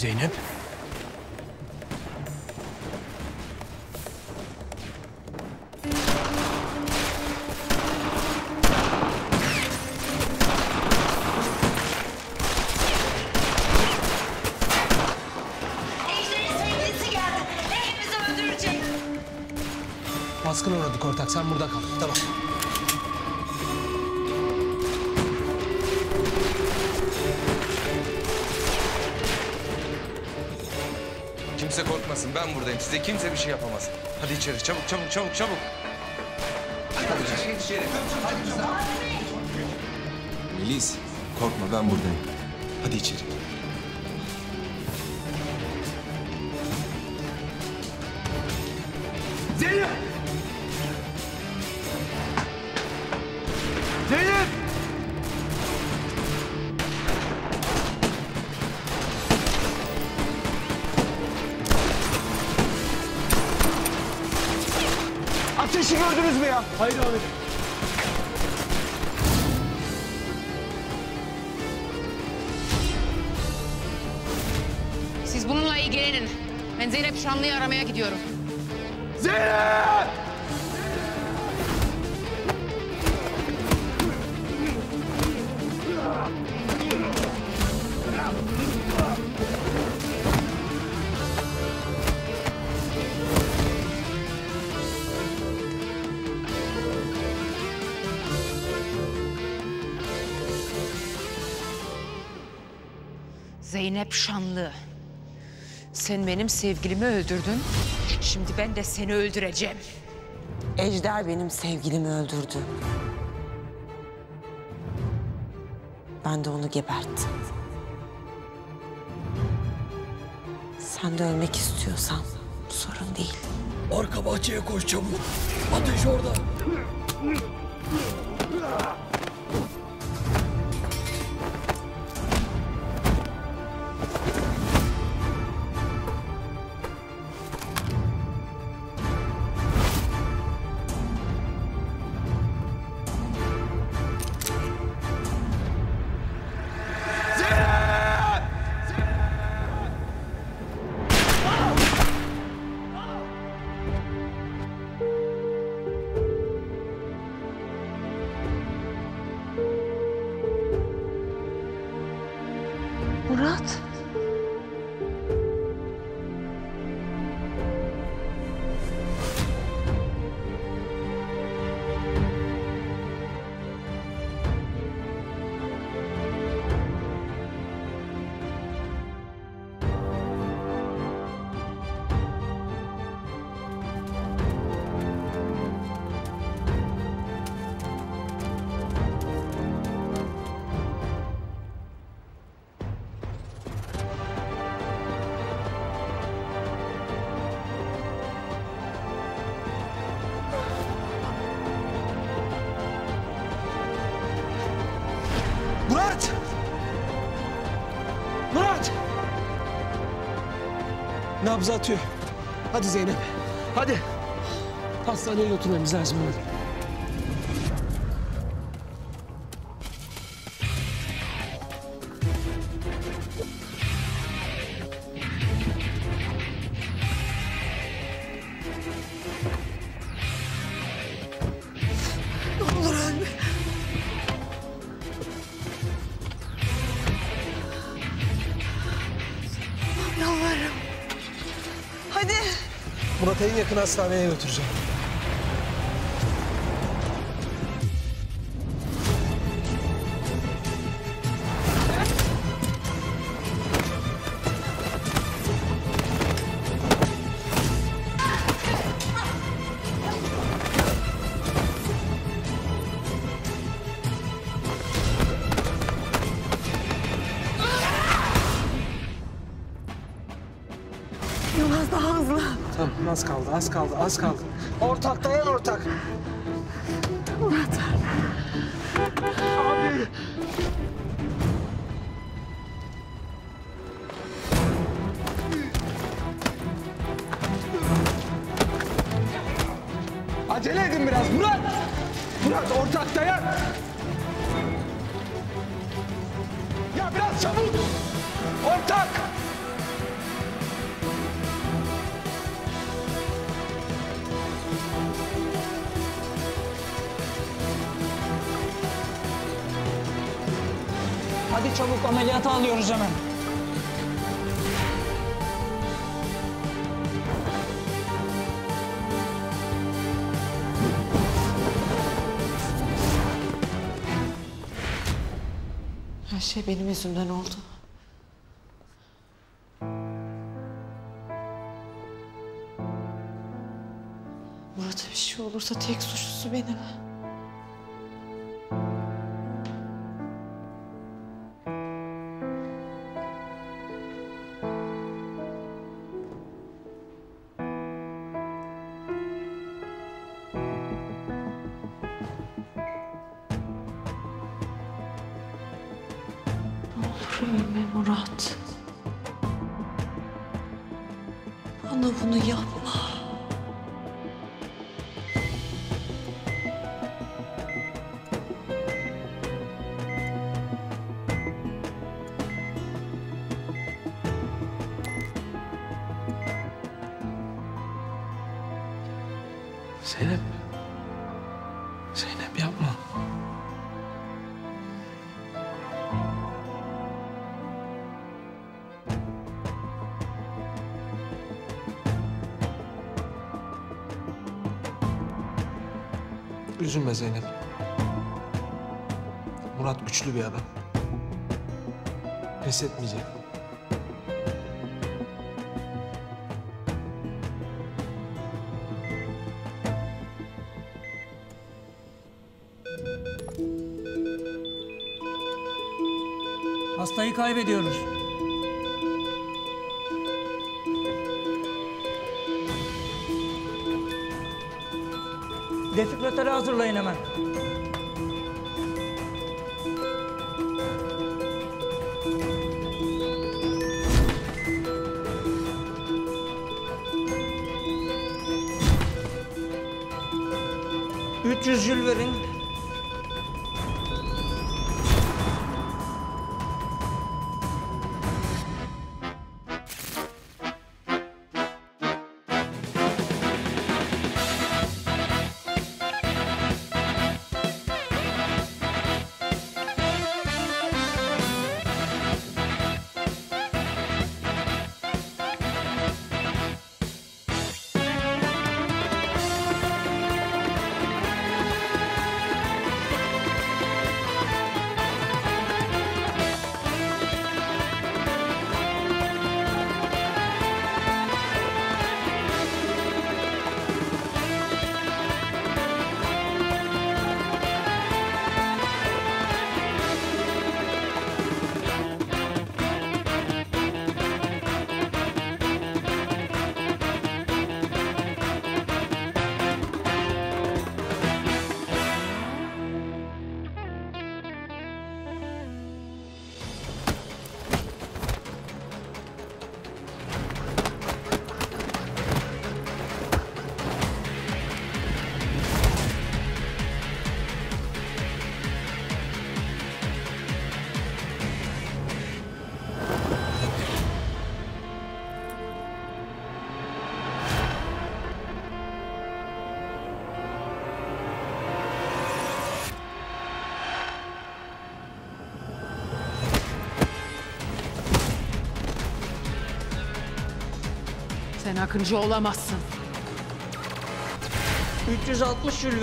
Zeynep. Korkmasın ben buradayım. Size kimse bir şey yapamaz. Hadi içeri çabuk çabuk çabuk çabuk. Hadi içeri. içeri. Melis korkma ben buradayım. Hadi içeri. Zeynep Şanlı. Sen benim sevgilimi öldürdün. Şimdi ben de seni öldüreceğim. Ejder benim sevgilimi öldürdü. Ben de onu geberttim. Sen de ölmek istiyorsan sorun değil. Arka bahçeye koş çabuk. Ateş orada. Nabzı atıyor. Hadi Zeynep. Hadi. Hastaneye götürmemiz lazım onu. Murat'ı en yakın hastaneye götüreceğim. Alıyoruz hemen. Her şey benim yüzümden oldu. Murat'a bir şey olursa tek Üzülme Zeynep. Murat güçlü bir adam. Pes etmeyecek. Hastayı kaybediyoruz. Defibrilatörü hazırlayın hemen. Akıncı olamazsın. 360 jül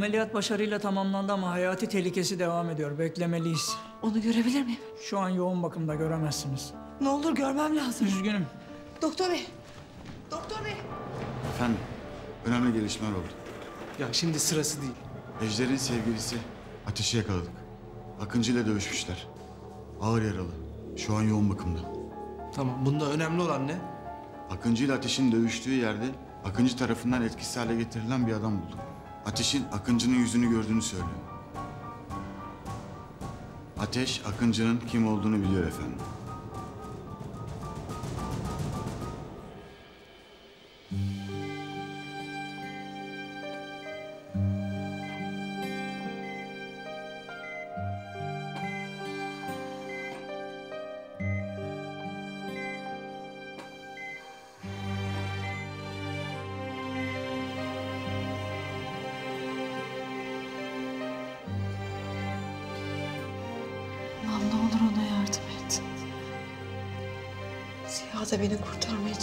Ameliyat başarıyla tamamlandı ama hayati tehlikesi devam ediyor. Beklemeliyiz. Onu görebilir miyim? Şu an yoğun bakımda göremezsiniz. Ne olur görmem lazım. Üzgünüm. Doktor bey. Doktor bey. Efendim, önemli gelişmeler oldu. Ya şimdi sırası değil. Ejder'in sevgilisi Ateş'i yakaladık. Akıncı ile dövüşmüşler. Ağır yaralı. Şu an yoğun bakımda. Tamam bunda önemli olan ne? Akıncı ile Ateş'in dövüştüğü yerde Akıncı tarafından etkisiz hale getirilen bir adam bulduk. Ateş'in Akıncı'nın yüzünü gördüğünü söylüyor. Ateş, Akıncı'nın kim olduğunu biliyor efendim.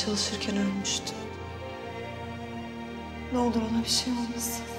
Çalışırken ölmüştü. Ne olur ona bir şey olmasın.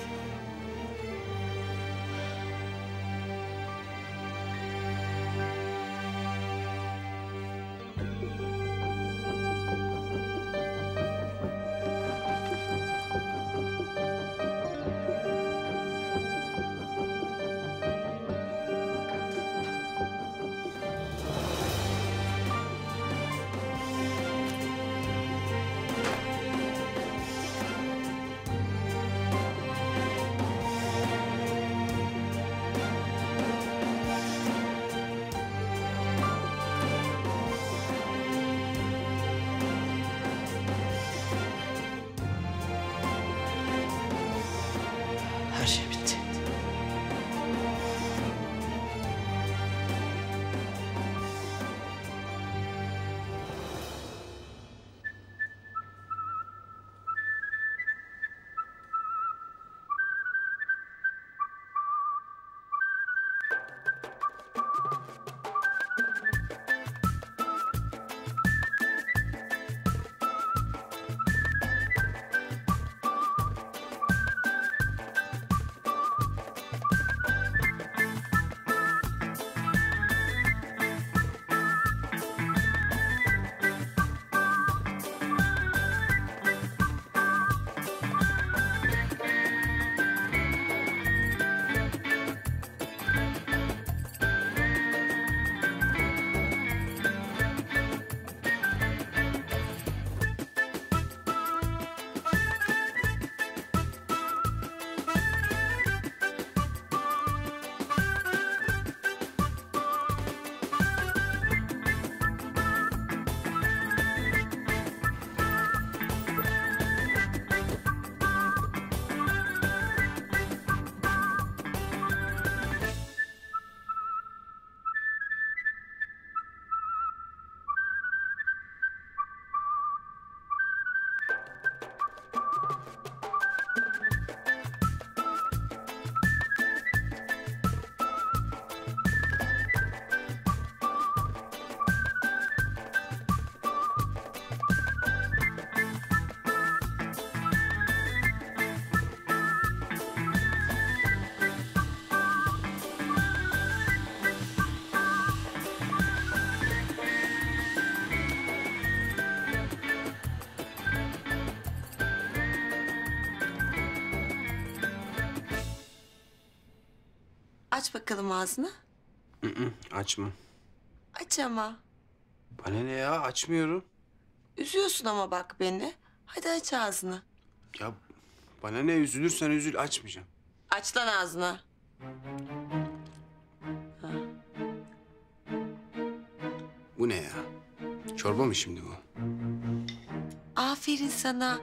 Aç bakalım ağzını. Açma. Aç ama. Bana ne ya açmıyorum. Üzüyorsun ama bak beni. Hadi aç ağzını. Ya bana ne üzülürsen üzül açmayacağım. Aç lan ağzını. Bu ne ya? Çorba mı şimdi bu? Aferin sana.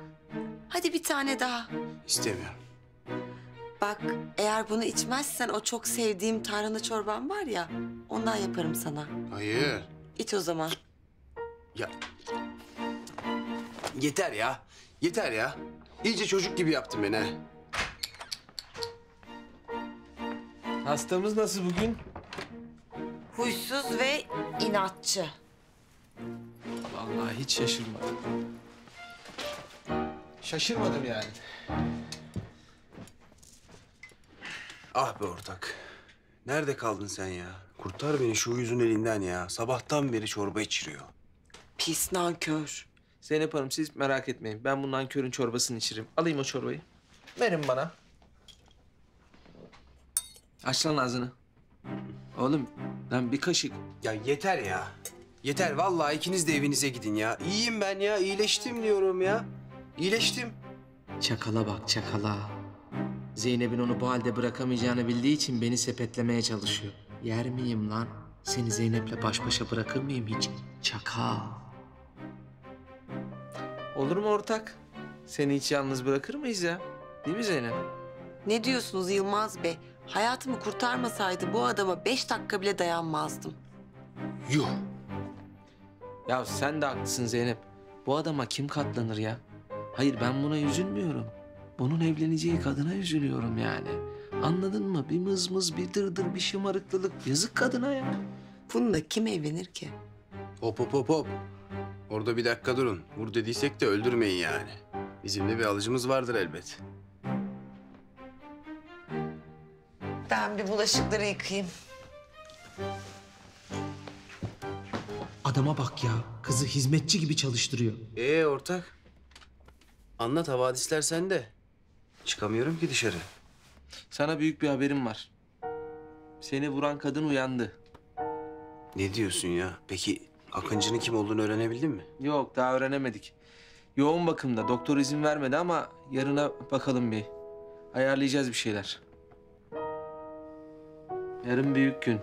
Hadi bir tane daha. İstemiyorum. Bak eğer bunu içmezsen o çok sevdiğim tarhana çorban var ya ondan yaparım sana. Hayır. İç o zaman. Ya yeter ya. Yeter ya. İyice çocuk gibi yaptın beni ha. Hastamız nasıl bugün? Huysuz ve inatçı. Vallahi hiç şaşırmadım. Şaşırmadım yani. Ah be ortak. Nerede kaldın sen ya? Kurtar beni şu yüzün elinden ya. Sabahtan beri çorba içiriyor. Pis nankör. Zeynep Hanım siz merak etmeyin. Ben bundan körün çorbasını içirim. Alayım o çorbayı. Verin bana. Aç lan ağzını. Oğlum lan bir kaşık. Ya yeter ya. Yeter vallahi ikiniz de evinize gidin ya. İyiyim ben ya. iyileştim diyorum ya. İyileştim. Çakala bak çakala. Zeynep'in onu bu halde bırakamayacağını bildiği için beni sepetlemeye çalışıyor. Yer miyim lan? Seni Zeynep'le baş başa bırakır mıyım hiç? Çakal. Olur mu ortak? Seni hiç yalnız bırakır mıyız ya? Değil mi Zeynep? Ne diyorsunuz Yılmaz Bey? Hayatımı kurtarmasaydı bu adama beş dakika bile dayanmazdım. Yuh. Ya sen de haklısın Zeynep. Bu adama kim katlanır ya? Hayır ben buna üzülmüyorum. Bunun evleneceği kadına üzülüyorum yani. Anladın mı? Bir mızmız, bir dırdır, bir şımarıklılık. Yazık kadına ya. Bununla kim evlenir ki? Hop hop hop hop. Orada bir dakika durun. Vur dediysek de öldürmeyin yani. Bizim de bir alıcımız vardır elbet. Ben bir bulaşıkları yıkayayım. Adama bak ya. Kızı hizmetçi gibi çalıştırıyor. Ee ortak? Anlat havadisler sende. Çıkamıyorum ki dışarı. Sana büyük bir haberim var. Seni vuran kadın uyandı. Ne diyorsun ya? Peki Akıncı'nın kim olduğunu öğrenebildin mi? Yok daha öğrenemedik. Yoğun bakımda. Doktor izin vermedi ama yarına bakalım bir. Ayarlayacağız bir şeyler. Yarın büyük gün.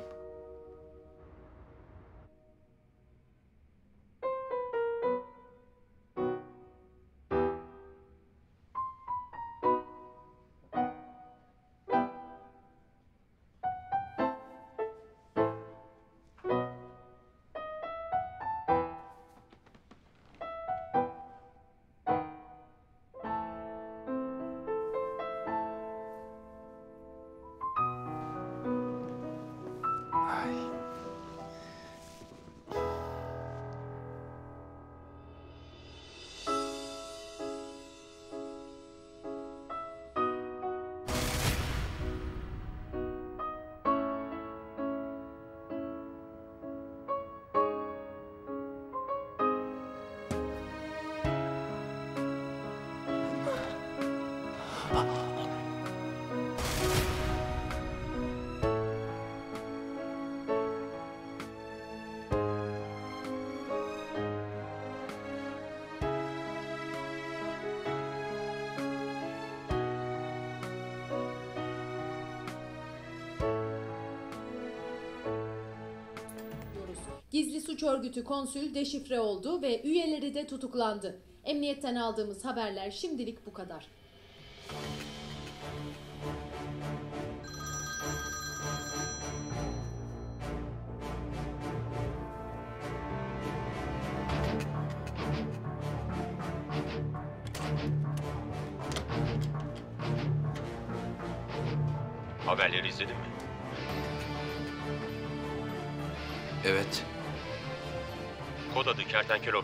Suç örgütü konsül deşifre oldu ve üyeleri de tutuklandı. Emniyetten aldığımız haberler şimdilik bu kadar.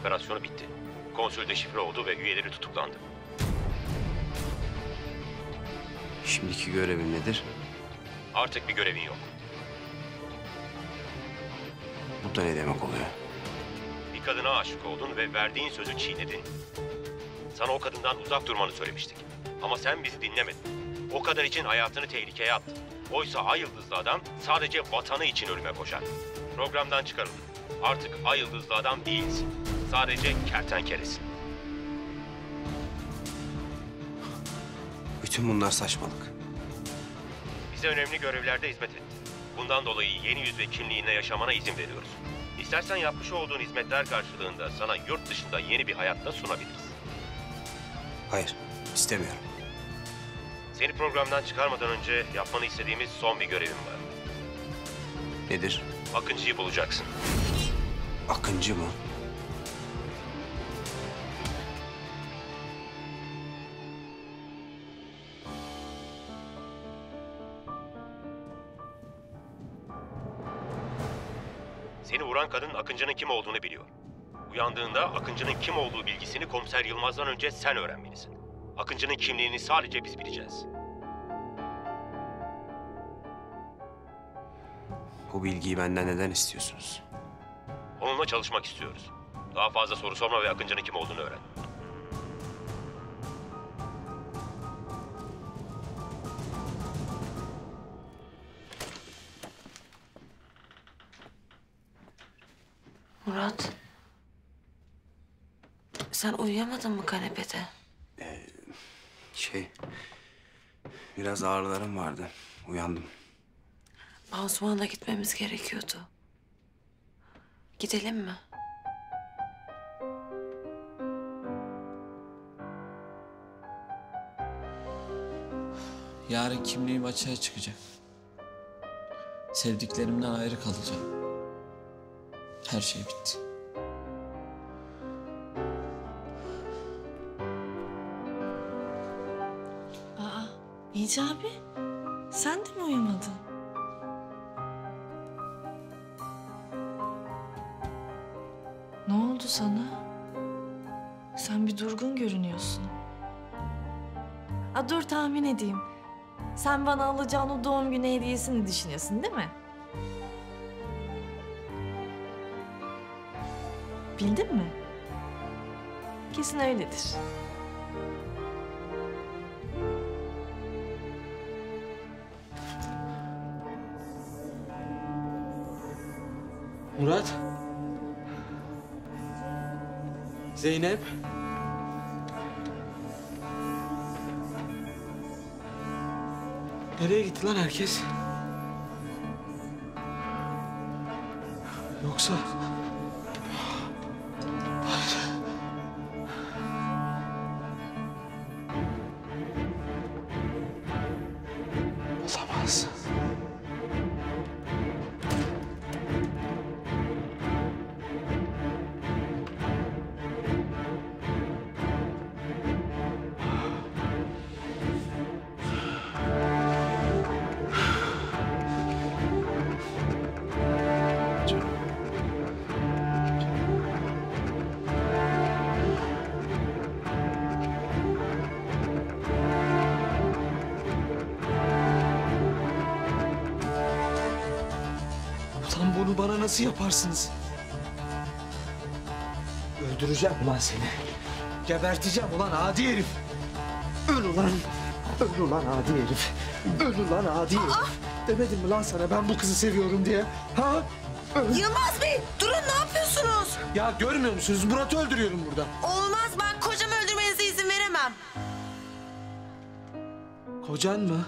Operasyonu bitti. Konsül deşifre oldu ve üyeleri tutuklandı. Şimdiki görevin nedir? Artık bir görevin yok. Bu da ne demek oluyor? Bir kadına aşık oldun ve verdiğin sözü çiğnedin. Sana o kadından uzak durmanı söylemiştik. Ama sen bizi dinlemedin. O kadar için hayatını tehlikeye attın. Oysa ay yıldızlı adam sadece vatanı için ölüme koşar. Programdan çıkarıldın. Artık ay yıldızlı adam değilsin. Sadece kertenkelesin. Bütün bunlar saçmalık. Bize önemli görevlerde hizmet ettin. Bundan dolayı yeni yüz ve kimliğinle yaşamana izin veriyoruz. İstersen yapmış olduğun hizmetler karşılığında sana yurt dışında yeni bir hayatta sunabiliriz. Hayır, istemiyorum. Seni programdan çıkarmadan önce yapmanı istediğimiz son bir görevim var. Nedir? Akıncı'yı bulacaksın. Akıncı mı? uyanan kadın Akıncı'nın kim olduğunu biliyor. Uyandığında Akıncı'nın kim olduğu bilgisini komiser Yılmaz'dan önce sen öğrenmelisin. Akıncı'nın kimliğini sadece biz bileceğiz. Bu bilgiyi benden neden istiyorsunuz? Onunla çalışmak istiyoruz. Daha fazla soru sorma ve Akıncı'nın kim olduğunu öğren. Murat. Sen uyuyamadın mı kanepede? Şey... Biraz ağrılarım vardı. Uyandım. Pansuman'a gitmemiz gerekiyordu. Gidelim mi? Yarın kimliğim açığa çıkacak. Sevdiklerimden ayrı kalacağım. Her şey bitti. Aa, Hicabi. Sen de mi uyumadın? Ne oldu sana? Sen bir durgun görünüyorsun. Aa, dur tahmin edeyim. Sen bana alacağın o doğum günü hediyesini düşünüyorsun değil mi? Bildin mi? Kesin öyledir. Murat. Zeynep. Nereye gitti lan herkes? Yoksa... nasıl yaparsınız? Öldüreceğim ulan seni. Geberteceğim ulan adi herif. Öl ulan. Öl ulan adi herif. Öl ulan adi herif. Demedim mi lan sana ben bu kızı seviyorum diye? Ha? Öl. Yılmaz Bey durun ne yapıyorsunuz? Ya görmüyor musunuz? Murat'ı öldürüyorum burada. Olmaz ben kocamı öldürmenize izin veremem. Kocan mı?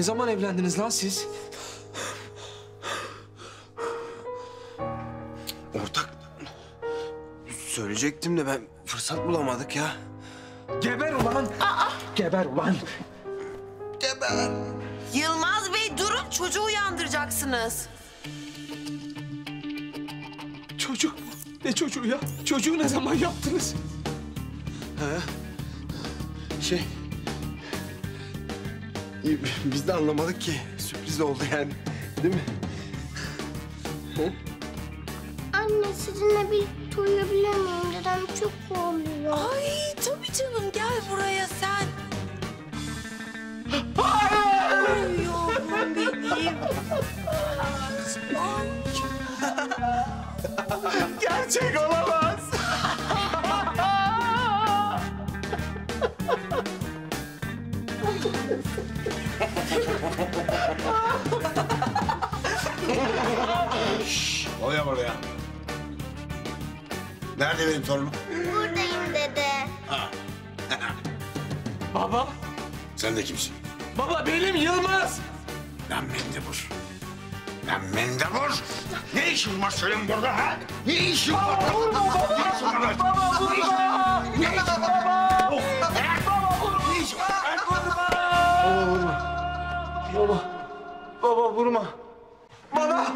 Ne zaman evlendiniz lan siz? Ortak... Söyleyecektim de ben fırsat bulamadık ya. Geber ulan! Geber ulan! Geber. Yılmaz Bey durun çocuğu uyandıracaksınız. Çocuk mu? Ne çocuğu ya? Çocuğu ne zaman yaptınız? Ha? Şey... Biz de anlamadık ki. Sürpriz oldu yani. Değil mi? Anne sizinle bir uyuyabilir miyim? Dedem çok horluyor. Ay tabii canım gel buraya sen. Ay yavrum benim. Gerçek olamaz. Oluyor oraya. Nerede benim torunum? Buradayım dede. Baba. Sen de kimsin? Baba benim Yılmaz. Lan mendebur. Lan mendebur. Ne işin var senin burada ha? Ne işin var? Baba vurma Ne işin var? Baba vurma. Ne işin var? Baba vurma. Baba.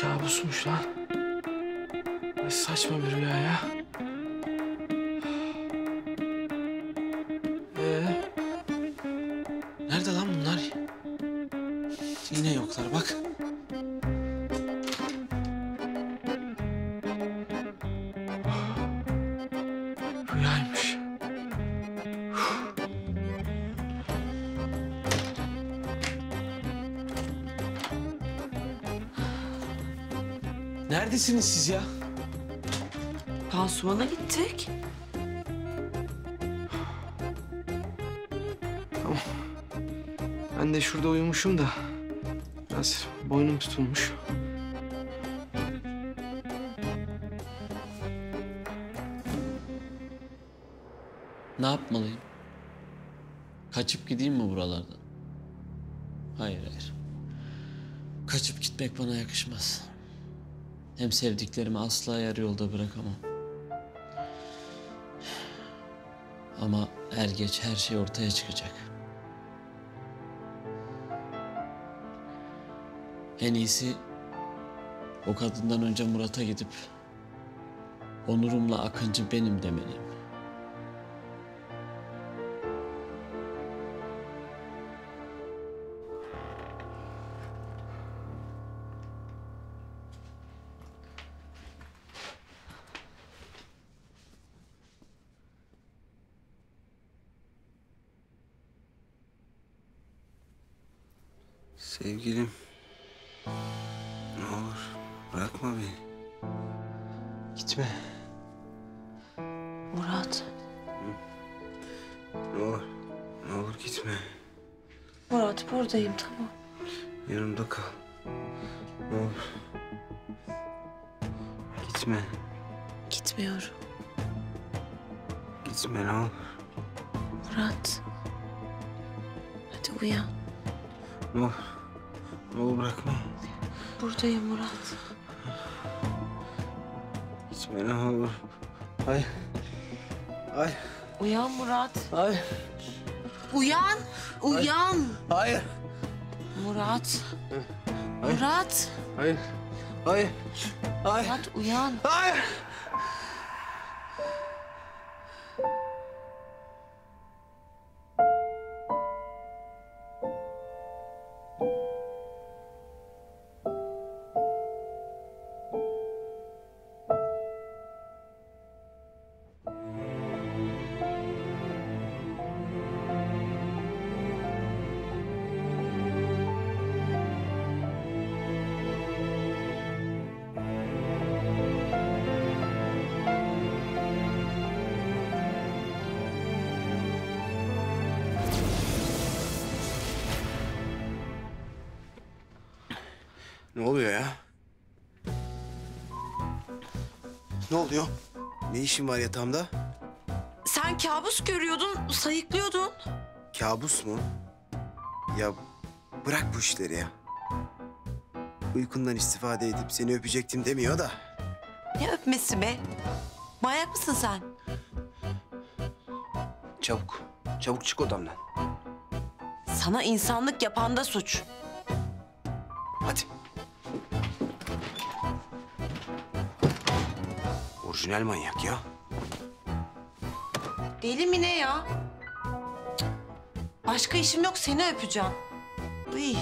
Kabusmuş lan. Ne saçma bir rüya ya. Neredesiniz siz ya? Pansumana gittik. Ben de şurada uyumuşum da biraz boynum tutulmuş. Ne yapmalıyım? Kaçıp gideyim mi buralardan? Hayır hayır. Kaçıp gitmek bana yakışmaz. Hem sevdiklerimi asla yarı yolda bırakamam. Ama er geç her şey ortaya çıkacak. En iyisi o kadından önce Murat'a gidip onurumla Akıncı benim demeliyim. Ne oluyor? Ne işin var yatağımda? Sen kabus görüyordun, sayıklıyordun. Kabus mu? Ya bırak bu işleri ya. Uykundan istifade edip seni öpecektim demiyor da. Ne öpmesi be? Manyak mısın sen? Çabuk, çabuk çık odamdan. Sana insanlık yapan da suç. Hadi. Orijinal manyak ya. Deli mi ne ya? Başka işim yok, seni öpeceğim. Uy.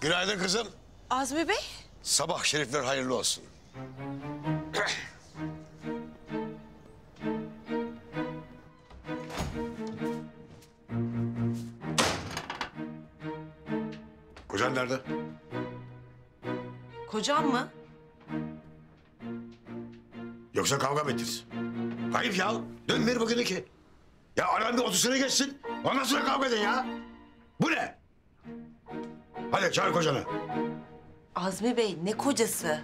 Günaydın kızım. Azmi Bey, Sabah şerifler hayırlı olsun. Nerede? kocam mı? Yoksa kavga mı ettiniz? Hayır ya. Dön ver bakın ki. Ya aran bir otuz sene geçsin. Ondan sonra kavga edin ya. Bu ne? Hadi çağır kocanı. Azmi Bey, ne kocası?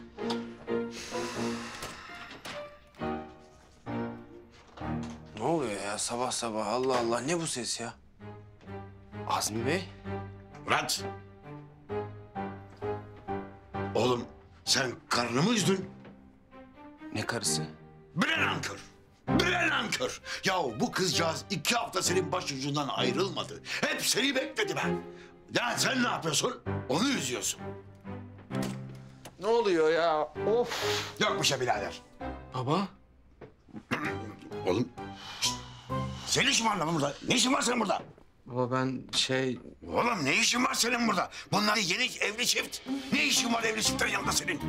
Ne oluyor ya sabah sabah Allah Allah ne bu ses ya? Azmi Bey. Murat. Oğlum sen karını mı üzdün? Ne karısı? Bre nankör. Bre nankör. Ya bu kızcağız iki hafta senin başucundan ayrılmadı. Hep seni bekledi ben. Ya sen ne yapıyorsun? Onu üzüyorsun. Ne oluyor ya? Of. Yok bir şey birader. Baba. Oğlum. şşt! Senin işin var lan burada. Ne işin var senin burada? Baba ben şey... Oğlum ne işin var senin burada? Bunlar yeni evli çift. Ne işin var evli çiftlerin yanında senin?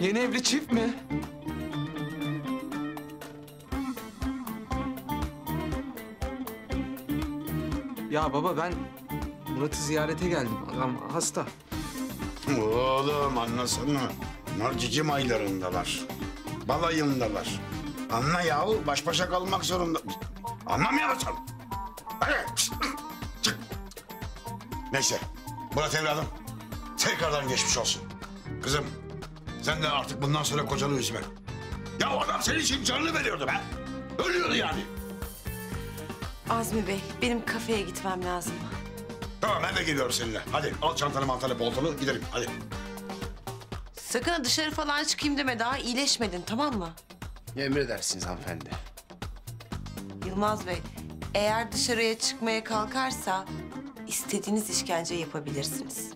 Yeni evli çift mi? Ya baba ben Murat'ı ziyarete geldim. Adam hasta. Oğlum anlasana. Bunlar cicim aylarındalar. Balayındalar. Anla yahu baş başa kalmak zorunda. Anlamıyor musun? Hadi çık. Neyse Murat evladım tekrardan geçmiş olsun. Kızım sen de artık bundan sonra kocanı üzme. Ya o adam senin için canını veriyordu be. Ölüyordu yani. Azmi Bey, benim kafeye gitmem lazım. Tamam ben de geliyorum seninle. Hadi al çantanı mantanı poltonu gidelim hadi. Sakın dışarı falan çıkayım deme. Daha iyileşmedin tamam mı? Emredersiniz hanımefendi. Yılmaz Bey, eğer dışarıya çıkmaya kalkarsa istediğiniz işkenceyi yapabilirsiniz.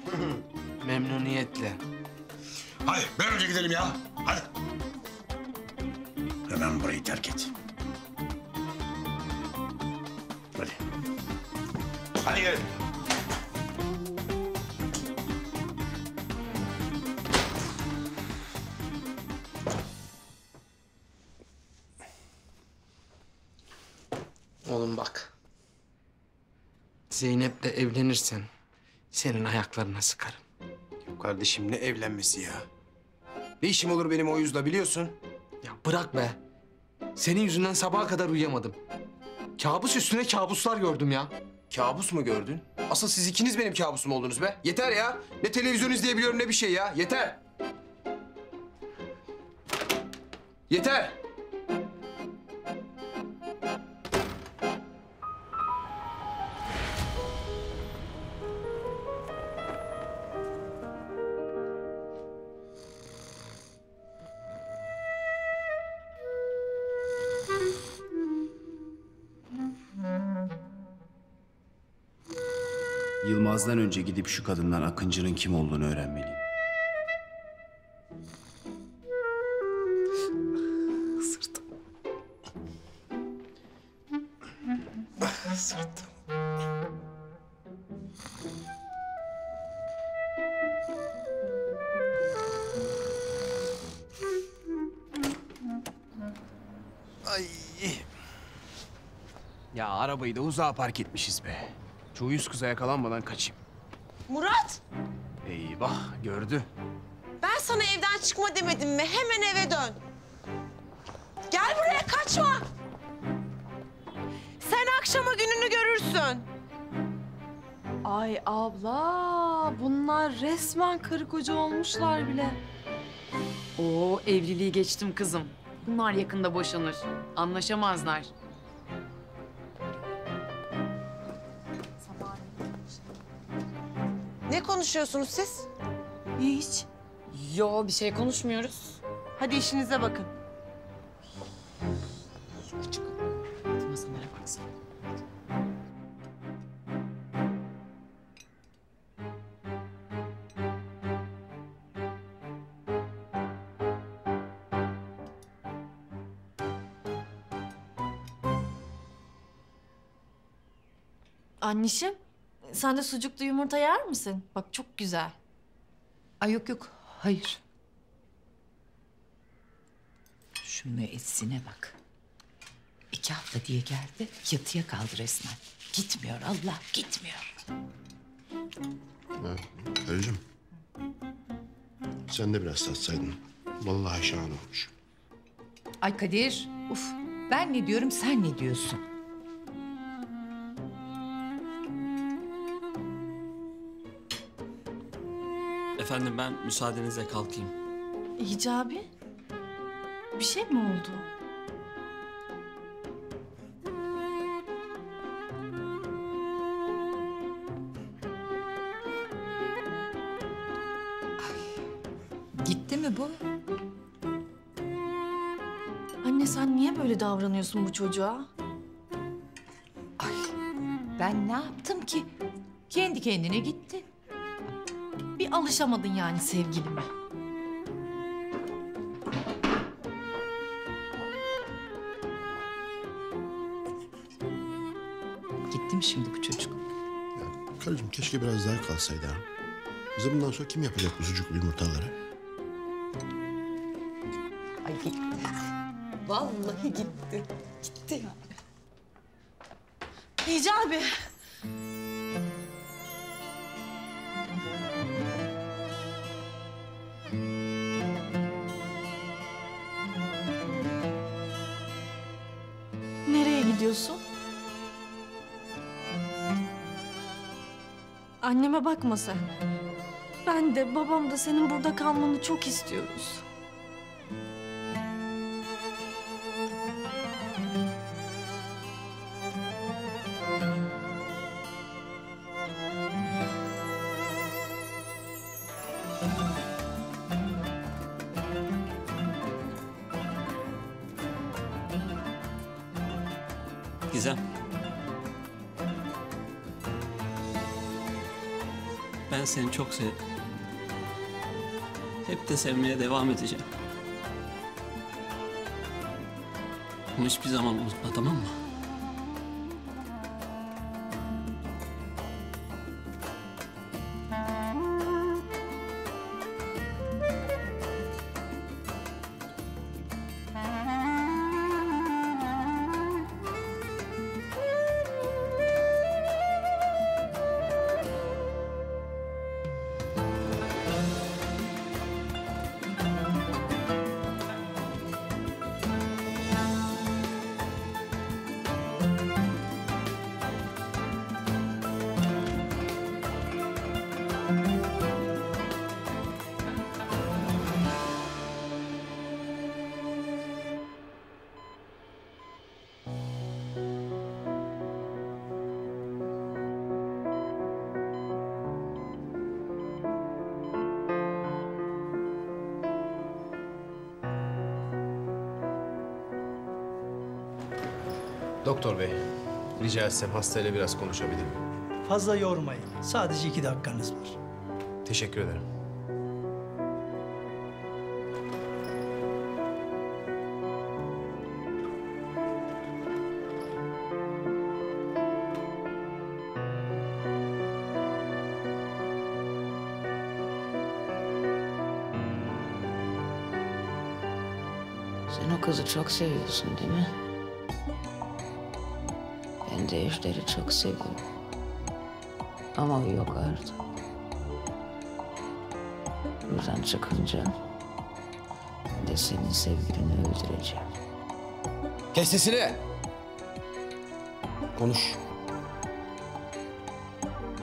Memnuniyetle. Hadi an önce gidelim ya. Hadi. Hemen burayı terk et. Hadi. Hadi gelin. Oğlum bak. Zeynep'le evlenirsen senin ayaklarına sıkarım. Kardeşim ne evlenmesi ya? Ne işim olur benim o yüzle biliyorsun? Ya bırak be. Senin yüzünden sabaha kadar uyuyamadım. Kabus üstüne kabuslar gördüm ya. Kabus mu gördün? Asıl siz ikiniz benim kabusum oldunuz be. Yeter ya. Ne televizyon izleyebiliyorum ne bir şey ya. Yeter. Yeter. Yılmaz'dan önce gidip şu kadından Akıncı'nın kim olduğunu öğrenmeliyim. Sırtım. Sırtım. Ay. Ya arabayı da uzağa park etmişiz be. Şu uyuz kıza yakalanmadan kaçayım. Murat, Eyvah gördü. ben sana evden çıkma demedim mi? Hemen eve dön. Gel buraya kaçma. Sen akşama gününü görürsün. Ay abla bunlar resmen karı koca olmuşlar bile. Oo evliliği geçtim kızım. Bunlar yakında boşanır. Anlaşamazlar. Ne konuşuyorsunuz siz? Hiç. Yo bir şey konuşmuyoruz. Hadi işinize bakın. Masalara baksana. Annişim sen de sucuklu yumurta yer misin? Bak çok güzel. Ay yok yok. Hayır. Şunun etsine bak. İki hafta diye geldi. Yatıya kaldı resmen. Gitmiyor Allah gitmiyor. Karıcığım. Sen de biraz tatsaydın. Vallahi şahane olmuş. Ay Kadir. Uf. Ben ne diyorum sen ne diyorsun? Efendim ben müsaadenizle kalkayım. Hicabi bir şey mi oldu? Gitti mi bu? Anne sen niye böyle davranıyorsun bu çocuğa? Ben ne yaptım ki? Kendi kendine gitti. Alışamadın yani sevgilime. Gitti mi şimdi bu çocuk? Karıcığım keşke biraz daha kalsaydı ha. Bize bundan sonra kim yapacak bu sucuklu yumurtaları? Ay gitti. Vallahi gitti. Gitti yani. Hicabi. Anneme bakma sen. Ben de babam da senin burada kalmanı çok istiyoruz. Çok sevdim. Hep de sevmeye devam edeceğim. Bunu hiçbir zaman unutma tamam mı? Doktor bey, rica etsem hastayla biraz konuşabilirim. Fazla yormayın. Sadece iki dakikanız var. Teşekkür ederim. Sen o kızı çok seviyorsun değil mi? Ben de eşleri çok seviyorum. Ama o yok artık. Buradan çıkınca de senin sevgilini öldüreceğim. Kes sesini. Konuş.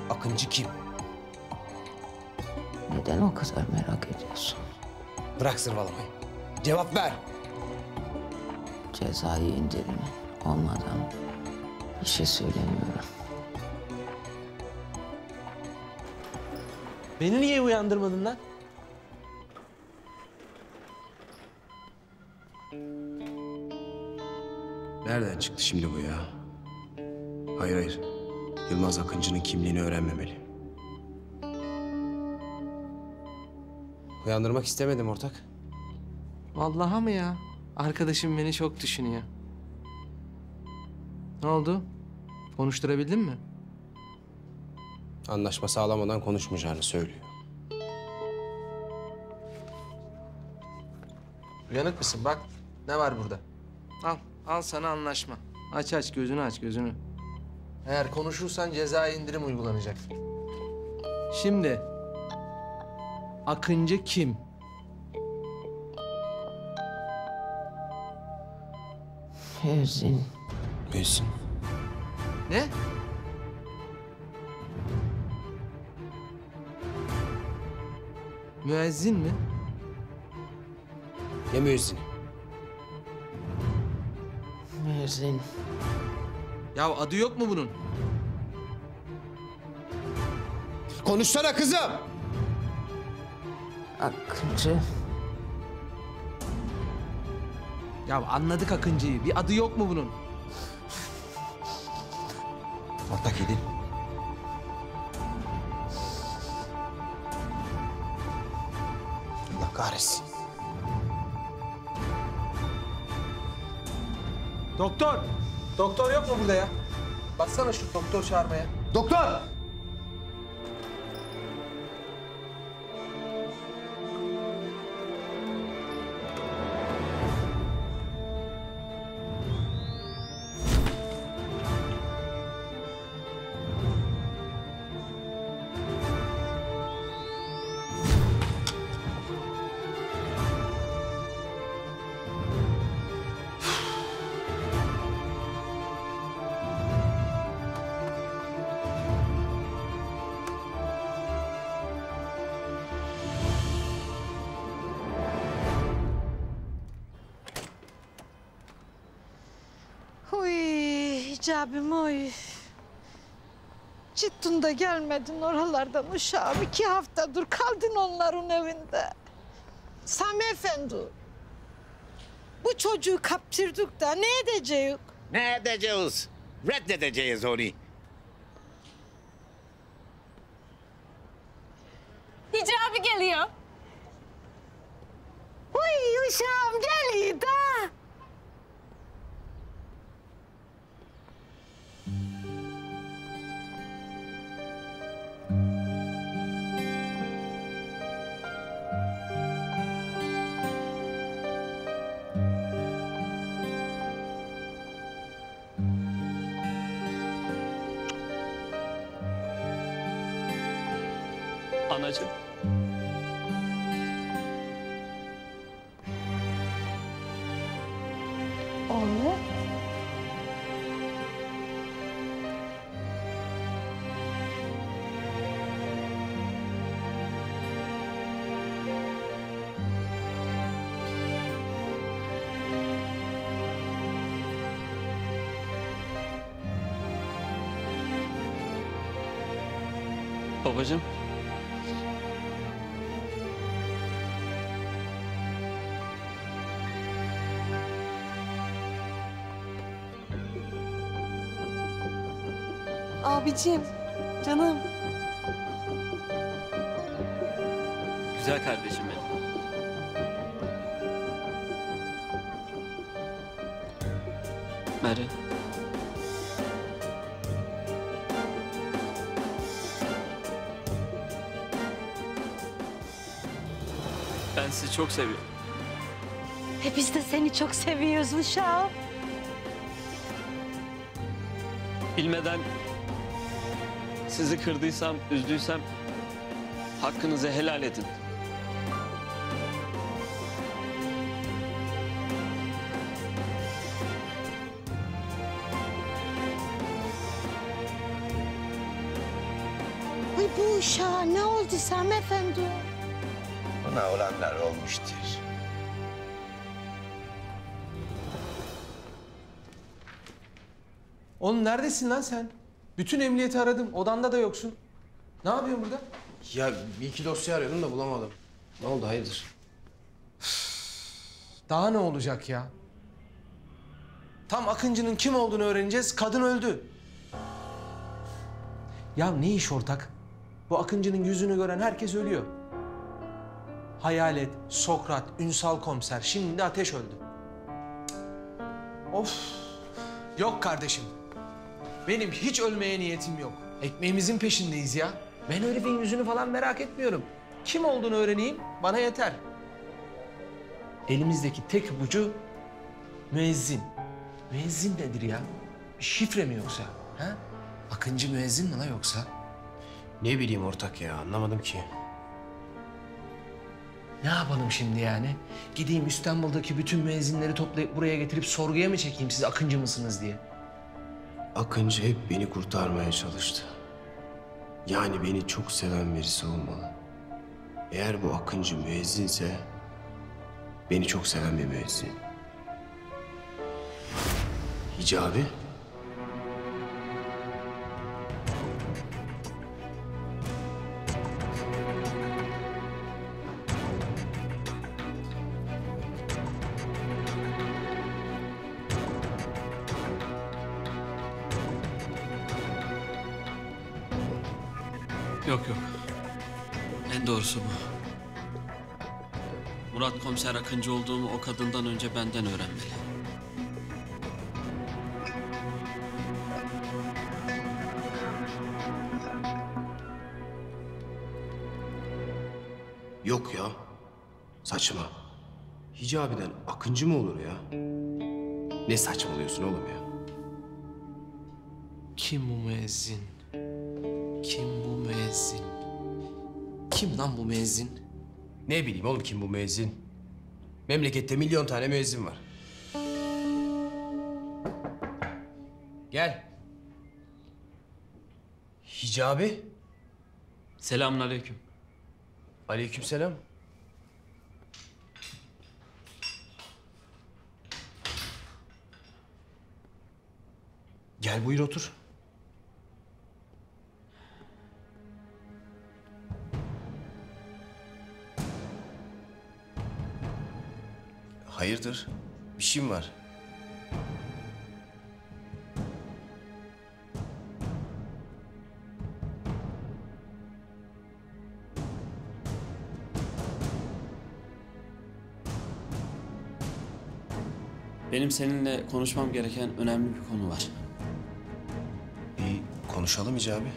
Akıncı kim? Neden o kadar merak ediyorsun? Bırak zırvalamayı. Cevap ver. Cezai indirimi olmadan bir şey söylemiyorum. Beni niye uyandırmadın lan? Nereden çıktı şimdi bu ya? Hayır hayır. Yılmaz Akıncı'nın kimliğini öğrenmemeli. Uyandırmak istemedim ortak. Vallahi mı ya? Arkadaşım beni çok düşünüyor. Ne oldu? Konuşturabildin mi? Anlaşma sağlamadan konuşmayacağını söylüyor. Uyanık mısın? Bak ne var burada? Al, al sana anlaşma. Aç aç gözünü aç gözünü. Eğer konuşursan cezai indirim uygulanacak. Şimdi Akıncı kim? Müezzin. Müezzin. Ne? Müezzin mi? Ne müezzini? Müezzin. Ya adı yok mu bunun? Konuşsana kızım. Akıncı. Ya anladık Akıncı'yı. Bir adı yok mu bunun? Ortak edin. Allah kahretsin. Doktor! Doktor yok mu burada ya? Baksana şu doktor çağırmaya. Doktor! Hicabim oy. Cidden de gelmedin oralardan uşağım. iki haftadır kaldın onların evinde. Sami Efendi. Bu çocuğu kaptırdık da ne edeceğiz? Ne edeceğiz? Reddedeceğiz onu. Babacığım. Abicim, canım. Güzel kardeşim benim. Ben sizi çok seviyorum. E biz de seni çok seviyoruz uşağım. Bilmeden sizi kırdıysam, üzdüysem hakkınızı helal edin. Uy bu uşağa ne oldu Sami Efendi? Buna olanlar olmuştur. Oğlum neredesin lan sen? Bütün emniyeti aradım. Odanda da yoksun. Ne yapıyorsun burada? Ya bir iki dosya arıyordum da bulamadım. Ne oldu hayırdır? Daha ne olacak ya? Tam Akıncı'nın kim olduğunu öğreneceğiz. Kadın öldü. Ya ne iş ortak? Bu Akıncı'nın yüzünü gören herkes ölüyor. Hayalet, Sokrat, Ünsal komiser. Şimdi de Ateş öldü. Of. Yok kardeşim. Benim hiç ölmeye niyetim yok. Ekmeğimizin peşindeyiz ya. Ben herifin yüzünü falan merak etmiyorum. Kim olduğunu öğreneyim bana yeter. Elimizdeki tek ipucu müezzin. Müezzin nedir ya? Bir şifre mi yoksa? Ha? Akıncı müezzin mi la yoksa? Ne bileyim ortak ya anlamadım ki. Ne yapalım şimdi yani? Gideyim İstanbul'daki bütün müezzinleri toplayıp buraya getirip sorguya mı çekeyim siz Akıncı mısınız diye? Akıncı hep beni kurtarmaya çalıştı. Yani beni çok seven birisi olmalı. Eğer bu Akıncı müezzinse beni çok seven bir müezzin. Hicabi? Komiser Akıncı olduğumu o kadından önce benden öğrenmeli. Yok ya. Saçma. Hicabi'den Akıncı mı olur ya? Ne saçmalıyorsun oğlum ya? Kim bu müezzin? Kim bu müezzin? Kim lan bu müezzin? Ne bileyim oğlum kim bu müezzin? Memlekette milyon tane müezzin var. Gel. Hicabi. Selamun aleyküm. Aleykümselam. Gel buyur otur. Hayırdır? Bir şey mi var? Benim seninle konuşmam gereken önemli bir konu var. İyi konuşalım Hicabi.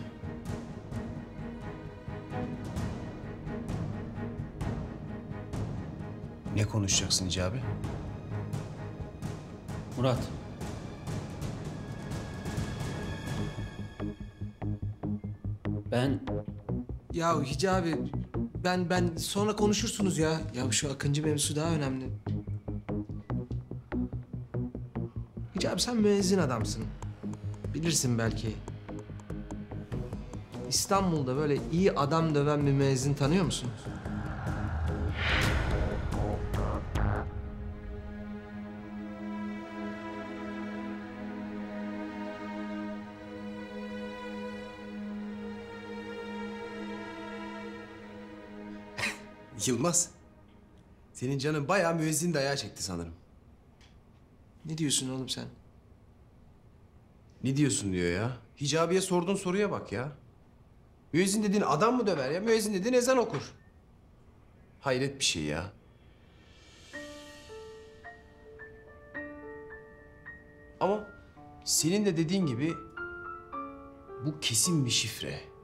Ne konuşacaksın Hicabi? Murat. Ben Ya Hicabi ben ben sonra konuşursunuz ya. Ya şu Akıncı mevzusu daha önemli. Hicabi sen müezzin adamsın. Bilirsin belki. İstanbul'da böyle iyi adam döven bir müezzin tanıyor musunuz? Yılmaz. Senin canın bayağı müezzin dayağı çekti sanırım. Ne diyorsun oğlum sen? Ne diyorsun diyor ya. Hicabi'ye sorduğun soruya bak ya. Müezzin dediğin adam mı döver ya? Müezzin dediğin ezan okur. Hayret bir şey ya. Ama senin de dediğin gibi bu kesin bir şifre.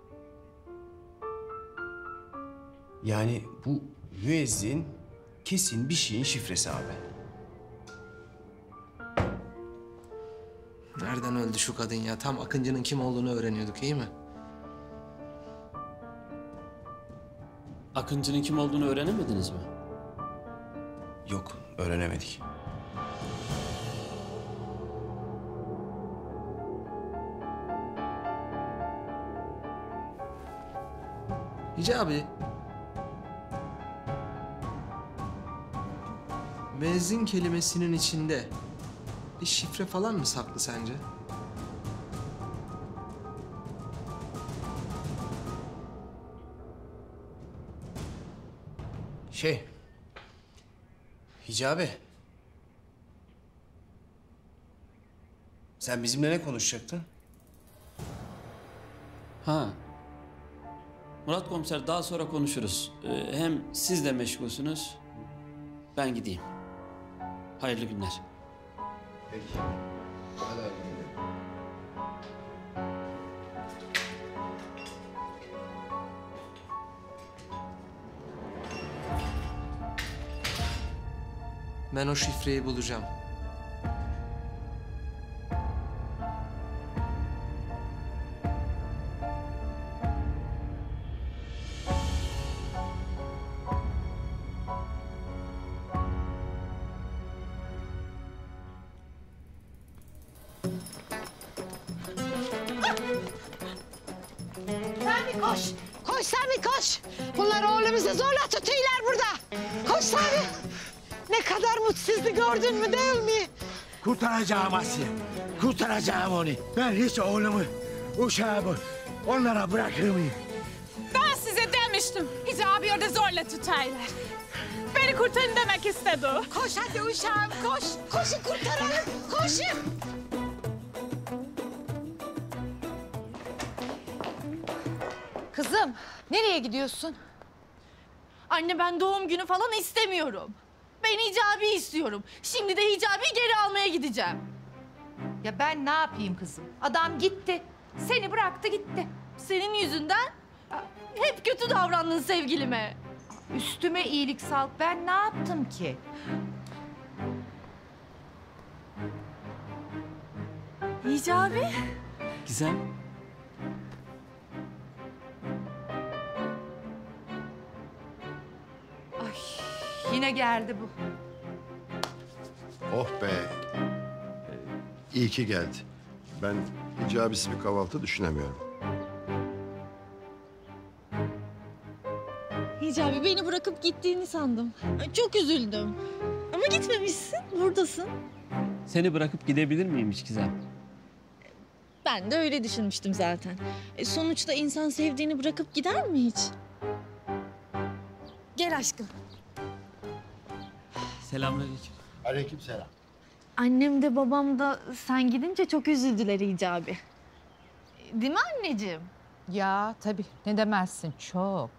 Yani bu müezzin kesin bir şeyin şifresi abi. Nereden öldü şu kadın ya? Tam Akıncı'nın kim olduğunu öğreniyorduk iyi mi? Akıncı'nın kim olduğunu öğrenemediniz mi? Yok, öğrenemedik. Hicabi. Müezzin kelimesinin içinde bir şifre falan mı saklı sence? Şey... Hicabi. Sen bizimle ne konuşacaktın? Ha. Murat komiser daha sonra konuşuruz. Ee, hem siz de meşgulsünüz. Ben gideyim. Hayırlı günler. Peki. Hadi Ben o şifreyi bulacağım. Kurtaracağım Asiye. Kurtaracağım onu. Ben hiç oğlumu, uşağımı onlara bırakır mıyım? Ben size demiştim. Hicabi orada zorla tutarlar. Beni kurtarın demek istedi o. Koş hadi uşağım koş. Koşun kurtaralım. Koşun. Kızım nereye gidiyorsun? Anne ben doğum günü falan istemiyorum. Ben Hicabi istiyorum. Şimdi de Hicabi'yi geri almaya gideceğim. Ya ben ne yapayım kızım? Adam gitti. Seni bıraktı gitti. Senin yüzünden hep kötü davrandın sevgilime. Üstüme iyilik sal. Ben ne yaptım ki? Hicabi. Gizem. Ay yine geldi bu. Oh be. İyi ki geldi. Ben icabisi bir kahvaltı düşünemiyorum. Hicabi beni bırakıp gittiğini sandım. Ay, Çok üzüldüm. Ama gitmemişsin, buradasın. Seni bırakıp gidebilir miyim hiç Gizem? Ben de öyle düşünmüştüm zaten. E, sonuçta insan sevdiğini bırakıp gider mi hiç? Gel aşkım. Selamünaleyküm. Aleyküm selam. Annem de babam da sen gidince çok üzüldüler Hicabi. Değil mi anneciğim? Ya tabii ne demezsin çok.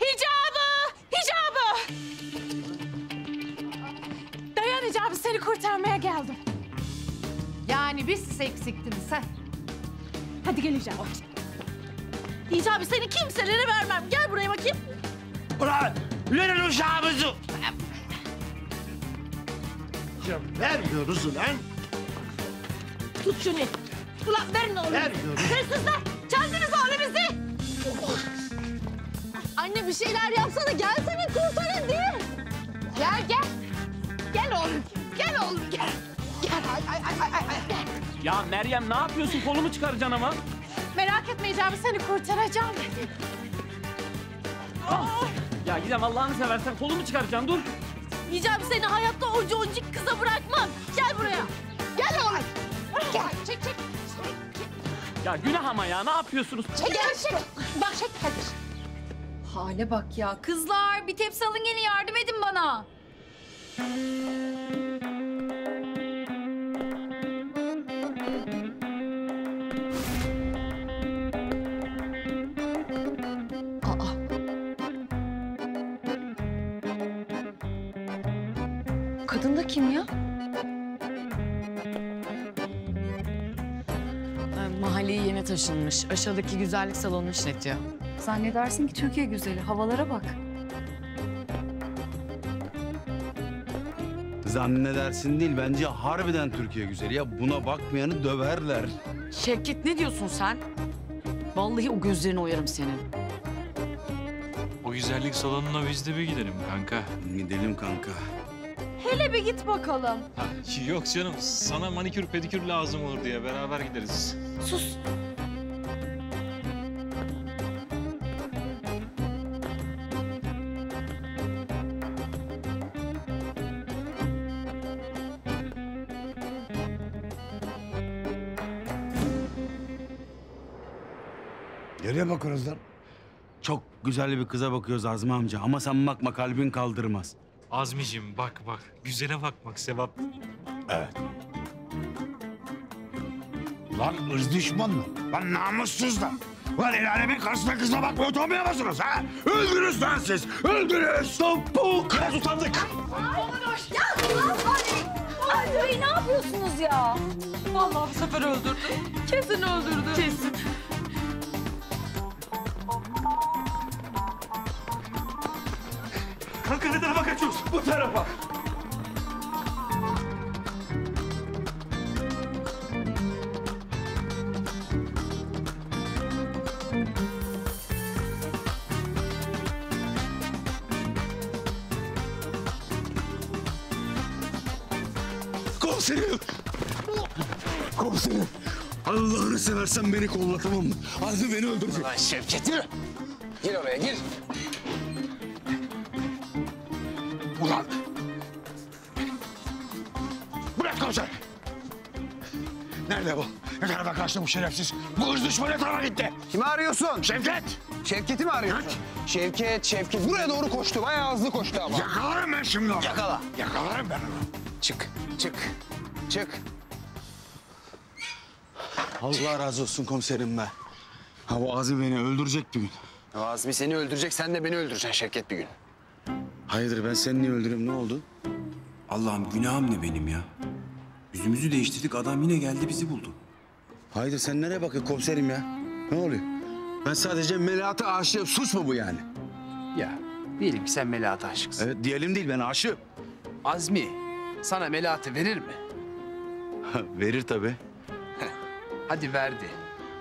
Hicabı! Hicabı! Dayan Hicabi seni kurtarmaya geldim. Yani biz siz eksiktiniz ha. Hadi gel Hicabi. Hicabi seni kimselere vermem. Gel buraya bakayım. Ulan verin uşağımızı. Ya vermiyoruz ulan. Tut şunu. Ulan verin oğlum. Vermiyorum. Hırsızlar! Çaldınız oğlumuzu! Anne bir şeyler yapsana. Gelsene kurtarın diye. Gel gel. Gel oğlum. Gel oğlum gel. Gel. Ay ay ay ay ay. Gel. Ya Meryem ne yapıyorsun? Kolumu çıkaracaksın ama. Merak etme Hicabi seni kurtaracağım. Ya Gizem Allah'ını seversen kolumu çıkaracaksın dur. Hicabi seni hayatta o concik kıza bırakmam. Gel buraya. Gel oğlum. Gel. Çek çek. Ya günah ama ya ne yapıyorsunuz? Çek gel çek. Bak çek hadi. Hale bak ya. Kızlar bir tepsi alın gelin yardım edin bana. Taşınmış. Aşağıdaki güzellik salonunu işletiyor. Zannedersin ki Türkiye güzeli. Havalara bak. Zannedersin değil bence harbiden Türkiye güzeli ya. Buna bakmayanı döverler. Şevket ne diyorsun sen? Vallahi o gözlerini oyarım senin. O güzellik salonuna biz de bir gidelim kanka. Gidelim kanka. Hele bir git bakalım. Ha, yok canım sana manikür pedikür lazım olur diye beraber gideriz. Sus. Lan? Çok güzel bir kıza bakıyoruz Azmi amca ama sen bakma kalbin kaldırmaz. Azmiciğim bak bak. Güzele bakmak sevap. Evet. Lan ırz düşman mı? Lan namussuzlar. Lan el alemin karşısında kızla bakmaya utanmıyor musunuz ha? Öldürürüz lan siz. Öldürürüz. Topuk. Biraz utandık. Ya Ali! Ali ne yapıyorsunuz ya? Vallahi bu sefer öldürdü. Kesin öldürdü. Kesin. Kanka ne tarafa kaçıyoruz? Bu tarafa. Komiserim. Komiserim. Allah'ını seversen beni kolla tamam mı? Azmi beni öldürecek. Lan Şevket yürü. Gir oraya gir. Ulan. Bırak komiser. Nerede bu? Ne tarafa kaçtı bu şerefsiz? Bu ırz düşmanı tarafa gitti? Kimi arıyorsun? Şevket. Şevket'i mi arıyorsun? Şevket, Şevket. Buraya doğru koştu. Bayağı hızlı koştu ama. Yakalarım ben şimdi onu. Yakala. Yakalarım ben onu. Çık, çık, çık. Allah razı olsun komiserim be. Ha bu Azmi beni öldürecek bir gün. Azmi seni öldürecek, sen de beni öldüreceksin Şevket bir gün. Hayırdır ben seni niye öldüreyim ne oldu? Allah'ım günahım ne benim ya? Yüzümüzü değiştirdik adam yine geldi bizi buldu. Hayırdır sen nereye bakıyorsun komiserim ya? Ne oluyor? Ben sadece Melahat'a aşığım. Suç mu bu yani? Ya diyelim ki sen Melahat'a aşıksın. Evet diyelim değil ben aşığım. Azmi sana Melahat'ı verir mi? Verir tabii. Hadi verdi.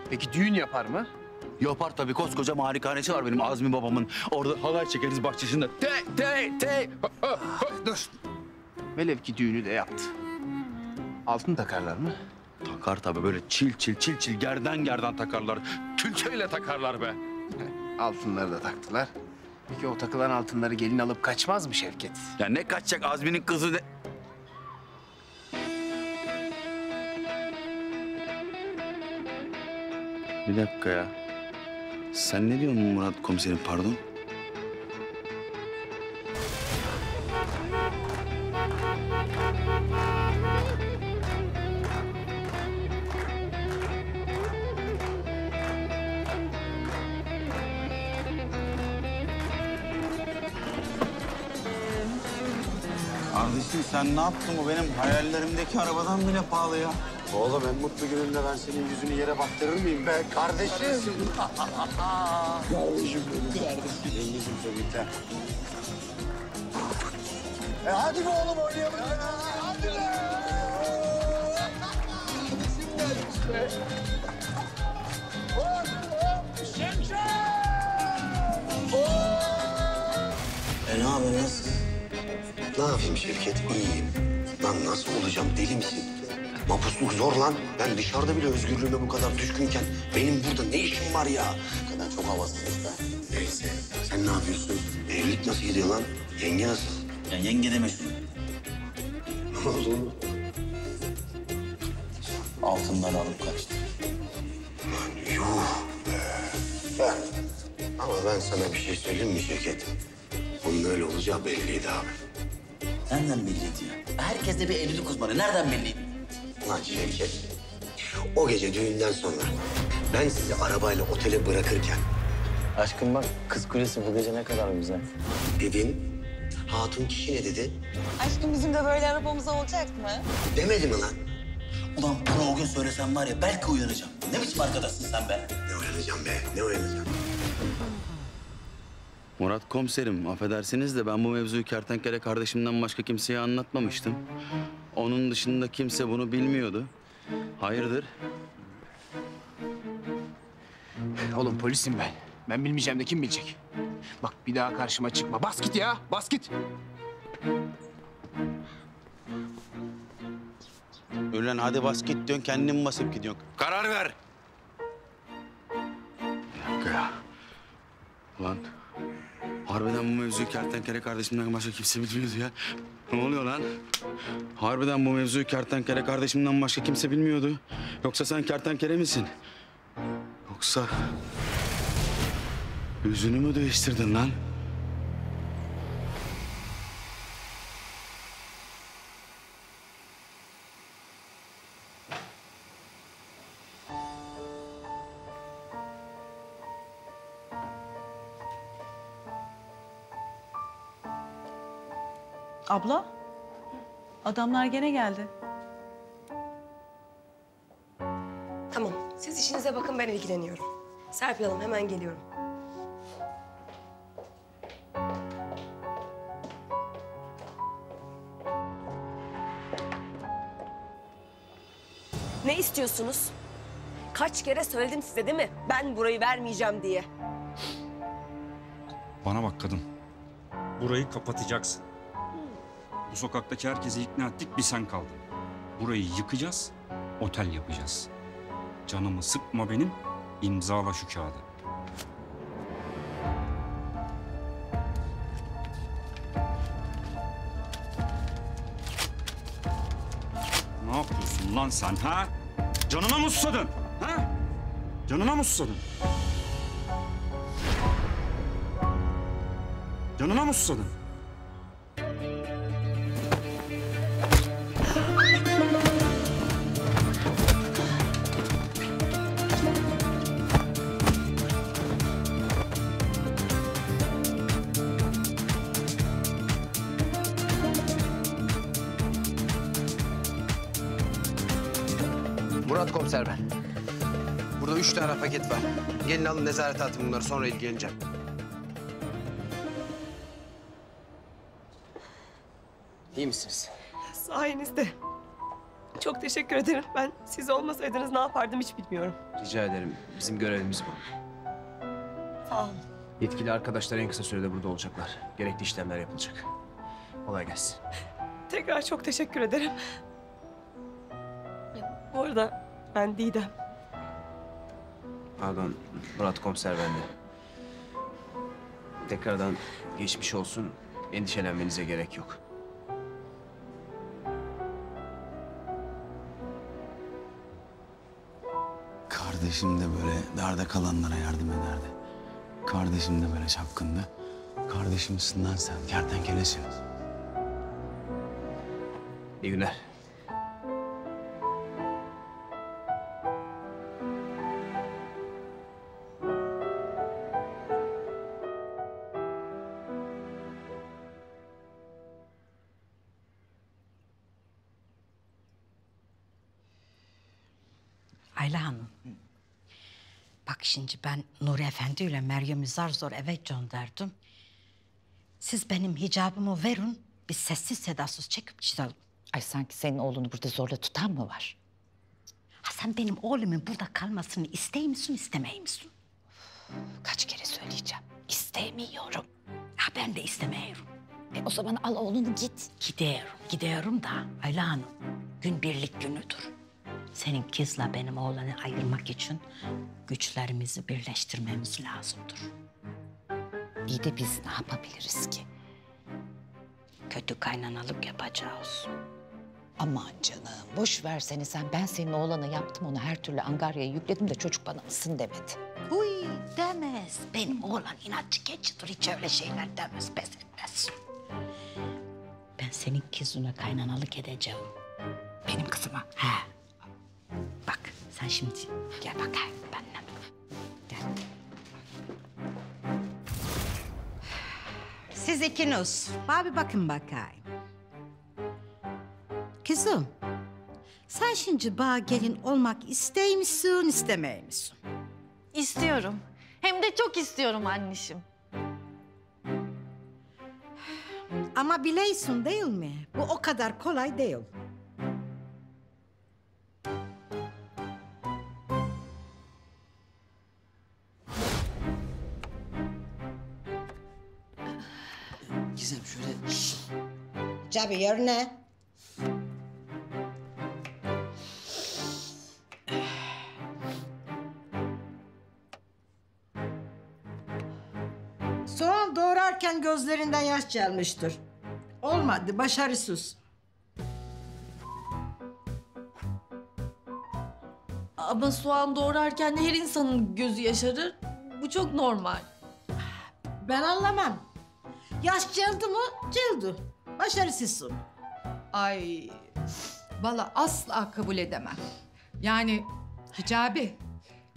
Peki düğün yapar mı? Yapar tabii koskoca malikanesi var benim Azmi babamın. Orada halay çekeriz bahçesinde. Te te te. Dur. Velev ki düğünü de yaptı. Altın takarlar mı? Takar tabii böyle çil çil çil çil gerdan gerdan takarlar. Külçeyle takarlar be. Altınları da taktılar. Peki o takılan altınları gelin alıp kaçmaz mı Şevket? Ya ne kaçacak Azmi'nin kızı de... Bir dakika ya. Sen ne diyorsun Murat komiserim pardon? Kardeşim sen ne yaptın bu benim hayallerimdeki arabadan bile pahalı ya. Oğlum en mutlu gününde ben senin yüzünü yere baktırır mıyım be kardeşim? kardeşim benim. Kardeşim. Yengecim tebrikler. E hadi be oğlum oynayalım ya. Hadi be. Kardeşim benim işte. Hop hop Şemşen! E ne haber nasılsın? Ne yapayım Şevket? İyiyim. Lan nasıl olacağım? Deli misin? Mapusluk zor lan. Ben dışarıda bile özgürlüğüme bu kadar düşkünken benim burada ne işim var ya? Ne kadar çok havasızlık be. Neyse. Sen ne yapıyorsun? Evlilik nasıl gidiyor lan? Yenge nasıl? Ya yenge demesin. Ne oldu? Altından alıp kaçtı. Lan yuh be. Ben. Ama ben sana bir şey söyleyeyim mi Şevket? Bunun öyle olacağı belliydi abi. Nereden belliydi ya? Herkes de bir evlilik uzmanı. Nereden belliydi? Lan Şevket. O gece düğünden sonra ben sizi arabayla otele bırakırken... Aşkım bak kız kulesi bu gece ne kadar güzel. Dedin. Hatun kişi ne dedi? Aşkım bizim de böyle arabamız olacak mı? Demedi mi lan? Ulan bunu o gün söylesem var ya belki uyanacağım. Ne biçim arkadaşsın sen be? Ne uyanacağım be? Ne uyanacağım? Murat komiserim affedersiniz de ben bu mevzuyu kertenkele kardeşimden başka kimseye anlatmamıştım. Onun dışında kimse bunu bilmiyordu. Hayırdır? Oğlum polisim ben. Ben bilmeyeceğim de kim bilecek? Bak bir daha karşıma çıkma. Bas git ya. Bas git. Ulan hadi bas git diyorsun kendin basıp gidiyorsun? Karar ver. Bir dakika ya. Ulan harbiden bu mevzuyu kertenkele kardeşimden başka kimse bilmiyordu ya. Ne oluyor lan? Harbiden bu mevzuyu kertenkele kardeşimden başka kimse bilmiyordu. Yoksa sen kertenkele misin? Yoksa yüzünü mü değiştirdin lan? Abla, adamlar gene geldi. Tamam. Siz işinize bakın ben ilgileniyorum. Serpil Hanım hemen geliyorum. Ne istiyorsunuz? Kaç kere söyledim size değil mi? Ben burayı vermeyeceğim diye. Bana bak kadın. Burayı kapatacaksın. Bu sokaktaki herkesi ikna ettik bir sen kaldın. Burayı yıkacağız, otel yapacağız. Canımı sıkma benim, imzala şu kağıdı. Ne yapıyorsun lan sen ha? Canına mı susadın? Ha? Canına mı susadın? Canına mı susadın? Paket var. Gelin alın nezarete atın bunları sonra ilgileneceğim. İyi misiniz? Sayenizde. Çok teşekkür ederim. Ben siz olmasaydınız ne yapardım hiç bilmiyorum. Rica ederim. Bizim görevimiz bu. Sağ olun. Yetkili arkadaşlar en kısa sürede burada olacaklar. Gerekli işlemler yapılacak. Kolay gelsin. Tekrar çok teşekkür ederim. Bu arada ben Didem. Pardon, Murat komiser bende. Tekrardan geçmiş olsun. Endişelenmenize gerek yok. Kardeşim. De böyle darda kalanlara yardım ederdi. Kardeşim de böyle çapkındı. Kardeşimsin lan sen, kertenkelesin. İyi günler. Şimdi ben Nuri Efendi ile Meryem'i zar zor eve gönderdim. Siz benim hicabımı verin, biz sessiz sedasız çekip çıkalım. Ay sanki senin oğlunu burada zorla tutan mı var? Ha sen benim oğlumun burada kalmasını istey misin, istemey misin? Kaç kere söyleyeceğim. İstemiyorum. Ha ben de istemiyorum. E o zaman al oğlunu git. Gidiyorum, gidiyorum da Ayla Hanım. Gün birlik günüdür. Senin kızla benim oğlanı ayırmak için güçlerimizi birleştirmemiz lazımdır. İyi de biz ne yapabiliriz ki? Kötü kaynanalık yapacağız. Aman canım boş versene sen. Ben senin oğlana yaptım onu her türlü angaryaya yükledim de çocuk bana mısın demedi. Huy demez. Benim oğlan inatçı keçidir. Hiç öyle şeyler demez, pes etmez. Ben senin kızına kaynanalık edeceğim. Benim kızıma. He. Bak sen şimdi gel bakayım benimle. Gel. Siz ikiniz. Bana bir bakın bakayım. Kızım. Sen şimdi bana gelin olmak istey misin, istemey misin? İstiyorum. Hem de çok istiyorum annişim. Ama bileysin değil mi? Bu o kadar kolay değil. Cabi yerine. Soğan doğrarken gözlerinden yaş gelmiştir. Olmadı, başarısız. Ama soğan doğrarken her insanın gözü yaşarır. Bu çok normal. Ben anlamam. Yaş geldi mi, geldi. Başarısızsın. Ay valla asla kabul edemem. Yani Hicabi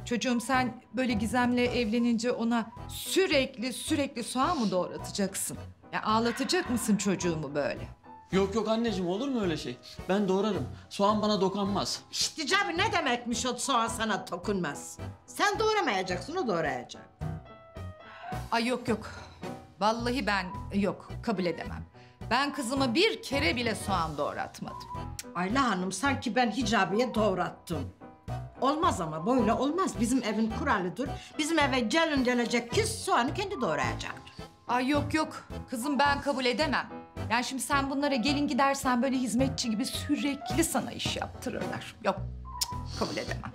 çocuğum sen böyle Gizem'le evlenince ona sürekli sürekli soğan mı doğratacaksın? Ya ağlatacak mısın çocuğumu böyle? Yok yok anneciğim olur mu öyle şey? Ben doğrarım. Soğan bana dokunmaz. İşte Cabi ne demekmiş o soğan sana dokunmaz. Sen doğramayacaksın, o doğrayacak. Ay yok yok. Vallahi ben yok kabul edemem. Ben kızıma bir kere bile soğan doğratmadım. Ayla Hanım sanki ben hicabiye doğrattım. Olmaz ama böyle olmaz. Bizim evin kuralıdır. Bizim eve gelin gelecek kız soğanı kendi doğrayacaktır. Ay yok yok. Kızım ben kabul edemem. Yani şimdi sen bunlara gelin gidersen böyle hizmetçi gibi sürekli sana iş yaptırırlar. Yok cık, kabul edemem.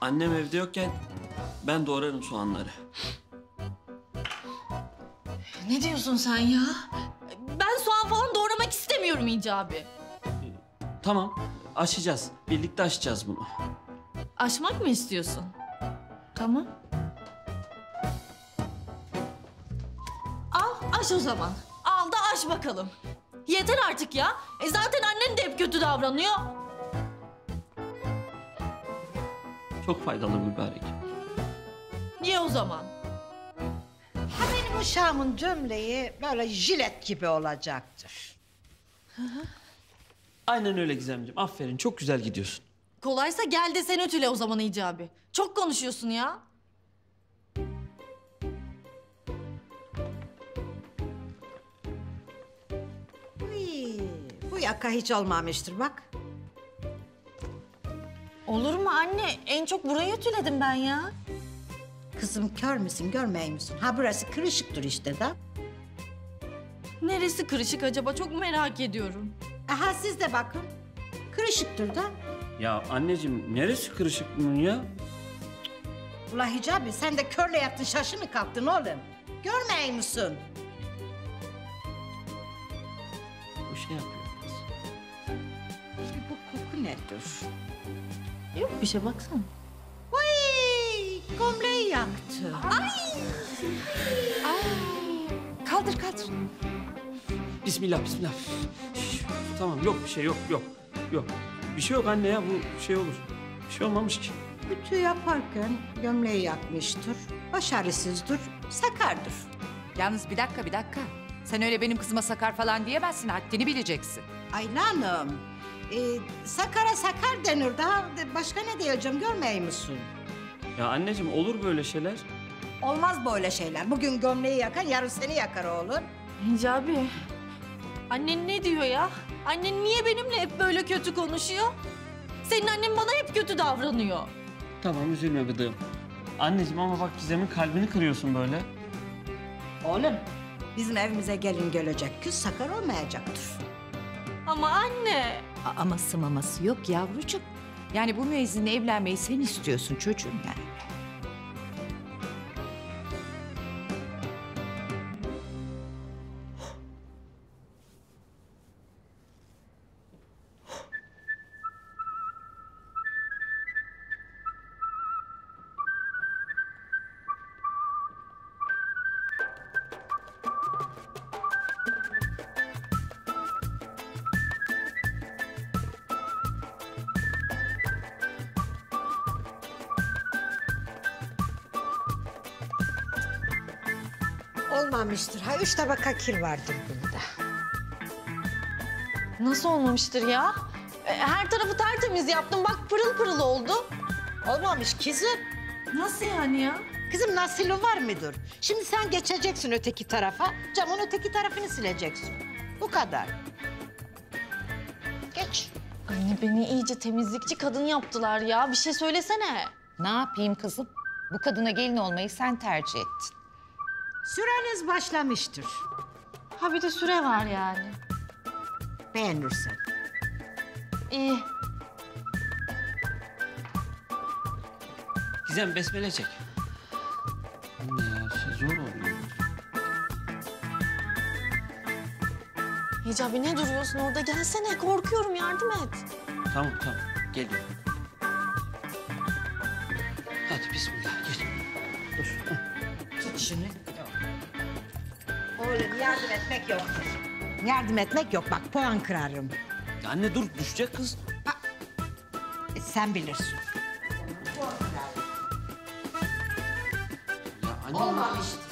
Annem evde yokken ben doğrarım soğanları. Ne diyorsun sen ya? Ben soğan falan doğramak istemiyorum icabi. Tamam aşacağız. Birlikte aşacağız bunu. Aşmak mı istiyorsun? Tamam. Al aş o zaman. Al da aş bakalım. Yeter artık ya. E zaten annen de hep kötü davranıyor. Çok faydalı mübarek. Niye o zaman? Uşağımın gömleği böyle jilet gibi olacaktır. Aynen öyle Gizemciğim. Aferin çok güzel gidiyorsun. Kolaysa gel de sen ütüle o zaman icabi. Çok konuşuyorsun ya. Uy, bu yaka hiç olmamıştır bak. Olur mu anne? En çok burayı ütüledim ben ya. Kızım kör müsün, görmey misin? Ha burası kırışıktır işte da. Neresi kırışık acaba? Çok merak ediyorum. Aha siz de bakın. Kırışıktır da. Ya anneciğim neresi kırışık bunun ya? Ula Hicabi sen de körle yattın şaşı mı kalktın oğlum? Görmey misin? Bu şey yapıyor. Bu koku nedir? Yok bir şey baksana. Gömleği yaktı. Ay! Kaldır kaldır. Bismillah, bismillah. Şş, Tamam, yok bir şey, yok, yok. Yok. Bir şey yok anne ya, bu şey olur. Bir şey olmamış ki. Ütü yaparken gömleği yakmıştır. Başarısızdır, sakardır. Yalnız bir dakika bir dakika. Sen öyle benim kızıma sakar falan diyemezsin. Haddini bileceksin. Ayla Hanım, e, sakara sakar denir. Daha başka ne diyeceğim görmey musun? Ya anneciğim olur böyle şeyler. Olmaz böyle şeyler. Bugün gömleği yakar, yarın seni yakar oğlum. Hicabi. Annen ne diyor ya? Annen niye benimle hep böyle kötü konuşuyor? Senin annen bana hep kötü davranıyor. Tamam, üzülme bıdığım. Anneciğim ama bak Gizem'in kalbini kırıyorsun böyle. Oğlum, bizim evimize gelin gelecek kız sakar olmayacaktır. Ama anne. A- Aması maması yok yavrucuğum. Yani bu müezzinle evlenmeyi sen istiyorsun çocuğum yani. 40 kil vardır bunda. Nasıl olmamıştır ya? E, her tarafı tertemiz yaptım. Bak pırıl pırıl oldu. Olmamış kızım. Nasıl yani ya? Kızım nasıl var mıdır? Şimdi sen geçeceksin öteki tarafa. Camın öteki tarafını sileceksin. Bu kadar. Geç. Anne beni iyice temizlikçi kadın yaptılar ya. Bir şey söylesene. Ne yapayım kızım? Bu kadına gelin olmayı sen tercih ettin. Süreniz başlamıştır. Ha bir de süre var yani. Beğenirsen. İyi. Gizem besmele çek. Anne ya, şey zor oluyor. Hicabi ne duruyorsun orada? Gelsene. Korkuyorum yardım et. Tamam, tamam. Geliyorum. Hadi bismillah, gel. Dur. Tut şunu. Oğlum yardım etmek yok. Yardım etmek yok. Bak puan kırarım. Anne dur, düşecek kız. E, sen bilirsin. Ya anne. Olmamıştır.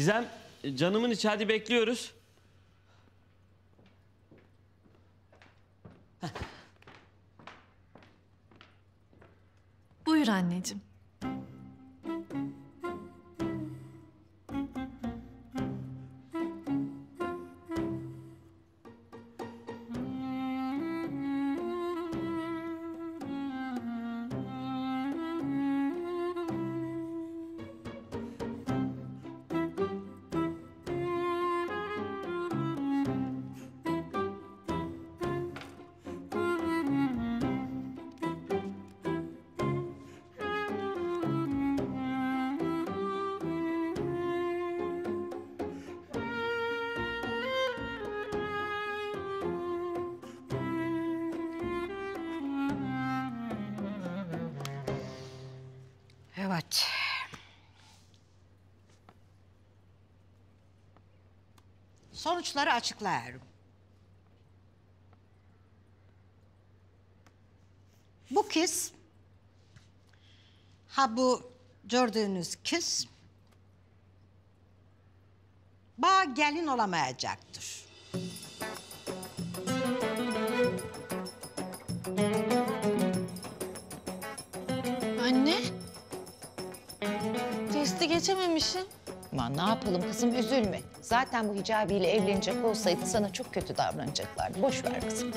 Gizem, canımın içi hadi bekliyoruz. sonuçları açıklar. Bu kız, ha bu gördüğünüz kız, bağ gelin olamayacaktır. Anne. Testi geçememişim. Aman ne yapalım kızım üzülme. Zaten bu hicabiyle evlenecek olsaydı sana çok kötü davranacaklardı. Boş ver kızım.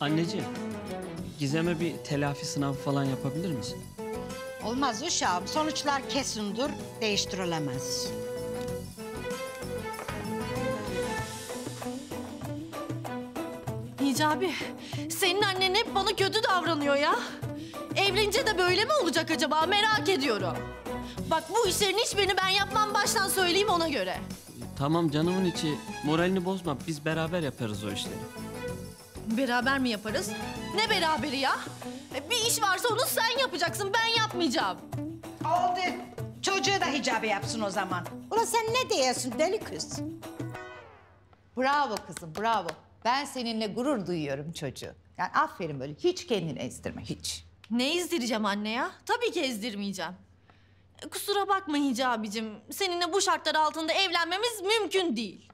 Anneciğim, Gizem'e bir telafi sınavı falan yapabilir misin? Olmaz uşağım. Sonuçlar kesindir, değiştirilemez. Hicabi, senin annen hep bana kötü davranıyor ya. Evlenince de böyle mi olacak acaba merak ediyorum. Bak bu işlerin hiçbirini ben yapmam baştan söyleyeyim ona göre. Tamam canımın içi, moralini bozma. Biz beraber yaparız o işleri. Beraber mi yaparız? Ne beraberi ya? E, Bir iş varsa onu sen yapacaksın, ben yapmayacağım. Oldu. Çocuğu da hicabı yapsın o zaman. Ulan sen ne diyorsun deli kız? Bravo kızım bravo. Ben seninle gurur duyuyorum çocuğu. Yani aferin böyle hiç kendini ezdirme hiç. Ne ezdireceğim anne ya? Tabii ki ezdirmeyeceğim. Kusura bakma Hicabicim. Seninle bu şartlar altında evlenmemiz mümkün değil.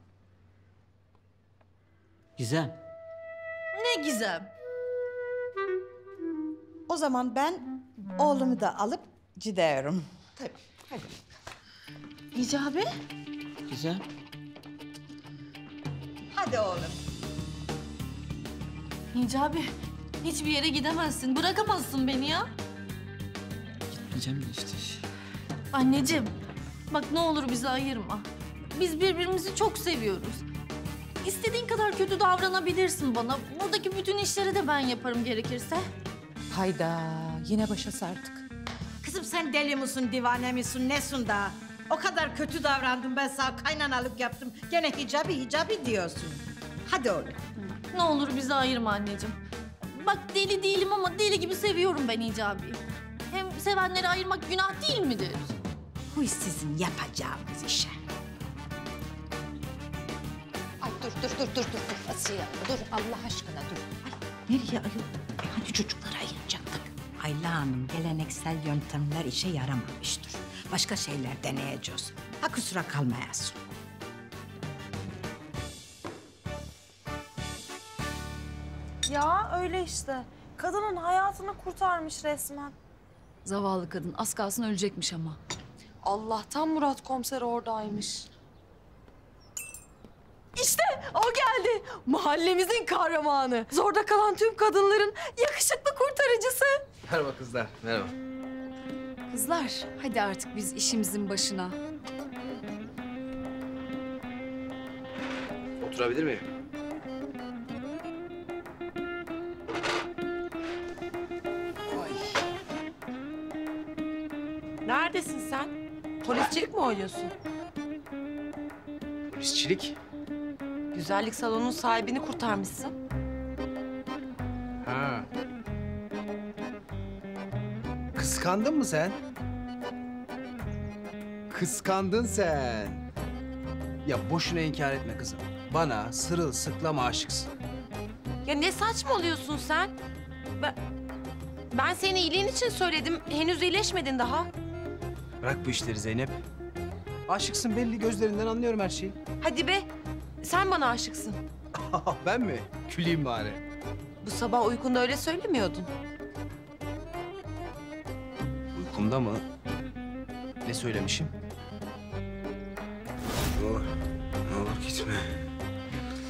Gizem, Ne gizem. O zaman ben oğlumu da alıp gidiyorum. Tabii. Hadi. Hicabi? Gizem. Hadi oğlum. Hicabi, hiçbir yere gidemezsin. Bırakamazsın beni ya. Gitmeyeceğim de işte. Anneciğim, bak ne olur bizi ayırma. Biz birbirimizi çok seviyoruz. İstediğin kadar kötü davranabilirsin bana. Buradaki bütün işleri de ben yaparım gerekirse. Hayda yine başa sardık. Kızım sen deli misin, divane misin, nesin daha? O kadar kötü davrandım ben sana kaynanalık yaptım. Gene hicabi hicabi diyorsun. Hadi oğlum. Ne olur bizi ayırma anneciğim. Bak deli değilim ama deli gibi seviyorum ben Hicabi'yi. Hem sevenleri ayırmak günah değil midir? Bu iş sizin yapacağınız işe. Ay dur dur dur dur dur dur Asiye dur Allah aşkına dur. Ay, nereye ayol? E, hani çocukları ayıracaktık. Ayla Hanım geleneksel yöntemler işe yaramamıştır. Başka şeyler deneyeceğiz. Ha kusura kalmayasın. Ya öyle işte. Kadının hayatını kurtarmış resmen. Zavallı kadın az kalsın ölecekmiş ama. Allah'tan Murat komiser oradaymış. İşte o geldi. Mahallemizin kahramanı. Zorda kalan tüm kadınların yakışıklı kurtarıcısı. Merhaba kızlar, merhaba. Kızlar hadi artık biz işimizin başına. Oturabilir miyim? Neredesin sen? Polisçilik mi oynuyorsun? Polisçilik? Güzellik salonunun sahibini kurtarmışsın. Ha. Kıskandın mı sen? Kıskandın sen. Ya boşuna inkar etme kızım. Bana sırılsıklam aşıksın. Ya ne saçmalıyorsun sen? Ben, ben senin iyiliğin için söyledim. Henüz iyileşmedin daha. Bırak bu işleri Zeynep. Aşıksın belli gözlerinden anlıyorum her şeyi. Hadi be. Sen bana aşıksın. ben mi? Küleyim bari. Bu sabah uykunda öyle söylemiyordun. Uykumda mı? Ne söylemişim? Ne olur, ne olur gitme.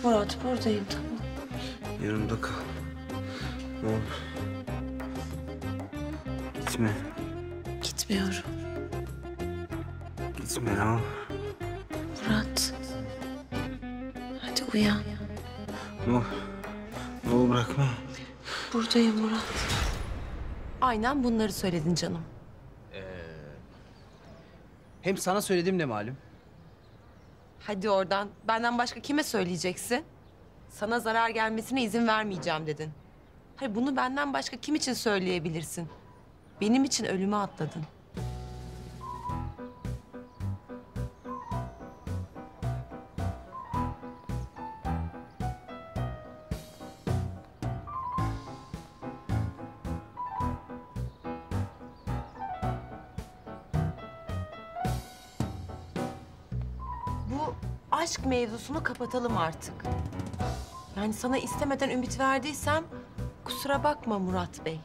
Murat buradayım tamam. Yanımda kal. Ne olur. Gitme. Gitmiyorum. Gitme olur. Murat. Hadi uyan. Ne. Ne olur bırakma. Buradayım Murat. Aynen bunları söyledin canım. Hem sana söyledim ne malum. Hadi oradan. Benden başka kime söyleyeceksin? Sana zarar gelmesine izin vermeyeceğim dedin. Hayır bunu benden başka kim için söyleyebilirsin? Benim için ölüme atladın. Mevzusunu kapatalım artık. Yani sana istemeden ümit verdiysem kusura bakma Murat Bey.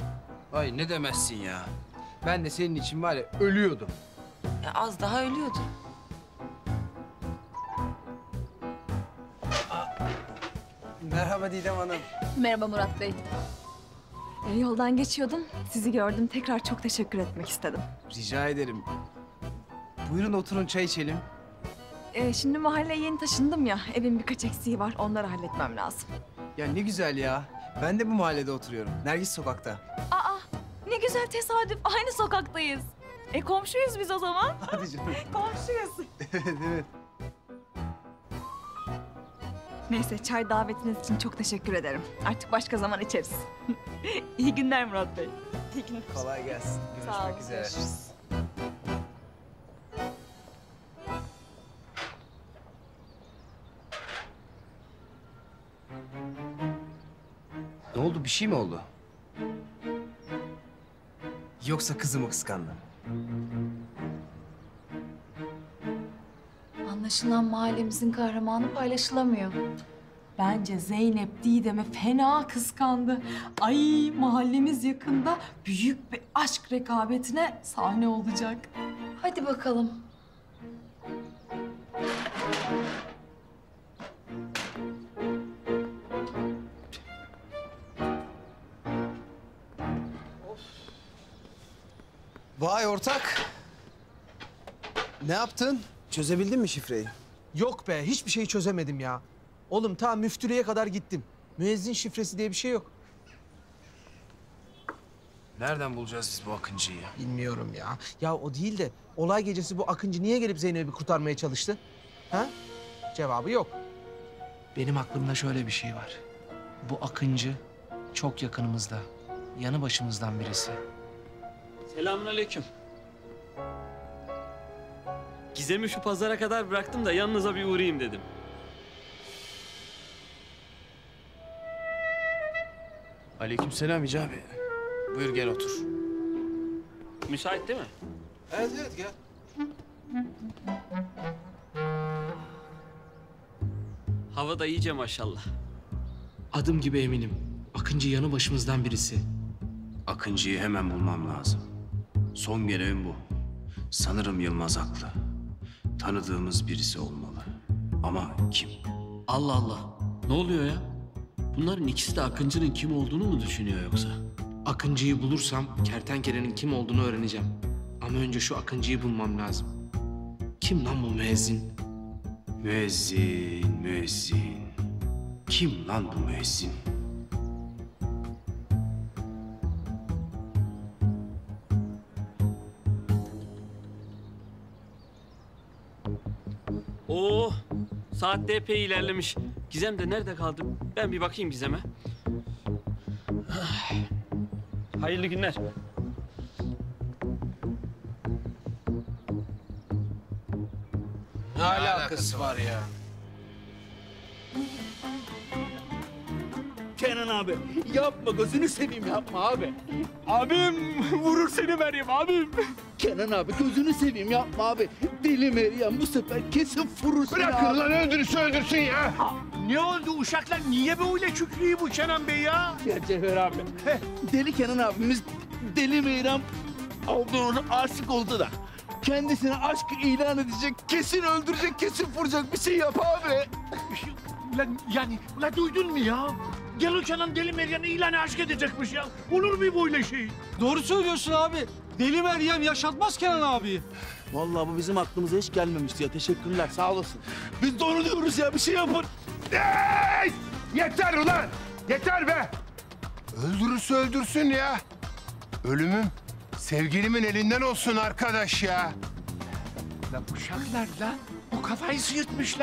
Ay ne demezsin ya. Ben de senin için var ya ölüyordum. Ya az daha ölüyordu. Merhaba Didem Hanım. Merhaba Murat Bey. Ee, yoldan geçiyordum. Sizi gördüm. Tekrar çok teşekkür etmek istedim. Rica ederim. Buyurun oturun çay içelim. Ee, şimdi mahalleye yeni taşındım ya. Evin birkaç eksiği var. Onları halletmem lazım. Ya ne güzel ya. Ben de bu mahallede oturuyorum. Nergis sokakta. Aa, ne güzel tesadüf. Aynı sokaktayız. E komşuyuz biz o zaman. Hadi canım. komşuyuz. evet evet. Neyse çay davetiniz için çok teşekkür ederim. Artık başka zaman içeriz. İyi günler Murat Bey. İyi günler. Kolay gelsin. Görüşmek Sağ olun, üzere. görüşürüz. Bir şey mi oldu? Yoksa kızımı kıskandın? Anlaşılan mahallemizin kahramanı paylaşılamıyor. Bence Zeynep Didem'e fena kıskandı. Ay mahallemiz yakında büyük bir aşk rekabetine sahne olacak. Hadi bakalım. Vay ortak. Ne yaptın? Çözebildin mi şifreyi? Yok be, hiçbir şeyi çözemedim ya. Oğlum ta müftülüğe kadar gittim. Müezzin şifresi diye bir şey yok. Nereden bulacağız biz bu Akıncı'yı? Bilmiyorum ya. Ya o değil de olay gecesi bu Akıncı niye gelip Zeynep'i kurtarmaya çalıştı? Ha? Cevabı yok. Benim aklımda şöyle bir şey var. Bu Akıncı çok yakınımızda. Yanı başımızdan birisi. Selamünaleyküm. Gizem'i şu pazara kadar bıraktım da yanınıza bir uğrayayım dedim. Aleykümselam Hicabi. Buyur gel otur. Müsait değil mi? Evet evet gel. Hava da iyice maşallah. Adım gibi eminim. Akıncı yanı başımızdan birisi. Akıncı'yı hemen bulmam lazım. Son görevim bu. Sanırım Yılmaz haklı. Tanıdığımız birisi olmalı. Ama kim? Allah Allah. Ne oluyor ya? Bunların ikisi de Akıncı'nın kim olduğunu mu düşünüyor yoksa? Akıncı'yı bulursam kertenkelenin kim olduğunu öğreneceğim. Ama önce şu Akıncı'yı bulmam lazım. Kim lan bu müezzin? Müezzin, müezzin. Kim lan bu müezzin? Saat de epey ilerlemiş. Gizem de nerede kaldı? Ben bir bakayım Gizem'e. Hayırlı günler. Ne alakası var ya? Kenan abi yapma gözünü seveyim yapma abi. Abim vurur seni Meryem abim. Kenan abi gözünü seveyim yapma abi. Deli Meryem bu sefer kesin vurur seni Bırakın abi. lan öldürsün öldürsün ya. Ne oldu uşaklar niye böyle kükrüyor bu Kenan Bey ya? Ya Cevher abi. deli Kenan abimiz Deli Meryem olduğunu aşık oldu da. Kendisine aşk ilan edecek, kesin öldürecek, kesin vuracak bir şey yap abi. Ulan yani, ulan duydun mu ya? Gel o Kenan Deli Meryem'i ilan aşk edecekmiş ya. Olur mu böyle şey? Doğru söylüyorsun abi. Deli Meryem yaşatmaz Kenan abi. Vallahi bu bizim aklımıza hiç gelmemişti ya. Teşekkürler, sağ olasın. Biz onu diyoruz ya, bir şey yapın. Ey! Yeter ulan! Yeter be! Öldürürse öldürsün ya. Ölümüm sevgilimin elinden olsun arkadaş ya. La uşaklar la. O kafayı sıyırtmış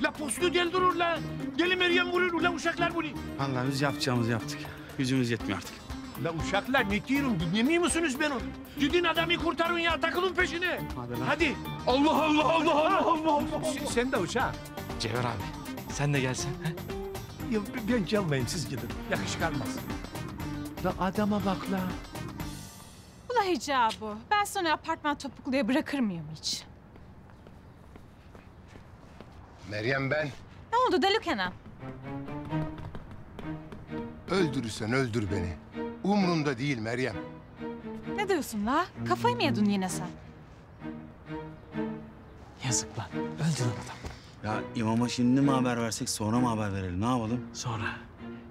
la. La postu deldirur la. Deli Meryem vurur la uşaklar bunu. Vallahi biz yapacağımızı yaptık. Gücümüz yetmiyor artık. La uşaklar ne diyorum dinlemiyor musunuz beni? Gidin adamı kurtarın ya takılın peşine. Hadi lan. Hadi. Allah Allah Allah Allah Allah Allah. Sen de uçağa. Cevher abi sen de gelsen. He? Ya ben gelmeyeyim siz gidin. Yakışık almaz. La adama bak la. Ula Hicabu, ben sana apartman topukluya bırakır mıyım hiç? Meryem ben. Ne oldu Deli Kenan? Öldürürsen öldür beni. Umrumda değil Meryem. Ne diyorsun la? Kafayı mı yedin yine sen? Yazık lan. Öldü lan adam. Ya imama şimdi mi haber versek sonra mı haber verelim? Ne yapalım? Sonra.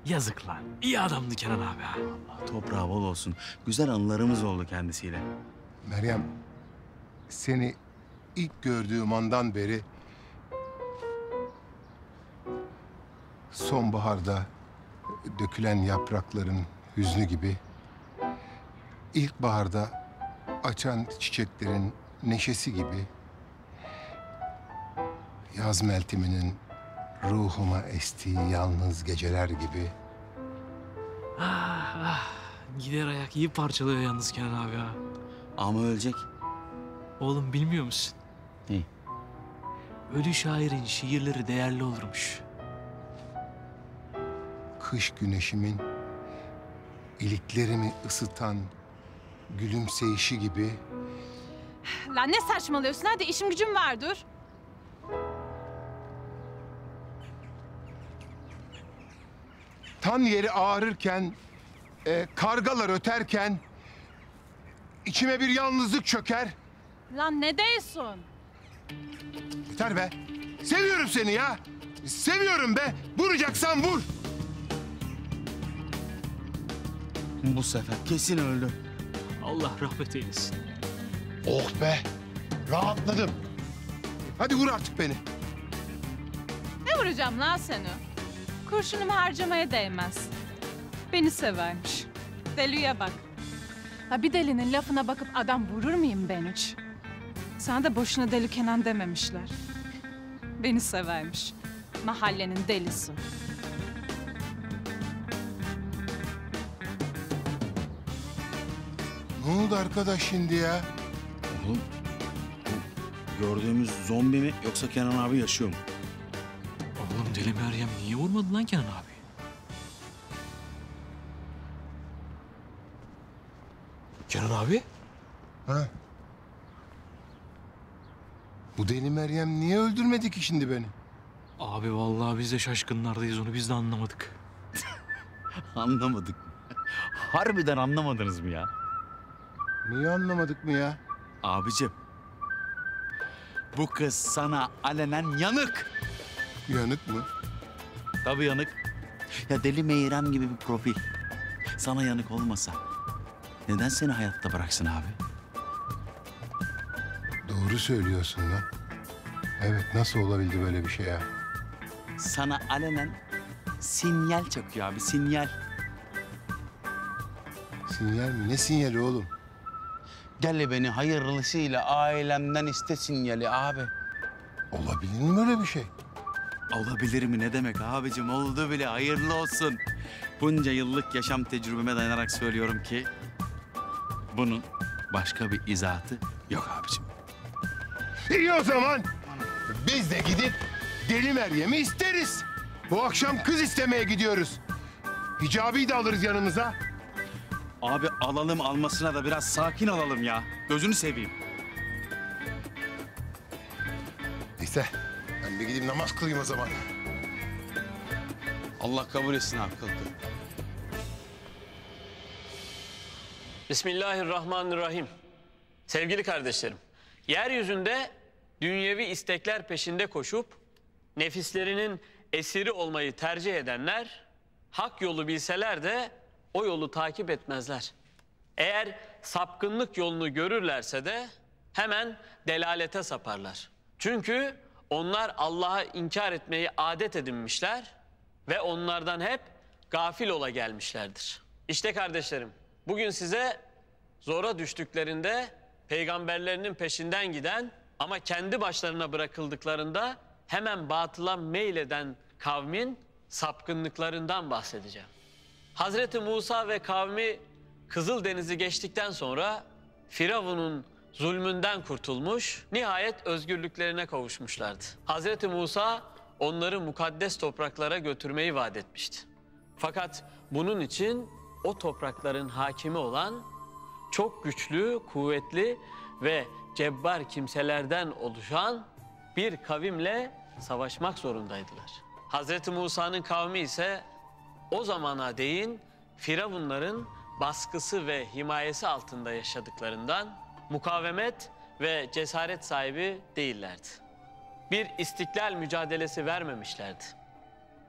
Yazık lan. İyi adamdı Kenan abi ha. Allah toprağı bol olsun. Güzel anılarımız oldu kendisiyle. Meryem, seni ilk gördüğüm andan beri sonbaharda dökülen yaprakların hüznü gibi ilkbaharda açan çiçeklerin neşesi gibi yaz melteminin ruhuma estiği yalnız geceler gibi Ah, ah. Gider ayak iyi parçalıyor yalnız Kenan abi ha. Ama ölecek. Oğlum bilmiyor musun? Ne? Ölü şairin şiirleri değerli olurmuş. Kış güneşimin iliklerimi ısıtan gülümseyişi gibi Lan ne saçmalıyorsun? Hadi işim gücüm var dur. tan yeri ağrırken, e, kargalar öterken içime bir yalnızlık çöker. Lan ne diyorsun? Yeter be. Seviyorum seni ya. Seviyorum be. Vuracaksan vur. Bu sefer kesin öldü. Allah rahmet eylesin. Oh be. Rahatladım. Hadi vur artık beni. Ne vuracağım lan seni? Kurşunumu harcamaya değmez. Beni severmiş. Deliye bak. La bir delinin lafına bakıp adam vurur muyum ben hiç? Sana da boşuna deli Kenan dememişler. Beni severmiş. Mahallenin delisi. Ne oldu arkadaş şimdi ya? Oğlum bu gördüğümüz zombi mi yoksa Kenan abi yaşıyor mu? Oğlum Deli Meryem niye vurmadı lan Kenan abi? Kenan abi? Ha? Bu deli Meryem niye öldürmedi ki şimdi beni? Abi vallahi biz de şaşkınlardayız onu biz de anlamadık. Anlamadık. Harbiden anlamadınız mı ya? Niye anlamadık mı ya? Abicim. Bu kız sana alenen yanık. Yanık mı? Tabii yanık. Ya deli Meyrem gibi bir profil. Sana yanık olmasa neden seni hayatta bıraksın abi? Doğru söylüyorsun lan. Evet nasıl olabildi böyle bir şey ya? Sana alenen sinyal çakıyor abi sinyal. Sinyal mi? Ne sinyali oğlum? Gel beni hayırlısıyla ailemden iste sinyali abi. Olabilir mi böyle bir şey? Olabilir mi ne demek abicim oldu bile hayırlı olsun. Bunca yıllık yaşam tecrübeme dayanarak söylüyorum ki bunun başka bir izahatı yok abicim. İyi o zaman. Biz de gidip Deli Meryem'i isteriz. Bu akşam kız istemeye gidiyoruz. Hicabi'yi de alırız yanımıza. Abi alalım almasına da biraz sakin olalım ya. Gözünü seveyim. Neyse ben de gideyim namaz kılayım o zaman. Allah kabul etsin abi kıl kıl. Bismillahirrahmanirrahim. Sevgili kardeşlerim, yeryüzünde dünyevi istekler peşinde koşup nefislerinin esiri olmayı tercih edenler hak yolu bilseler de o yolu takip etmezler. Eğer sapkınlık yolunu görürlerse de hemen delalete saparlar. Çünkü onlar Allah'a inkar etmeyi adet edinmişler ve onlardan hep gafil ola gelmişlerdir. İşte kardeşlerim, bugün size zora düştüklerinde peygamberlerinin peşinden giden ama kendi başlarına bırakıldıklarında hemen batıla meyleden kavmin sapkınlıklarından bahsedeceğim. Hazreti Musa ve kavmi Kızıldeniz'i geçtikten sonra Firavun'un zulmünden kurtulmuş, nihayet özgürlüklerine kavuşmuşlardı. Hazreti Musa onları mukaddes topraklara götürmeyi vaat etmişti. Fakat bunun için o toprakların hakimi olan çok güçlü, kuvvetli ve cebbar kimselerden oluşan bir kavimle savaşmak zorundaydılar. Hazreti Musa'nın kavmi ise o zamana değin Firavunların baskısı ve himayesi altında yaşadıklarından mukavemet ve cesaret sahibi değillerdi. Bir istiklal mücadelesi vermemişlerdi.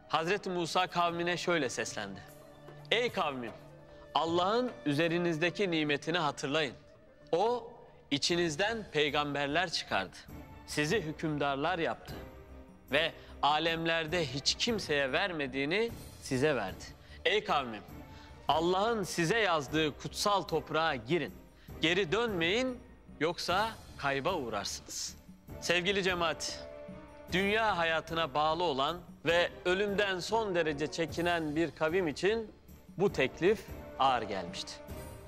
Hazreti Musa kavmine şöyle seslendi. Ey kavmim, Allah'ın üzerinizdeki nimetini hatırlayın. O içinizden peygamberler çıkardı. Sizi hükümdarlar yaptı ve alemlerde hiç kimseye vermediğini size verdi. Ey kavmim, Allah'ın size yazdığı kutsal toprağa girin. Geri dönmeyin yoksa kayba uğrarsınız. Sevgili cemaat, dünya hayatına bağlı olan ve ölümden son derece çekinen bir kavim için bu teklif ağır gelmişti.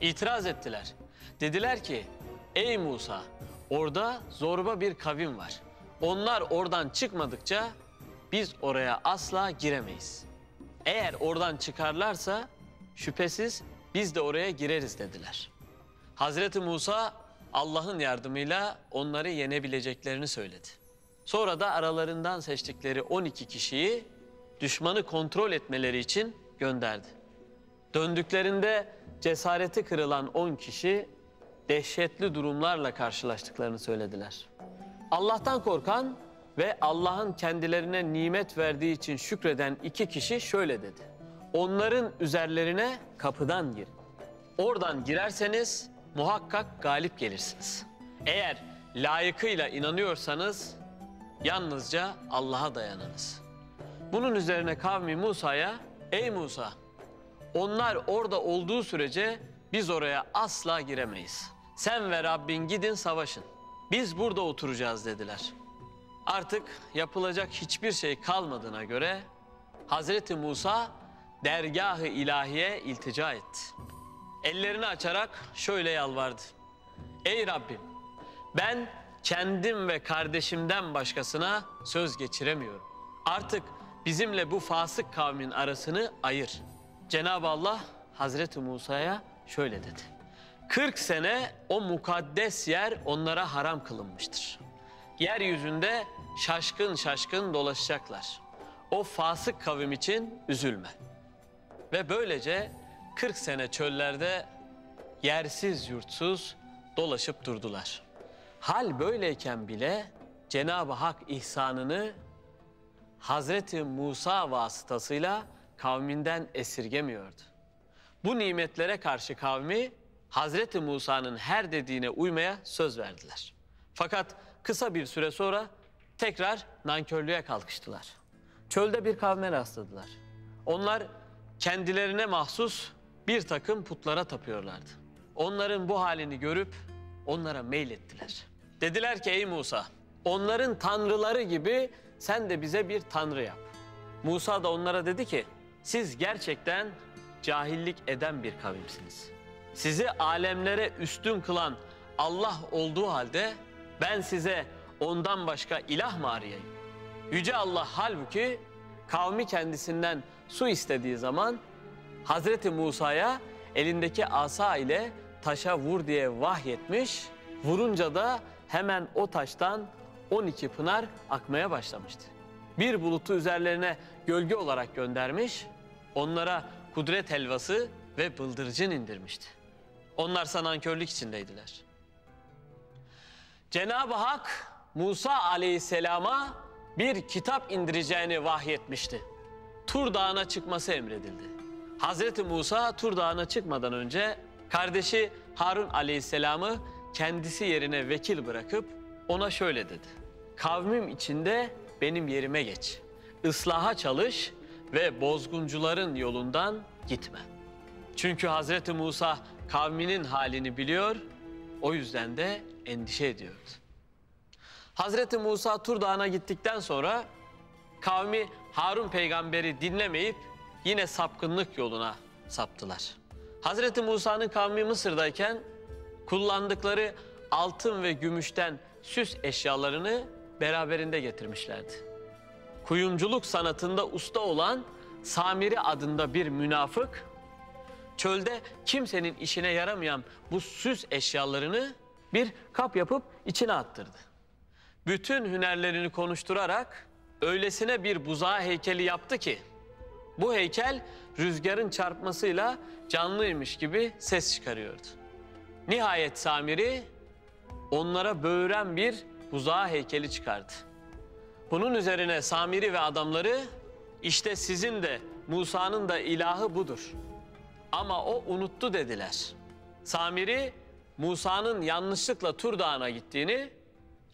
İtiraz ettiler. Dediler ki, ey Musa, orada zorba bir kavim var. Onlar oradan çıkmadıkça biz oraya asla giremeyiz. Eğer oradan çıkarlarsa şüphesiz biz de oraya gireriz dediler. Hazreti Musa Allah'ın yardımıyla onları yenebileceklerini söyledi. Sonra da aralarından seçtikleri 12 kişiyi düşmanı kontrol etmeleri için gönderdi. Döndüklerinde cesareti kırılan 10 kişi dehşetli durumlarla karşılaştıklarını söylediler. Allah'tan korkan ve Allah'ın kendilerine nimet verdiği için şükreden iki kişi şöyle dedi. Onların üzerlerine kapıdan girin. Oradan girerseniz muhakkak galip gelirsiniz. Eğer layıkıyla inanıyorsanız yalnızca Allah'a dayanınız. Bunun üzerine kavmi Musa'ya, ey Musa, onlar orada olduğu sürece biz oraya asla giremeyiz. Sen ve Rabbin gidin savaşın. Biz burada oturacağız dediler. Artık yapılacak hiçbir şey kalmadığına göre Hazreti Musa dergahı ilahiye iltica etti. Ellerini açarak şöyle yalvardı. Ey Rabbim ben kendim ve kardeşimden başkasına söz geçiremiyorum. Artık bizimle bu fasık kavmin arasını ayır. Cenab-ı Allah Hazreti Musa'ya şöyle dedi. 40 sene o mukaddes yer onlara haram kılınmıştır. Yeryüzünde şaşkın şaşkın dolaşacaklar. O fasık kavim için üzülme. Ve böylece 40 sene çöllerde yersiz yurtsuz dolaşıp durdular. Hal böyleyken bile Cenab-ı Hak ihsanını Hazreti Musa vasıtasıyla kavminden esirgemiyordu. Bu nimetlere karşı kavmi Hazreti Musa'nın her dediğine uymaya söz verdiler. Fakat kısa bir süre sonra tekrar nankörlüğe kalkıştılar. Çölde bir kavme rastladılar. Onlar kendilerine mahsus bir takım putlara tapıyorlardı. Onların bu halini görüp onlara meylettiler. Dediler ki ey Musa, onların tanrıları gibi sen de bize bir tanrı yap. Musa da onlara dedi ki, siz gerçekten cahillik eden bir kavimsiniz. Sizi alemlere üstün kılan Allah olduğu halde ben size ondan başka ilah mı arayayım? Yüce Allah halbuki kavmi kendisinden su istediği zaman Hazreti Musa'ya elindeki asa ile taşa vur diye vahyetmiş. Vurunca da hemen o taştan 12 pınar akmaya başlamıştı. Bir bulutu üzerlerine gölge olarak göndermiş. Onlara kudret helvası ve bıldırcın indirmişti. Onlar nankörlük içindeydiler. Cenab-ı Hak Musa aleyhisselama bir kitap indireceğini vahyetmişti. Tur Dağı'na çıkması emredildi. Hazreti Musa Tur Dağı'na çıkmadan önce kardeşi Harun aleyhisselamı kendisi yerine vekil bırakıp ona şöyle dedi. Kavmim içinde benim yerime geç. Islaha çalış ve bozguncuların yolundan gitme. Çünkü Hazreti Musa kavminin halini biliyor, o yüzden de endişe ediyordu. Hazreti Musa Tur Dağı'na gittikten sonra kavmi Harun peygamberi dinlemeyip yine sapkınlık yoluna saptılar. Hazreti Musa'nın kavmi Mısır'dayken kullandıkları altın ve gümüşten süs eşyalarını beraberinde getirmişlerdi. Kuyumculuk sanatında usta olan Samiri adında bir münafık çölde kimsenin işine yaramayan bu süs eşyalarını bir kap yapıp içine attırdı. Bütün hünerlerini konuşturarak öylesine bir buzağı heykeli yaptı ki Bu heykel rüzgarın çarpmasıyla canlıymış gibi ses çıkarıyordu. Nihayet Samiri onlara böğüren bir buzağı heykeli çıkardı. Bunun üzerine Samiri ve adamları işte sizin de Musa'nın da ilahı budur. Ama o unuttu dediler. Samiri Musa'nın yanlışlıkla Tur Dağı'na gittiğini,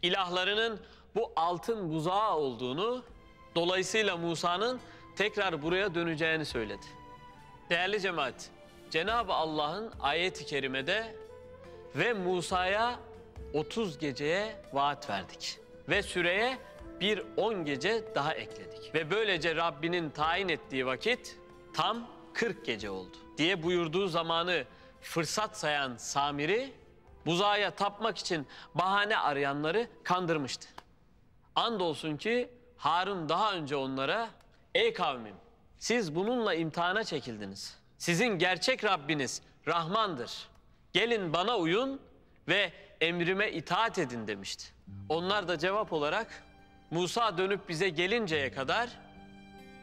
ilahlarının bu altın buzağı olduğunu, dolayısıyla Musa'nın tekrar buraya döneceğini söyledi. Değerli cemaat, Cenab-ı Allah'ın ayet-i kerimede ve Musa'ya 30 geceye vaat verdik. Ve süreye bir 10 gece daha ekledik. Ve böylece Rabbinin tayin ettiği vakit tam 40 gece oldu. Diye buyurduğu zamanı fırsat sayan Samiri, buzağa tapmak için bahane arayanları kandırmıştı. Andolsun ki Harun daha önce onlara, ey kavmim siz bununla imtihana çekildiniz. Sizin gerçek Rabbiniz Rahmandır. Gelin bana uyun ve emrime itaat edin demişti. Onlar da cevap olarak Musa dönüp bize gelinceye kadar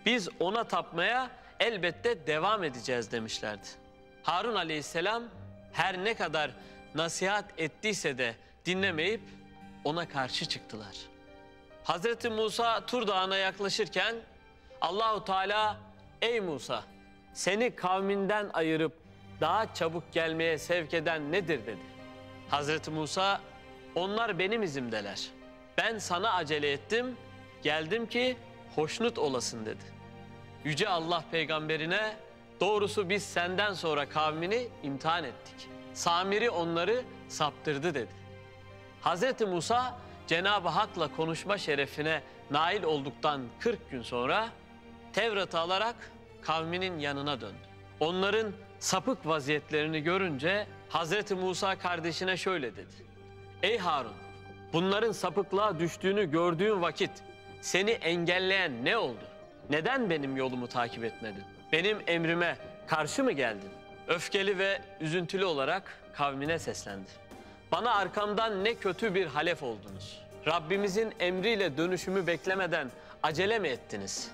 biz ona tapmaya elbette devam edeceğiz demişlerdi. Harun aleyhisselam her ne kadar nasihat ettiyse de dinlemeyip ona karşı çıktılar. Hazreti Musa Tur Dağı'na yaklaşırken Allahu Teala ey Musa seni kavminden ayırıp daha çabuk gelmeye sevk eden nedir dedi. Hazreti Musa onlar benim izimdeler. Ben sana acele ettim, geldim ki hoşnut olasın dedi. Yüce Allah peygamberine doğrusu biz senden sonra kavmini imtihan ettik. Samiri onları saptırdı dedi. Hazreti Musa Cenab-ı Hak'la konuşma şerefine nail olduktan 40 gün sonra Tevrat'ı alarak kavminin yanına döndü. Onların sapık vaziyetlerini görünce Hazreti Musa kardeşine şöyle dedi. Ey Harun, bunların sapıklığa düştüğünü gördüğün vakit seni engelleyen ne oldu? Neden benim yolumu takip etmedin? Benim emrime karşı mı geldin? Öfkeli ve üzüntülü olarak kavmine seslendi. Bana arkamdan ne kötü bir halef oldunuz. Rabbimizin emriyle dönüşümü beklemeden acele mi ettiniz?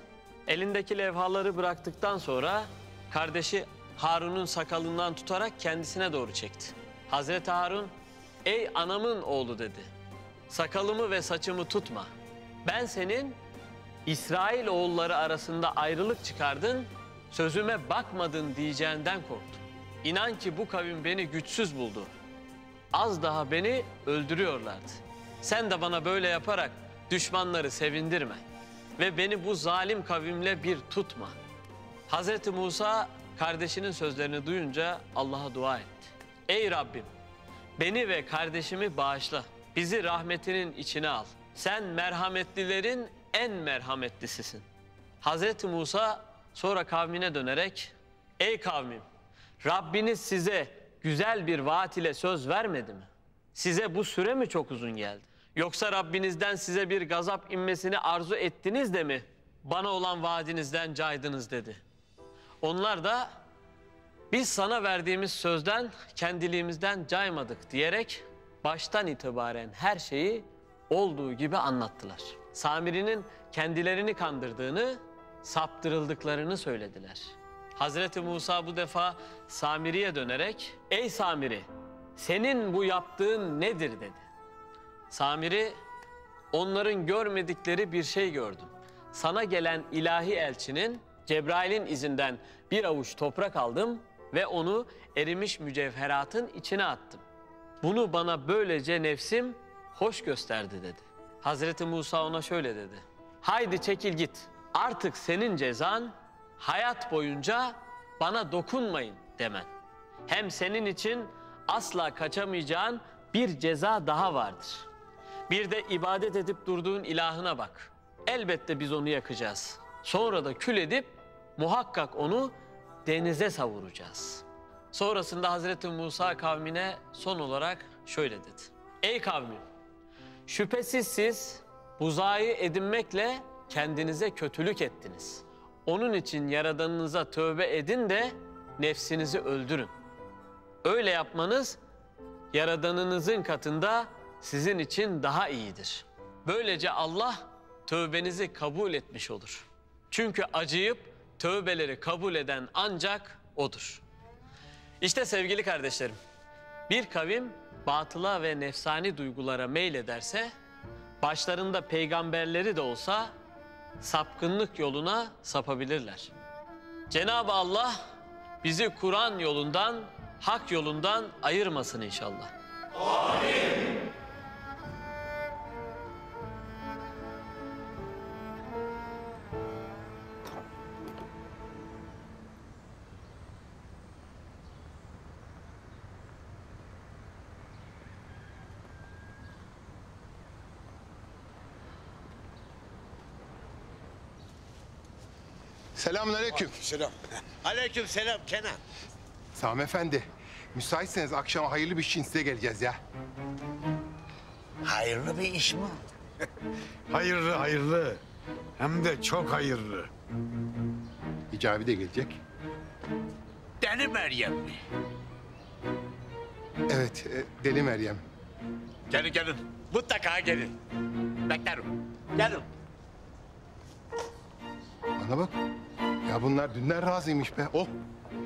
Elindeki levhaları bıraktıktan sonra kardeşi Harun'un sakalından tutarak kendisine doğru çekti. Hazreti Harun, ey anamın oğlu dedi. Sakalımı ve saçımı tutma. Ben senin İsrail oğulları arasında ayrılık çıkardın, sözüme bakmadın diyeceğinden korktum. İnan ki bu kavim beni güçsüz buldu. Az daha beni öldürüyorlardı. Sen de bana böyle yaparak düşmanları sevindirme ve beni bu zalim kavimle bir tutma. Hazreti Musa kardeşinin sözlerini duyunca Allah'a dua etti. Ey Rabbim beni ve kardeşimi bağışla. Bizi rahmetinin içine al. Sen merhametlilerin en merhametlisisin. Hazreti Musa sonra kavmine dönerek Ey kavmim Rabbiniz size güzel bir vaat ile söz vermedi mi? Size bu süre mi çok uzun geldi? Yoksa Rabbinizden size bir gazap inmesini arzu ettiniz de mi? Bana olan vaadinizden caydınız dedi. Onlar da biz sana verdiğimiz sözden kendiliğimizden caymadık diyerek baştan itibaren her şeyi olduğu gibi anlattılar. Samiri'nin kendilerini kandırdığını, saptırıldıklarını söylediler. Hazreti Musa bu defa Samiri'ye dönerek, ''Ey Samiri, senin bu yaptığın nedir?'' dedi. Samiri, onların görmedikleri bir şey gördüm. Sana gelen ilahi elçinin Cebrail'in izinden bir avuç toprak aldım ve onu erimiş mücevheratın içine attım. Bunu bana böylece nefsim hoş gösterdi dedi. Hazreti Musa ona şöyle dedi. Haydi çekil git. Artık senin cezan hayat boyunca bana dokunmayın demen. Hem senin için asla kaçamayacağın bir ceza daha vardır. Bir de ibadet edip durduğun ilahına bak. Elbette biz onu yakacağız. Sonra da kül edip muhakkak onu denize savuracağız. Sonrasında Hazreti Musa kavmine son olarak şöyle dedi. Ey kavmim, şüphesiz siz buzağı edinmekle kendinize kötülük ettiniz. Onun için yaradanınıza tövbe edin de nefsinizi öldürün. Öyle yapmanız yaradanınızın katında sizin için daha iyidir. Böylece Allah tövbenizi kabul etmiş olur. Çünkü acıyıp tövbeleri kabul eden ancak odur. İşte sevgili kardeşlerim, bir kavim batıla ve nefsani duygulara meylederse, başlarında peygamberleri de olsa sapkınlık yoluna sapabilirler. Cenab-ı Allah bizi Kur'an yolundan, hak yolundan ayırmasın inşallah. Selamünaleyküm. Selam. Aleyküm selam Kenan. Sami Efendi, müsaitseniz akşama hayırlı bir iş için size geleceğiz ya. Hayırlı bir iş mi? Hayırlı hayırlı. Hem de çok hayırlı. Hicabi de gelecek. Deli Meryem mi? Evet, e, Deli Meryem. Gelin gelin. Mutlaka gelin. Beklerim. Gelin. Bana bak. Ya bunlar dünden razıymış be. Oh.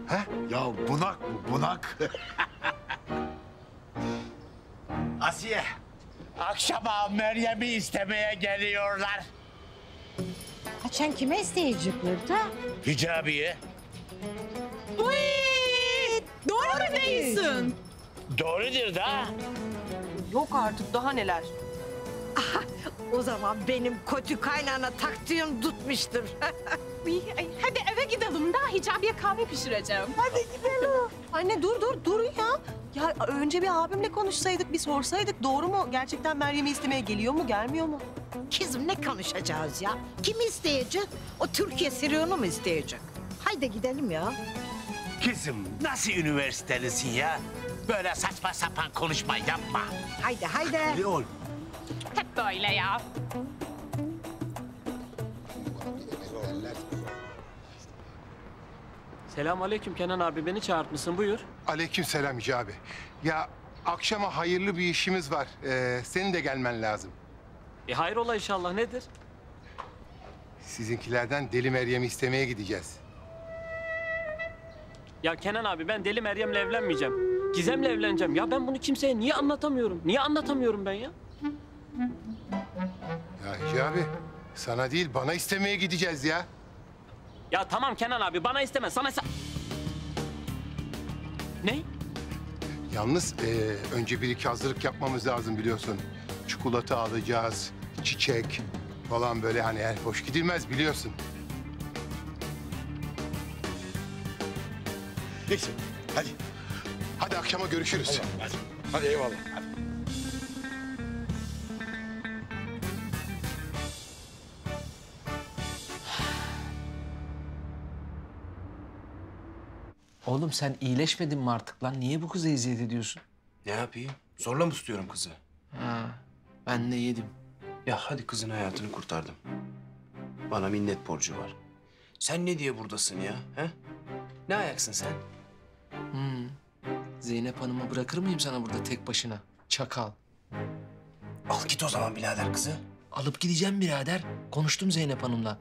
He? Ya bunak bu bunak. Asiye. Akşama Meryem'i istemeye geliyorlar. Kaçan kime isteyecek burada? Hicabiye. Uy! Doğru mu değilsin? Doğrudur da. Yok artık daha neler. O zaman benim kötü kaynana taktığım tutmuştur. Ay, Hadi eve gidelim daha hicabiye kahve pişireceğim. Hadi gidelim. Anne dur dur dur ya. Ya önce bir abimle konuşsaydık, bir sorsaydık doğru mu? Gerçekten Meryem'i istemeye geliyor mu, gelmiyor mu? Kızım ne konuşacağız ya? Kim isteyecek? O Türkiye Siriyonu mu isteyecek? Haydi gidelim ya. Kızım nasıl üniversitelisin ya? Böyle saçma sapan konuşma yapma. Haydi haydi. Ne ol? Hep böyle ya. Selam aleyküm Kenan abi beni çağırtmışsın buyur. Aleyküm selam Hicabi. Ya akşama hayırlı bir işimiz var. Ee, senin de gelmen lazım. E hayrola inşallah nedir? Sizinkilerden Deli Meryem'i istemeye gideceğiz. Ya Kenan abi ben Deli Meryem'le evlenmeyeceğim. Gizem'le evleneceğim. Ya ben bunu kimseye niye anlatamıyorum? Niye anlatamıyorum ben ya? Ya Hicabi, sana değil bana istemeye gideceğiz ya. Ya tamam Kenan abi bana isteme sana ise... Ne? Yalnız ee, önce bir iki hazırlık yapmamız lazım biliyorsun. Çikolata alacağız, çiçek falan böyle hani el hoş gidilmez biliyorsun. Neyse hadi. Hadi akşama görüşürüz. Hadi, hadi eyvallah. Oğlum sen iyileşmedin mi artık lan? Niye bu kıza eziyet ediyorsun? Ne yapayım? Zorla mı tutuyorum kızı? Ha, ben de yedim. Ya hadi kızın hayatını kurtardım. Bana minnet borcu var. Sen ne diye buradasın ya? He? Ne ayaksın sen? Hmm. Zeynep Hanım'ı bırakır mıyım sana burada tek başına? Çakal. Al git o zaman birader kızı. Alıp gideceğim birader. Konuştum Zeynep Hanım'la.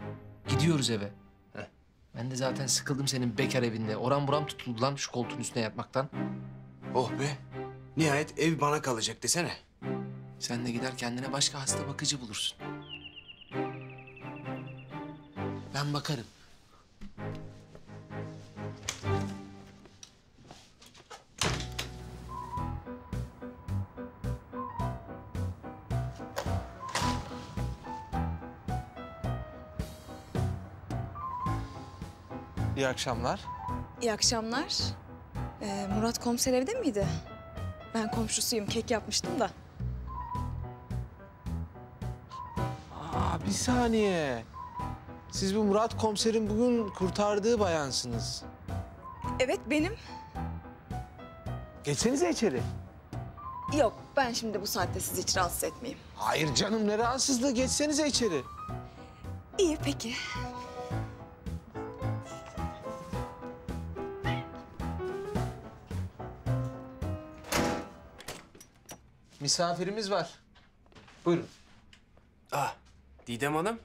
Gidiyoruz eve. Ben de zaten sıkıldım senin bekar evinde. Oran buram tutuldu lan şu koltuğun üstüne yatmaktan. Oh be. Nihayet ev bana kalacak desene. Sen de gider kendine başka hasta bakıcı bulursun. Ben bakarım. İyi akşamlar. İyi akşamlar. Ee, Murat komiser evde miydi? Ben komşusuyum, kek yapmıştım da. Aa, bir saniye. Siz bu Murat komiserin bugün kurtardığı bayansınız. Evet, benim. Geçsenize içeri. Yok, ben şimdi bu saatte sizi hiç rahatsız etmeyeyim. Hayır canım ne rahatsızlığı. Geçsenize içeri. İyi, peki. Misafirimiz var. Buyurun. Ah, Didem Hanım.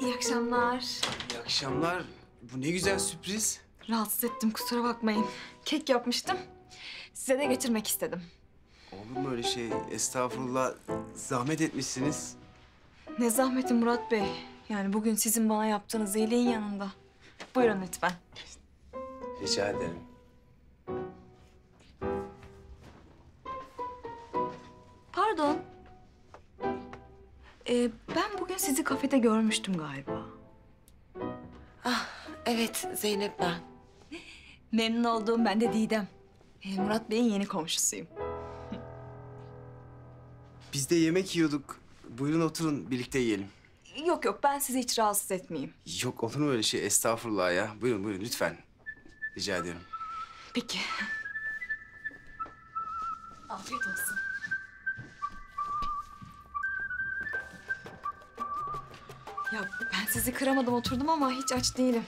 İyi akşamlar. İyi akşamlar. bu ne güzel sürpriz. Rahatsız ettim kusura bakmayın. Kek yapmıştım. Size de getirmek istedim. Olur mu öyle şey? Estağfurullah. Zahmet etmişsiniz. Ne zahmeti Murat Bey. Yani bugün sizin bana yaptığınız iyiliğin yanında. Buyurun lütfen. Rica ederim. Ee, ben bugün sizi kafede görmüştüm galiba. Evet Zeynep ben. Memnun olduğum ben de Didem. Ee, Murat Bey'in yeni komşusuyum. Biz de yemek yiyorduk. Buyurun oturun birlikte yiyelim. Yok yok ben sizi hiç rahatsız etmeyeyim. Yok olur mu öyle şey? Estağfurullah ya. Buyurun buyurun lütfen. Rica ediyorum. Peki. Afiyet olsun. Ya ben sizi kıramadım oturdum ama hiç aç değilim.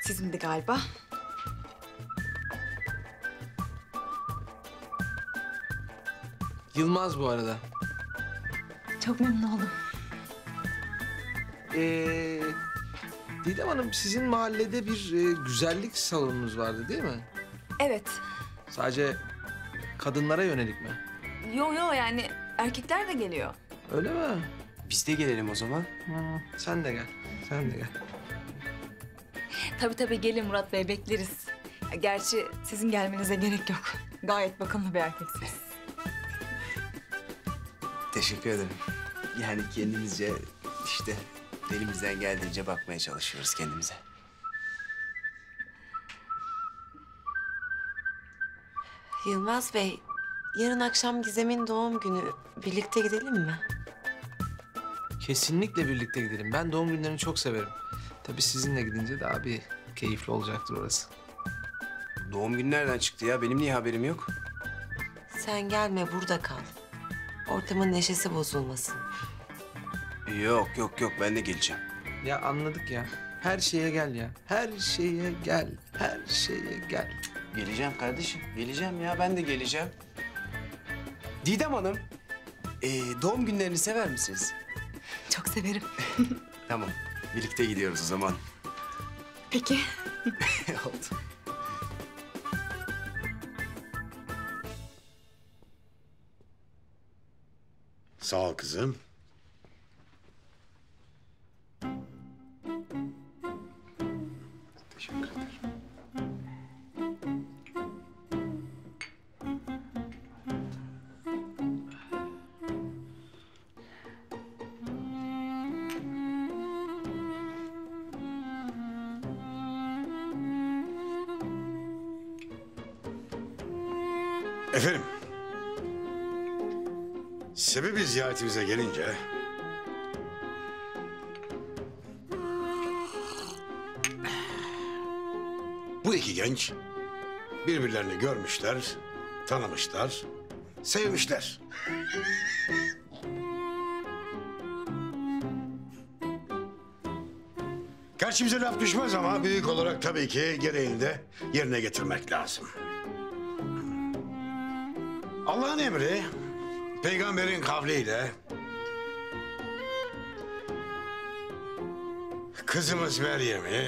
Sizin de galiba. Yılmaz bu arada. Çok memnun oldum. Ee, Didem Hanım sizin mahallede bir e, güzellik salonunuz vardı değil mi? Evet. Sadece kadınlara yönelik mi? Yo yo yani erkekler de geliyor. Öyle mi? Biz de gelelim o zaman. Sen de gel. Sen de gel. Tabii tabii gelin Murat Bey bekleriz. Gerçi sizin gelmenize gerek yok. Gayet bakımlı bir erkeksiniz. Teşekkür ederim. Yani kendimizce işte elimizden geldiğince bakmaya çalışıyoruz kendimize. Yılmaz Bey, yarın akşam Gizem'in doğum günü. Birlikte gidelim mi? Kesinlikle birlikte gidelim. Ben doğum günlerini çok severim. Tabii sizinle gidince daha bir keyifli olacaktır orası. Doğum günü nereden çıktı ya? Benim niye haberim yok? Sen gelme burada kal. Ortamın neşesi bozulmasın. Yok yok yok ben de geleceğim. Ya anladık ya. Her şeye gel ya. Her şeye gel. Her şeye gel. Geleceğim kardeşim. Geleceğim ya ben de geleceğim. Didem Hanım, ee, doğum günlerini sever misiniz? Çok severim. Tamam. Birlikte gidiyoruz o zaman. Peki. Oldu. Sağ ol kızım. Teşekkür ederim. Ziyaretimize gelince... Bu iki genç birbirlerini görmüşler, tanımışlar, sevmişler. Gerçi bize laf düşmez ama büyük olarak tabii ki gereğini de yerine getirmek lazım. Allah'ın emri, peygamberin kavliyle kızımız Meryem'i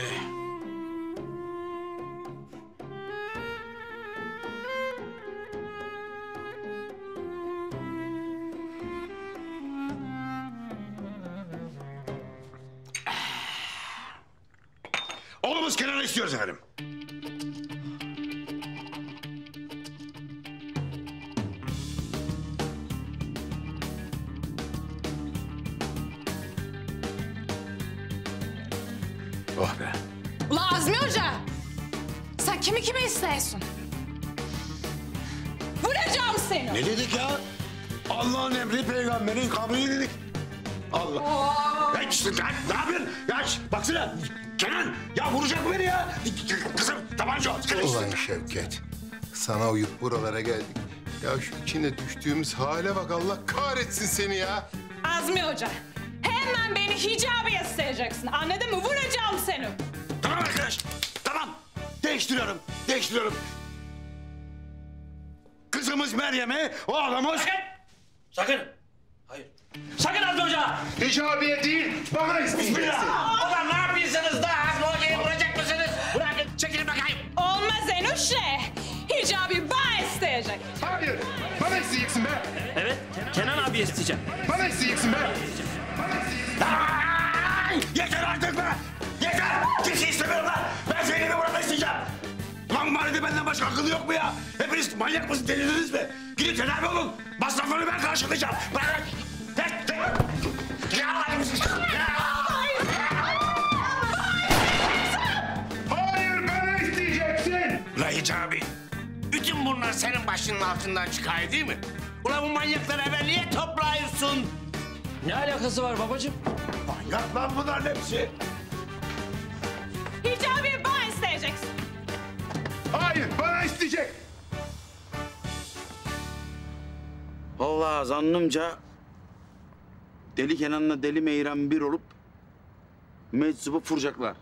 içine düştüğümüz hale bak Allah kahretsin seni ya. Azmi Hoca hemen beni hicabıya sayacaksın anladın mı? Vuracağım seni. Tamam arkadaş tamam. Değiştiriyorum değiştiriyorum. Kızımız Meryem'i oğlumuz... Sakın! Sakın! Hayır. Sakın Azmi Hoca! Hicabiye değil bana isteyeceksin. Bismillah! Ulan ne yapıyorsunuz da Azmi Hoca'yı vuracak mısınız? Bırakın çekilin bakayım. Olmaz Enuşe. Hicabi bağ isteyecek. Hayır. İsteyeceksin be. Evet, Kenan abi isteyeceğim. Bana isteyeceksin be. Ay, Yeter artık be! Yeter! Kimse istemiyorum lan! Ben Zeynep'i burada isteyeceğim! Lan mahallede benden başka akıllı yok mu ya? Hepiniz manyak mısınız, delirdiniz mi? Gidin tedavi olun! Masraflarını ben karşılayacağım! Bırak! Tek tek! Ya! Hayır bana isteyeceksin. La Hicabi! Bütün bunlar senin başının altından çıkıyor değil mi? Ulan bu manyakları eve niye toplayıyorsun? Ne alakası var babacığım? Manyak lan bunların hepsi! Hicabi bana isteyeceksin. Hayır bana isteyecek. Vallahi zannımca Deli Kenan'la Deli Meyran bir olup meczubu furacaklar.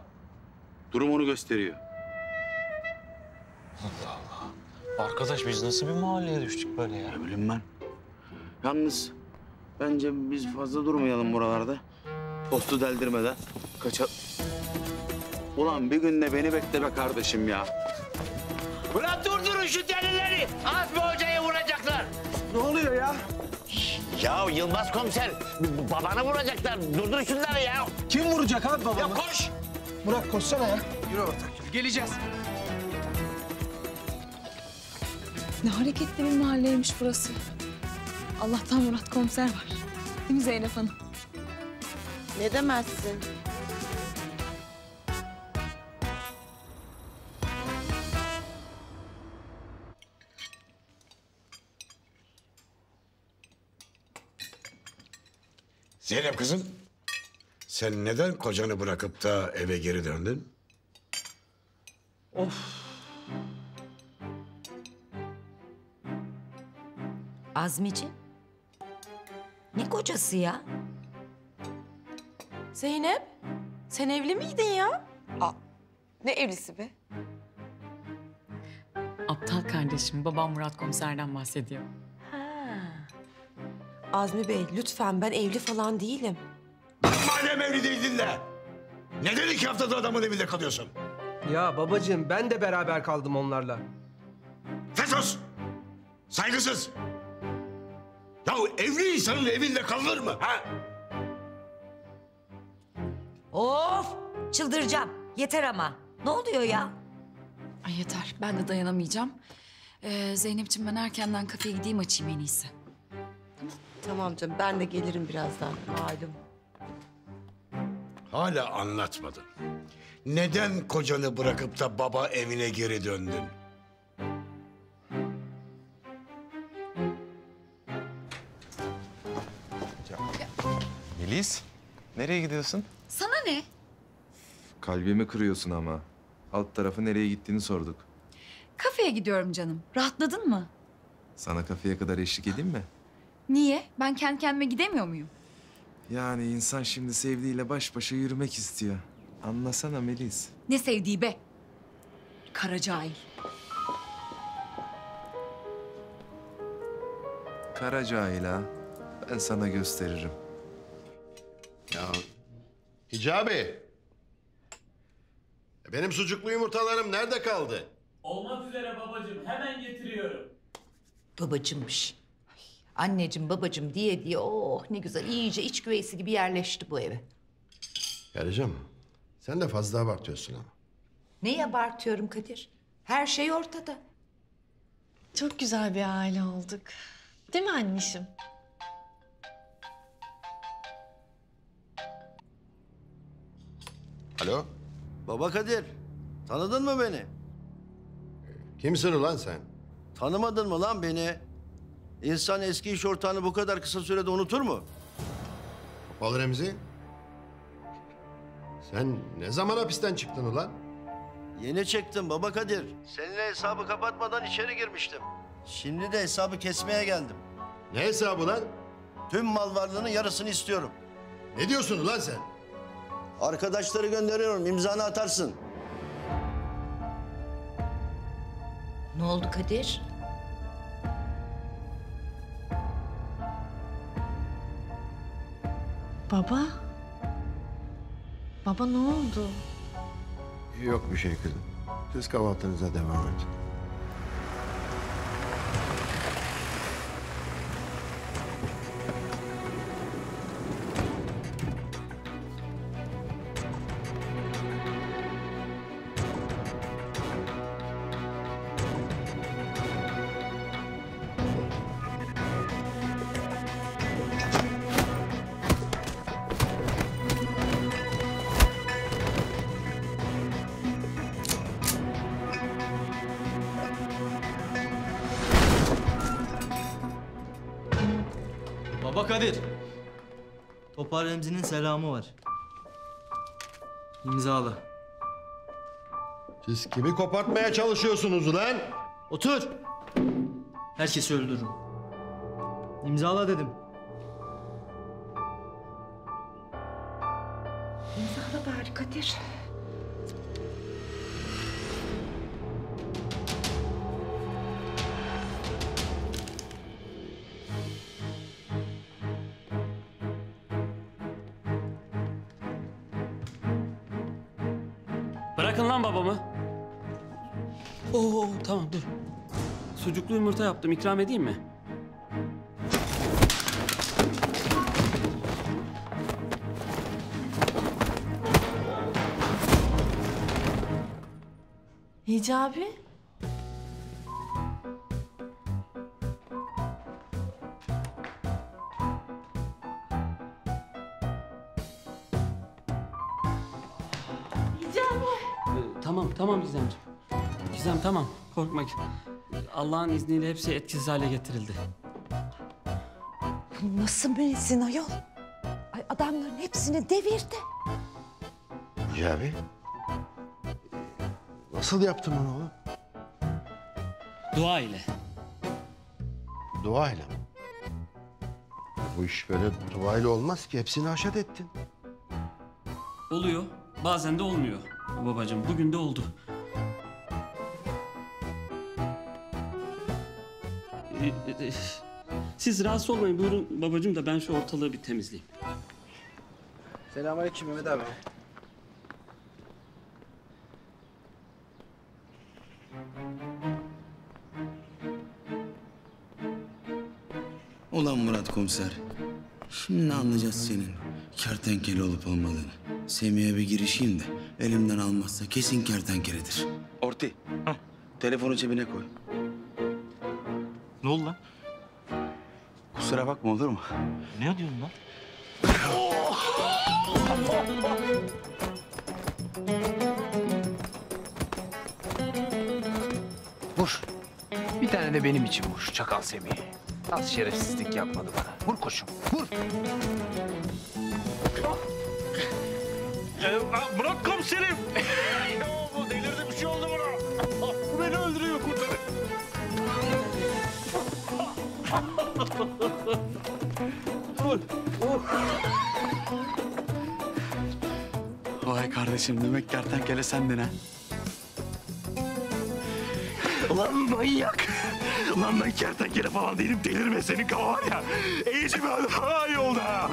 Durum onu gösteriyor. Arkadaş biz nasıl bir mahalleye düştük böyle ya? Ne bileyim ben. Yalnız bence biz fazla durmayalım buralarda. Postu deldirmeden. Kaça... Ulan bir gün de beni bekle be kardeşim ya. Ulan durdurun şu delileri! Azmi Hoca'yı vuracaklar! Ne oluyor ya? Ya Yılmaz komiser, babanı vuracaklar. Durdur şunları ya. Kim vuracak abi babamı? Ya koş! Murat koşsana ya. Yürü ortak. Geleceğiz. Ne hareketli bir mahalleymiş burası. Allah'tan Murat komiser var. Değil mi Zeynep Hanım? Ne demezsin? Zeynep kızım, sen neden kocanı bırakıp da eve geri döndün? Azmici. Ne kocası ya? Zeynep, sen evli miydin ya? Aa, ne evlisi be? Aptal kardeşim babam Murat komiserden bahsediyor. Azmi Bey, lütfen ben evli falan değilim. Madem evli değildin de, neden iki haftadır adamın evinde kalıyorsun? Ya babacığım ben de beraber kaldım onlarla. Fesos! Saygısız! Ya evli insanın evinde kalınır mı? Ha? Of! Çıldıracağım. Yeter ama. Ne oluyor ya? Ay yeter ben de dayanamayacağım. Ee, Zeynep'ciğim ben erkenden kafeye gideyim açayım en iyisi. Tamam canım, ben de gelirim birazdan. Malum. Hala anlatmadın. Neden kocanı bırakıp da baba evine geri döndün? Melis, nereye gidiyorsun? Sana ne? Kalbimi kırıyorsun ama. Alt tarafı nereye gittiğini sorduk. Kafeye gidiyorum canım. Rahatladın mı? Sana kafeye kadar eşlik edeyim mi? Niye? Ben kendi kendime gidemiyor muyum? Yani insan şimdi sevdiğiyle baş başa yürümek istiyor. Anlasana Melis. Ne sevdiği be? Kara cahil. Kara cahil ha. Ben sana gösteririm. Ya Hicabi. Benim sucuklu yumurtalarım nerede kaldı? Olmak üzere babacığım hemen getiriyorum. Babacımmış. Ay, Anneciğim babacım diye diye oh ne güzel iyice iç güveysi gibi yerleşti bu eve. Karıcığım sen de fazla abartıyorsun ama. Neyi abartıyorum Kadir? Her şey ortada. Çok güzel bir aile olduk. Değil mi annişim? Alo Baba Kadir, tanıdın mı beni? kimsin ulan sen? Tanımadın mı lan beni? İnsan eski iş ortağını bu kadar kısa sürede unutur mu? Bal Remzi. Sen ne zaman hapisten çıktın ulan? Yeni çektim baba Kadir. Seninle hesabı kapatmadan içeri girmiştim. Şimdi de hesabı kesmeye geldim. Ne hesabı lan? Tüm mal varlığının yarısını istiyorum. Ne diyorsun ulan sen? Arkadaşları gönderiyorum, imzanı atarsın. Ne oldu Kadir? Baba. Baba ne oldu? Yok bir şey kızım. Siz kahvaltınıza devam edin. Remzi'nin selamı var. İmzala. Siz kimi kopartmaya çalışıyorsunuz ulan? Otur. Herkesi öldürürüm. İmzala dedim. İmzala bari Kadir. Sucuklu yumurta yaptım ikram edeyim mi? Hicabi. Hicabi. Ee, tamam tamam Gizemciğim. Gizem tamam korkma. Allah'ın izniyle hepsi etkisiz hale getirildi. Nasıl müezzin ayol? Ay adamların hepsini devirdi. Hicabi. Nasıl yaptın onu oğlum? Dua ile. Duayla mı? Bu iş böyle duayla olmaz ki. Hepsini haşat ettin. Oluyor bazen de olmuyor babacığım. Bugün de oldu. Siz rahatsız olmayın buyurun babacığım da ben şu ortalığı bir temizleyeyim. Selamünaleyküm Mehmet abi. Ulan Murat komiser. Şimdi anlayacağız senin kertenkele olup olmadığını. Semih'e bir girişeyim de elimden almazsa kesin kertenkeledir. Orti. Telefonu cebine koy. Ne oldu lan? Kusura bakma olur mu? Ne diyorsun lan? Vur. Bir tane de benim için vur çakal Semih. Az şerefsizlik yapmadı bana. Vur koçum, vur. Komiserim. ya bu delirdi Vay kardeşim demek kertenkele sendin ha. Ulan manyak. Ulan ben kertenkele falan değilim. Delirme senin kafa var ya. İyice bir ay oldu ha.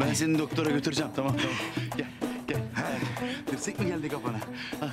Ben seni doktora götüreceğim tamam tamam. Gel gel. Tırsık mı geldi kafana? Ah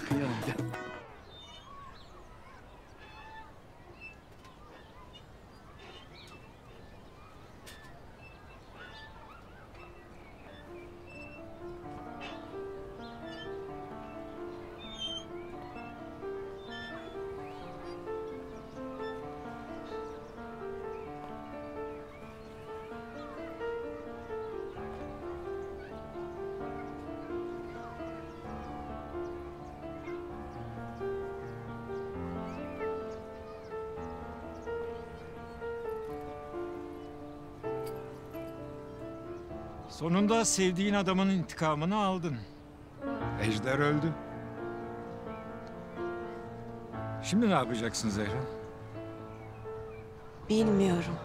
Sonunda sevdiğin adamın intikamını aldın. Ejder öldü. Şimdi ne yapacaksın Zehra? Bilmiyorum.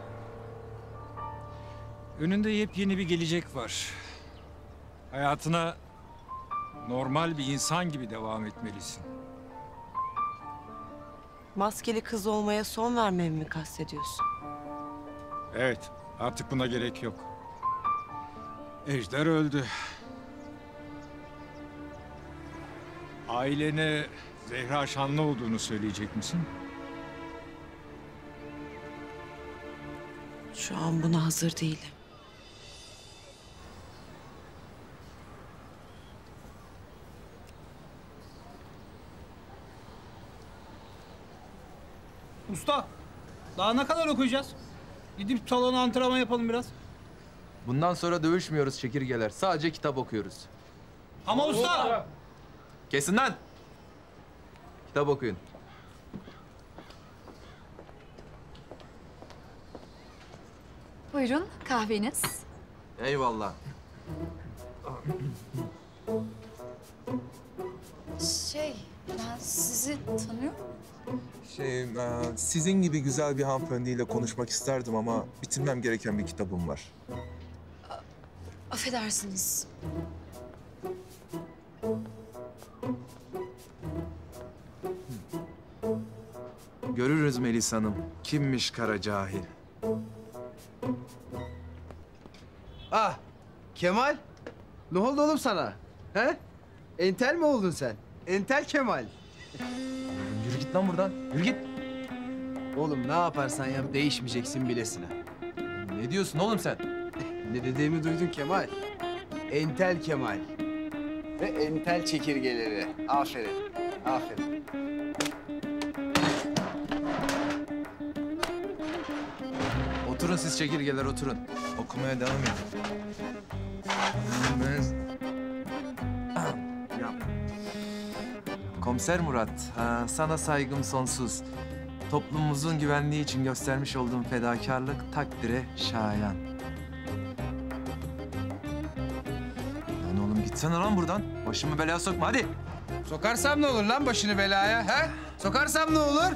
Önünde yepyeni bir gelecek var. Hayatına normal bir insan gibi devam etmelisin. Maskeli kız olmaya son vermemi mi kastediyorsun? Evet, artık buna gerek yok. Ejder öldü. Ailene Zehra Şanlı olduğunu söyleyecek misin? Şu an buna hazır değilim. Usta, daha ne kadar okuyacağız? Gidip salona antrenman yapalım biraz. Bundan sonra dövüşmüyoruz çekirgeler. Sadece kitap okuyoruz. Ama usta! Kesin lan! Kitap okuyun. Buyurun kahveniz. Eyvallah. Şey ben sizi tanıyorum. Şey, e, sizin gibi güzel bir hanımefendiyle konuşmak isterdim ama bitirmem gereken bir kitabım var. Affedersiniz. Görürüz Melis Hanım. Kimmiş kara cahil? Ah Kemal. Ne oldu oğlum sana? He? Entel mi oldun sen? Entel Kemal. Yürü git lan buradan. Yürü git. Oğlum ne yaparsan yap değişmeyeceksin bilesine. Ne diyorsun oğlum sen? Ne dediğimi duydun Kemal. Entel Kemal. Ve entel çekirgeleri. Aferin. Aferin. Oturun siz çekirgeler oturun. Okumaya devam edin. Ben... Ya. Komiser Murat, ha, sana saygım sonsuz. Toplumumuzun güvenliği için göstermiş olduğun fedakarlık takdire şayan. Gitsene lan buradan. Başımı belaya sokma hadi. Sokarsam ne olur lan başını belaya? He? Sokarsam ne olur?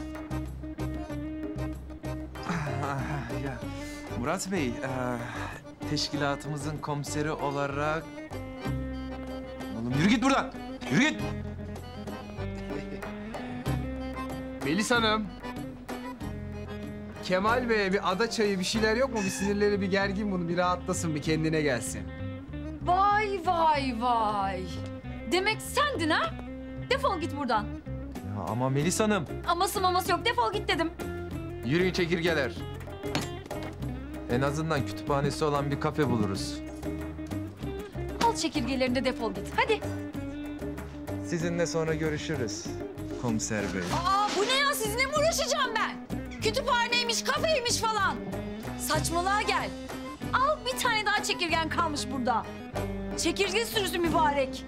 Ah, ya. Murat Bey, eee, teşkilatımızın komiseri olarak... Oğlum yürü git buradan. Yürü git. Melis Hanım. Kemal Bey'e bir ada çayı bir şeyler yok mu? Bir sinirleri bir gergin bunu bir rahatlasın bir kendine gelsin. Vay vay vay. Demek sendin ha? Defol git buradan. Ya ama Melis Hanım. Aması maması yok defol git dedim. Yürüyün çekirgeler. En azından kütüphanesi olan bir kafe buluruz. Al çekirgelerini de defol git. Hadi. Sizinle sonra görüşürüz komiser bey. Aa bu ne ya sizinle mi uğraşacağım ben? Kütüphaneymiş, kafeymiş falan. Saçmalığa gel. Al bir tane daha çekirgen kalmış burada. Çekirge sürüsü mübarek.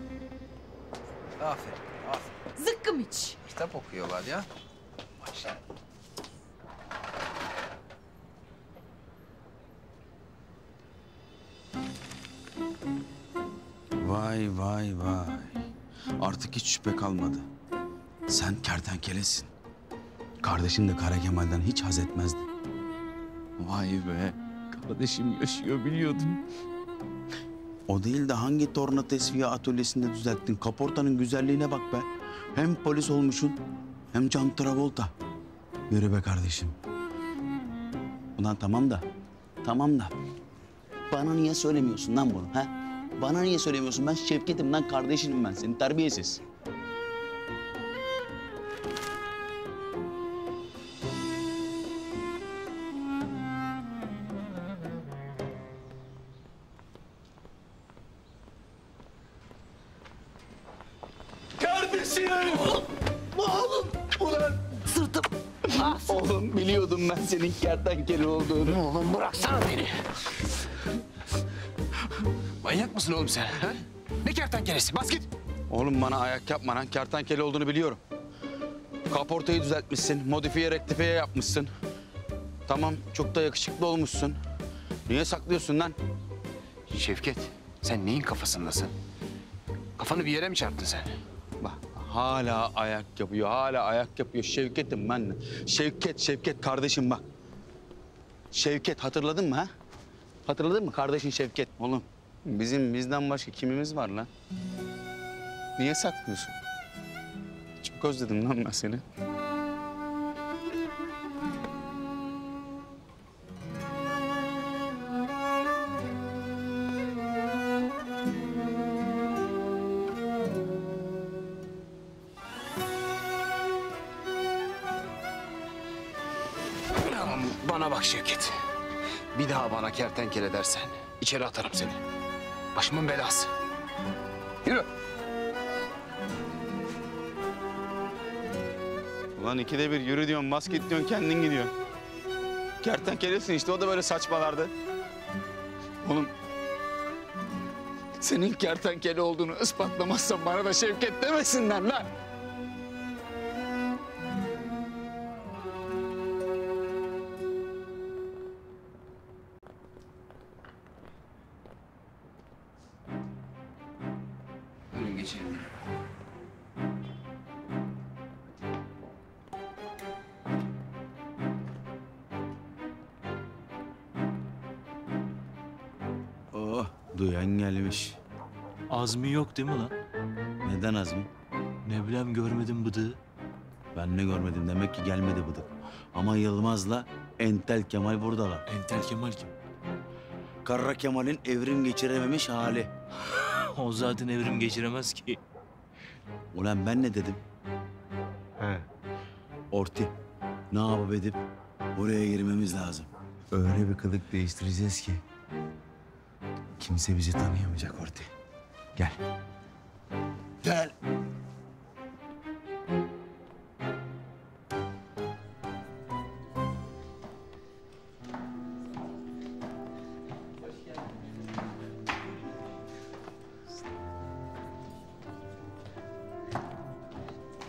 Aferin, aferin. Zıkkım iç. Kitap okuyorlar ya. Maşallah. Vay vay vay. Artık hiç şüphe kalmadı. Sen kertenkelesin. Kardeşin de Kara Kemal'den hiç haz etmezdi. Vay be. Kardeşim yaşıyor biliyordum. O değil de hangi torna tesviye atölyesinde düzelttin? Kaportanın güzelliğine bak be. Hem polis olmuşsun hem Can Travolta. Yürü be kardeşim. Ulan tamam da, tamam da. Bana niye söylemiyorsun lan bunu ha? Bana niye söylemiyorsun? Ben Şevket'im lan kardeşinim ben senin terbiyesiz. Oğlum biliyordum ben senin kertenkele olduğunu. Oğlum bıraksana beni. Manyak mısın oğlum sen? Ha? Ne kertenkelesi? Bas git. Oğlum bana ayak yapma lan. Kertenkele olduğunu biliyorum. Kaportayı düzeltmişsin. Modifiye rektifiye yapmışsın. Tamam çok da yakışıklı olmuşsun. Niye saklıyorsun lan? Şevket, sen neyin kafasındasın? Kafanı bir yere mi çarptın sen? Hala ayak yapıyor. Hala ayak yapıyor. Şevket'im ben. Şevket, Şevket kardeşim bak. Şevket hatırladın mı ha? Hatırladın mı kardeşin Şevket? Oğlum bizim bizden başka kimimiz var lan? Niye saklıyorsun? Çok özledim lan ben seni. Bak Şevket. Bir daha bana kertenkele dersen içeri atarım seni. Başımın belası. Yürü. Ulan ikide bir yürü diyorsun, basket diyorsun, kendin gidiyorsun. Kertenkelesin işte, o da böyle saçmalardı. Oğlum, senin kertenkele olduğunu ispatlamazsan bana da Şevket demesinler lan. Duyan gelmiş. Azmi yok değil mi lan? Neden Azmi? Ne bileyim görmedim bıdığı. Ben de görmedim. Demek ki gelmedi bıdık. Ama Yılmaz'la Entel Kemal buradalar. Entel Kemal kim? Karra Kemal'in evrim geçirememiş hali. o zaten evrim geçiremez ki. Ulan ben ne dedim? He. Orti, ne yapıp edip buraya girmemiz lazım. Öyle bir kılık değiştireceğiz ki kimse bizi tanıyamayacak Orti. Gel. Gel.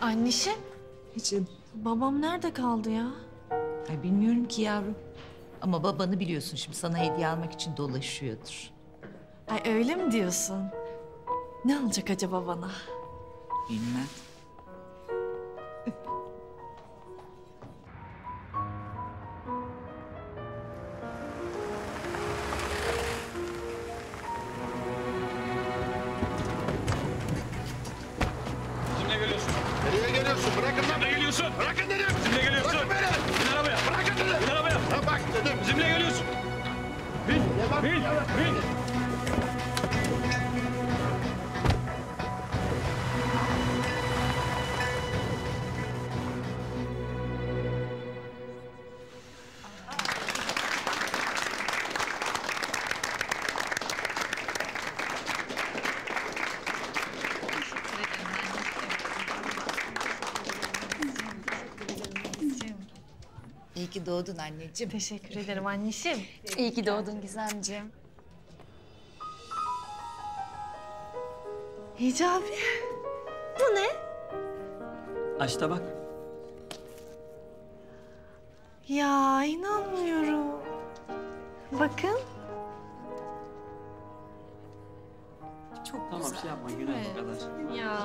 Annişim. Hiçim. Babam nerede kaldı ya? Ay bilmiyorum ki yavrum. Ama babanı biliyorsun şimdi sana hediye almak için dolaşıyordur. Ay öyle mi diyorsun? Ne alacak acaba bana? Bilmem. Ki doğdun anneciğim. Teşekkür ederim anneciğim. İyi ki doğdun Gizemciğim. Hicabi. Bu ne? Aç da bak. Ya inanmıyorum. Bakın. Çok Tamam şey yapma günah bu kadar. Ya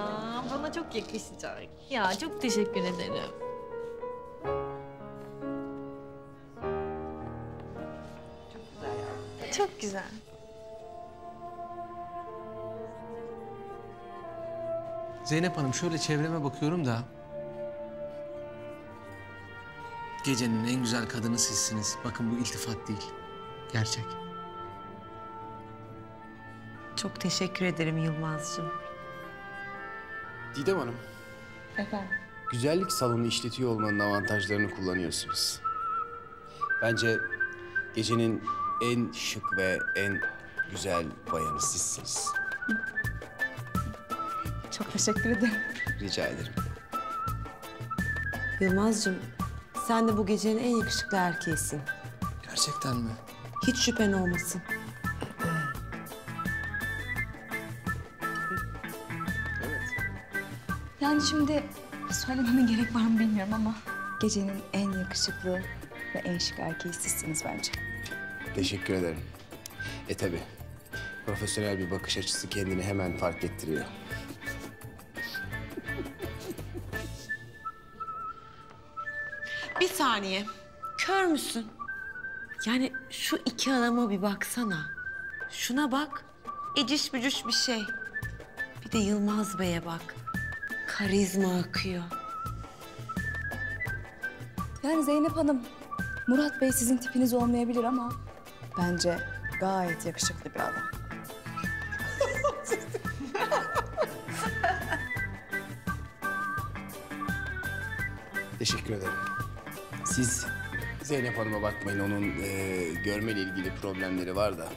bana çok yakışacak. Ya çok teşekkür ederim. Zeynep Hanım şöyle çevreme bakıyorum da... Gecenin en güzel kadını sizsiniz. Bakın bu iltifat değil. Gerçek. Çok teşekkür ederim Yılmaz'cığım. Didem Hanım, Efendim? güzellik salonu işletiyor olmanın avantajlarını kullanıyorsunuz. Bence gecenin en şık ve en güzel bayanı sizsiniz. Çok teşekkür ederim. Rica ederim. Yılmaz'cığım sen de bu gecenin en yakışıklı erkeğisin. Gerçekten mi? Hiç şüphen olmasın. Yani şimdi söylememe gerek var mı bilmiyorum ama gecenin en yakışıklı ve en şık erkeği sizsiniz bence. Teşekkür ederim. E tabi. Profesyonel bir bakış açısı kendini hemen fark ettiriyor. Saniye. Kör müsün? Yani şu iki adama bir baksana. Şuna bak. Eciş bücüş bir şey. Bir de Yılmaz Bey'e bak. Karizma akıyor. Yani Zeynep Hanım, Murat Bey sizin tipiniz olmayabilir ama bence gayet yakışıklı bir adam. Teşekkür ederim. Siz Zeynep Hanım'a bakmayın. Onun e, görmeyle ilgili problemleri var da.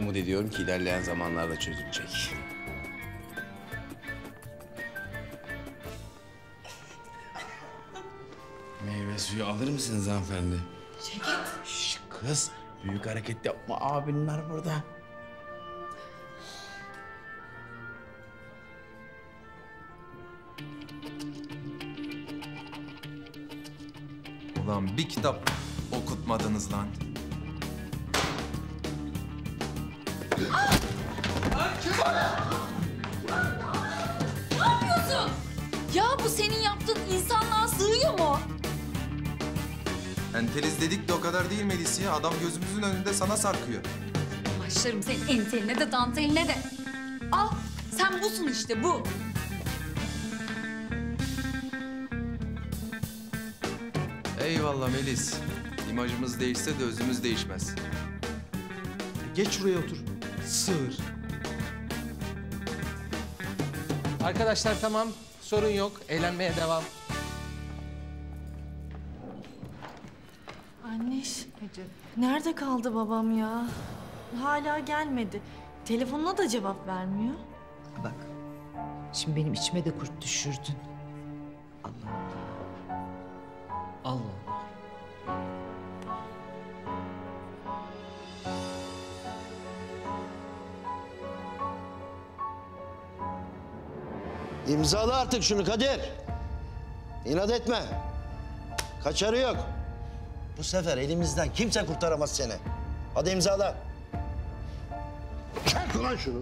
Umut ediyorum ki ilerleyen zamanlarda çözülecek. Meyve suyu alır mısınız hanımefendi? Şevket. Şş, kız büyük hareket yapma abinler burada. Ulan bir kitap okutmadınız lan. Ne yapıyorsun? Ya bu senin yaptığın insanlığa sığıyor mu? Enteliz dedik de o kadar değil Melis ya. Adam gözümüzün önünde sana sarkıyor. Başlarım senin enteline de danteline de. Al sen busun işte bu. Eyvallah Melis. İmajımız değişse de özümüz değişmez. Geç şuraya otur. Sığır. Arkadaşlar tamam. Sorun yok. Eğlenmeye devam. Anneş. Nerede kaldı babam ya? Hala gelmedi. Telefonuna da cevap vermiyor. Bak. Şimdi benim içime de kurt düşürdün. İmzala artık şunu Kadir. İnat etme. Kaçarı yok. Bu sefer elimizden kimse kurtaramaz seni. Hadi imzala. Çek ulan şunu.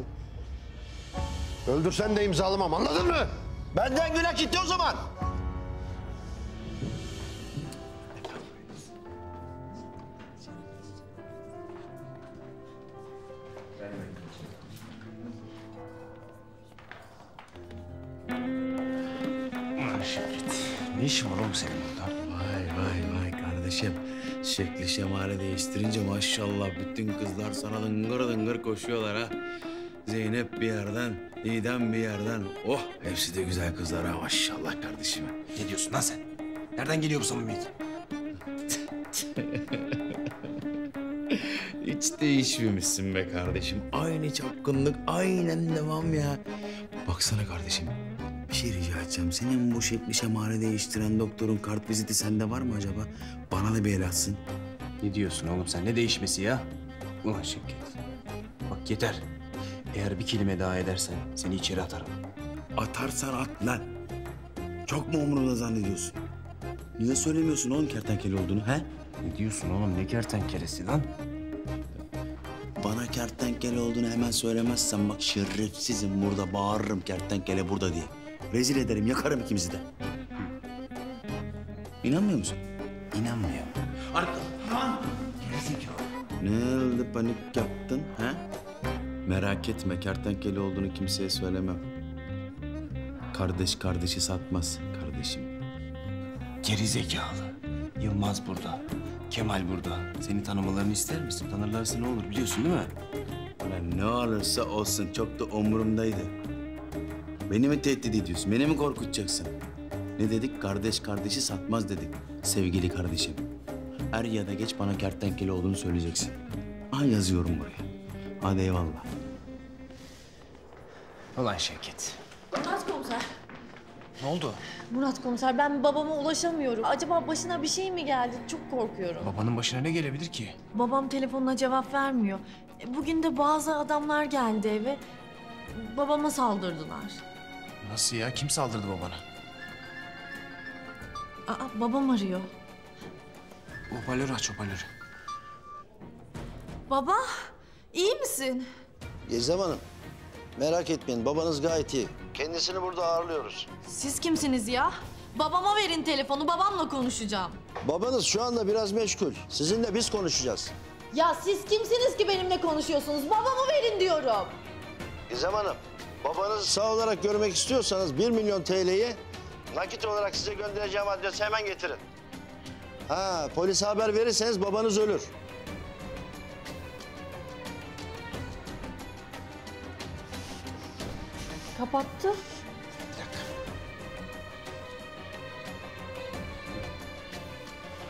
Öldürsen de imzalamam anladın mı? Benden günah gitti o zaman. Bütün kızlar sana dıngır dıngır koşuyorlar ha. Zeynep bir yerden, İdem bir yerden. Oh hepsi de güzel kızlar ha maşallah kardeşim. Ne diyorsun lan sen? Nereden geliyor bu samimiyet? Hiç değişmemişsin be kardeşim. Aynı çapkınlık, aynen devam ya. Baksana kardeşim, bir şey rica edeceğim. Senin bu şekli şemali değiştiren doktorun kart viziti sende var mı acaba? Bana da bir el atsın. Ne diyorsun oğlum sen? Ne değişmesi ya? Ulan Şevket. Bak yeter. Eğer bir kelime daha edersen seni içeri atarım. Atarsan at lan. Çok mu umurumda zannediyorsun? Niye söylemiyorsun oğlum kertenkele olduğunu he? Ne diyorsun oğlum? Ne kertenkelesi lan? Bana kertenkele olduğunu hemen söylemezsen bak şerefsizim burada bağırırım kertenkele burada diye. Rezil ederim yakarım ikimizi de. İnanmıyor musun? İnanmıyorum. Arkadan. Ne oldu panik yaptın ha? Merak etme kertenkele olduğunu kimseye söylemem. Kardeş kardeşi satmaz kardeşim. Geri zekalı. Yılmaz burada. Kemal burada. Seni tanımalarını ister misin? Tanırlarsa ne olur biliyorsun değil mi? Ulan ne olursa olsun çok da umurumdaydı. Beni mi tehdit ediyorsun? Beni mi korkutacaksın? Ne dedik? Kardeş kardeşi satmaz dedik. Sevgili kardeşim. Er ya da geç bana kertenkele olduğunu söyleyeceksin. Aha yazıyorum buraya. Hadi eyvallah. Ulan Şevket. Murat komiser. Ne oldu? Murat komiser ben babama ulaşamıyorum. Acaba başına bir şey mi geldi? Çok korkuyorum. Babanın başına ne gelebilir ki? Babam telefonuna cevap vermiyor. E, Bugün de bazı adamlar geldi eve. Babama saldırdılar. Nasıl ya? Kim saldırdı babana? Aa, babam arıyor. Hoparlörü aç hoparlörü. Baba, iyi misin? Gizem Hanım, merak etmeyin. Babanız gayet iyi. Kendisini burada ağırlıyoruz. Siz kimsiniz ya? Babama verin telefonu, babamla konuşacağım. Babanız şu anda biraz meşgul. Sizinle biz konuşacağız. Ya siz kimsiniz ki benimle konuşuyorsunuz? Babamı verin diyorum. Gizem Hanım, babanızı sağ olarak görmek istiyorsanız 1 milyon TL'yi nakit olarak size göndereceğim adrese hemen getirin. Ha, polise haber verirseniz babanız ölür. Kapattı.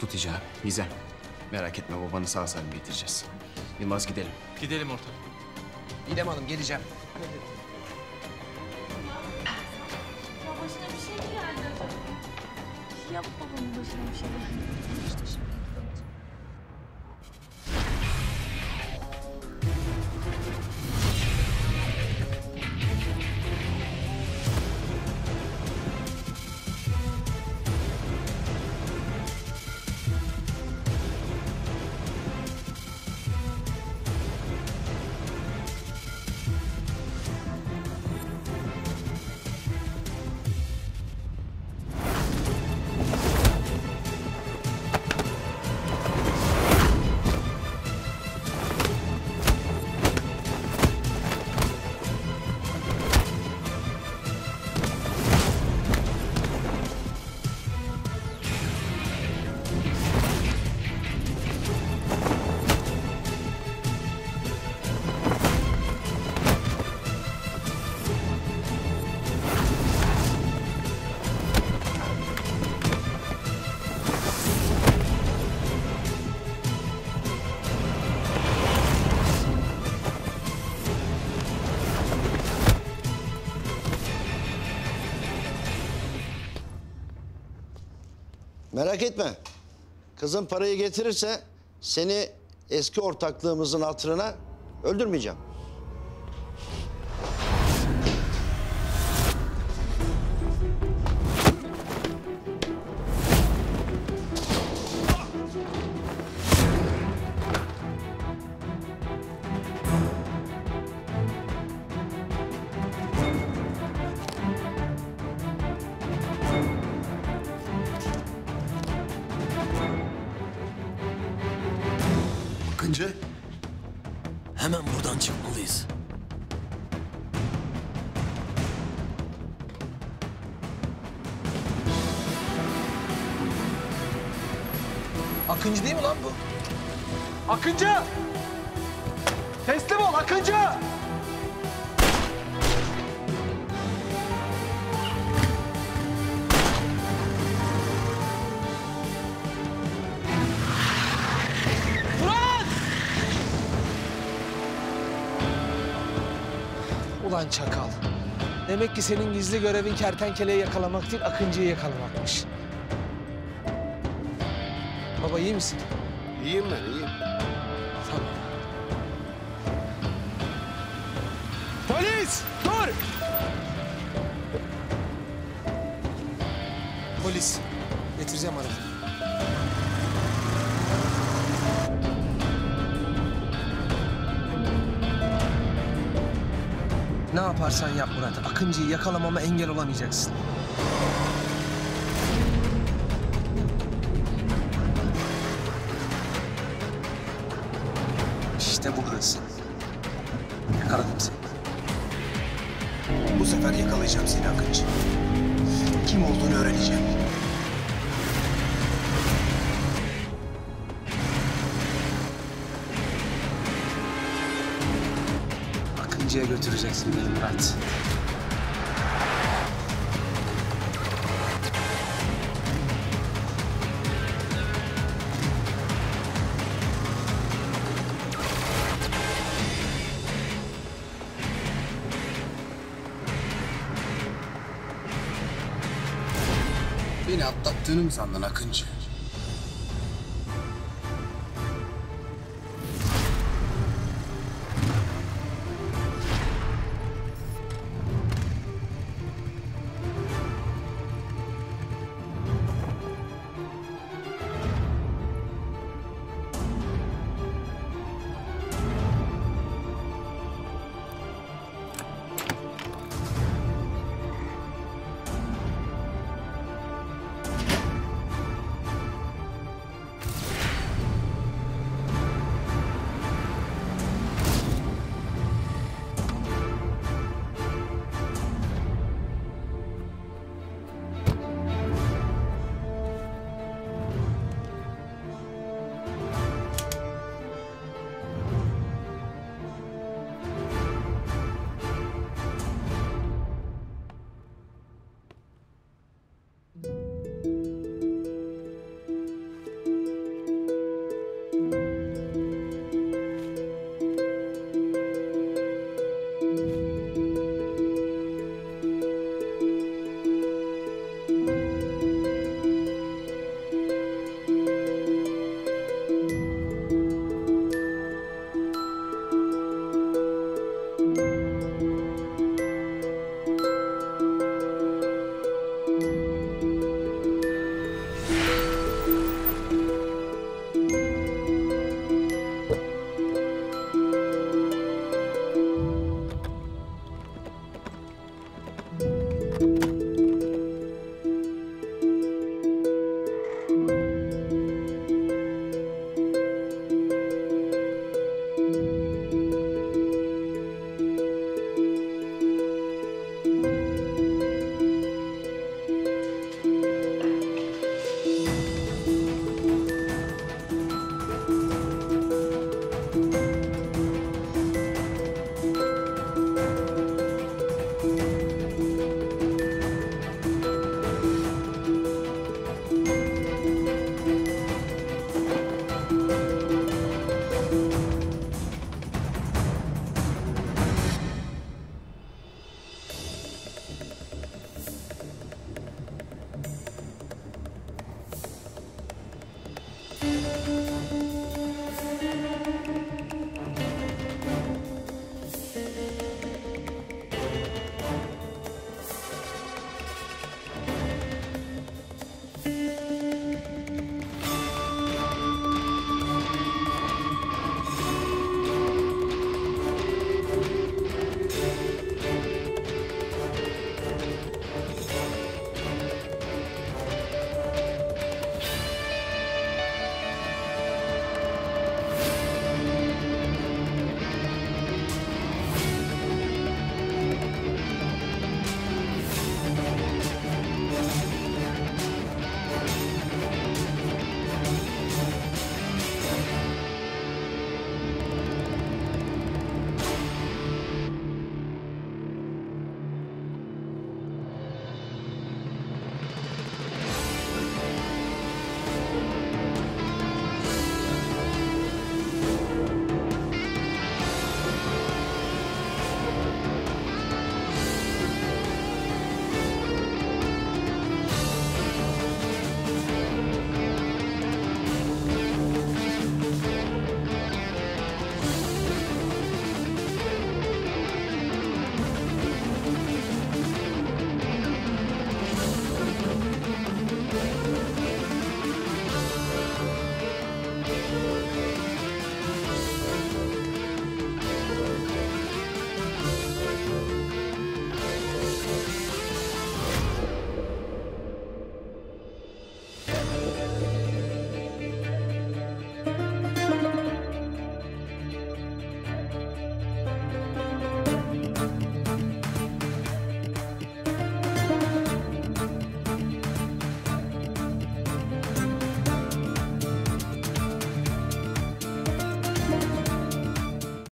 Tut icabı. Gizem. Merak etme babanı sağ salim getireceğiz. Yılmaz gidelim. Gidelim ortak. İdem Hanım geleceğim. Ya babamın başına bir Merak etme. Kızın parayı getirirse seni eski ortaklığımızın hatırına öldürmeyeceğim. Ki senin gizli görevin kertenkeleyi yakalamak değil, Akıncı'yı yakalamakmış. Baba iyi misin? İyiyim ben iyiyim. Tamam. Polis! Dur! Polis. Getireceğim aracı. Ne yaparsan yap. Akıncı'yı yakalamama engel olamayacaksın. Atlattığını mı sandın Akıncı?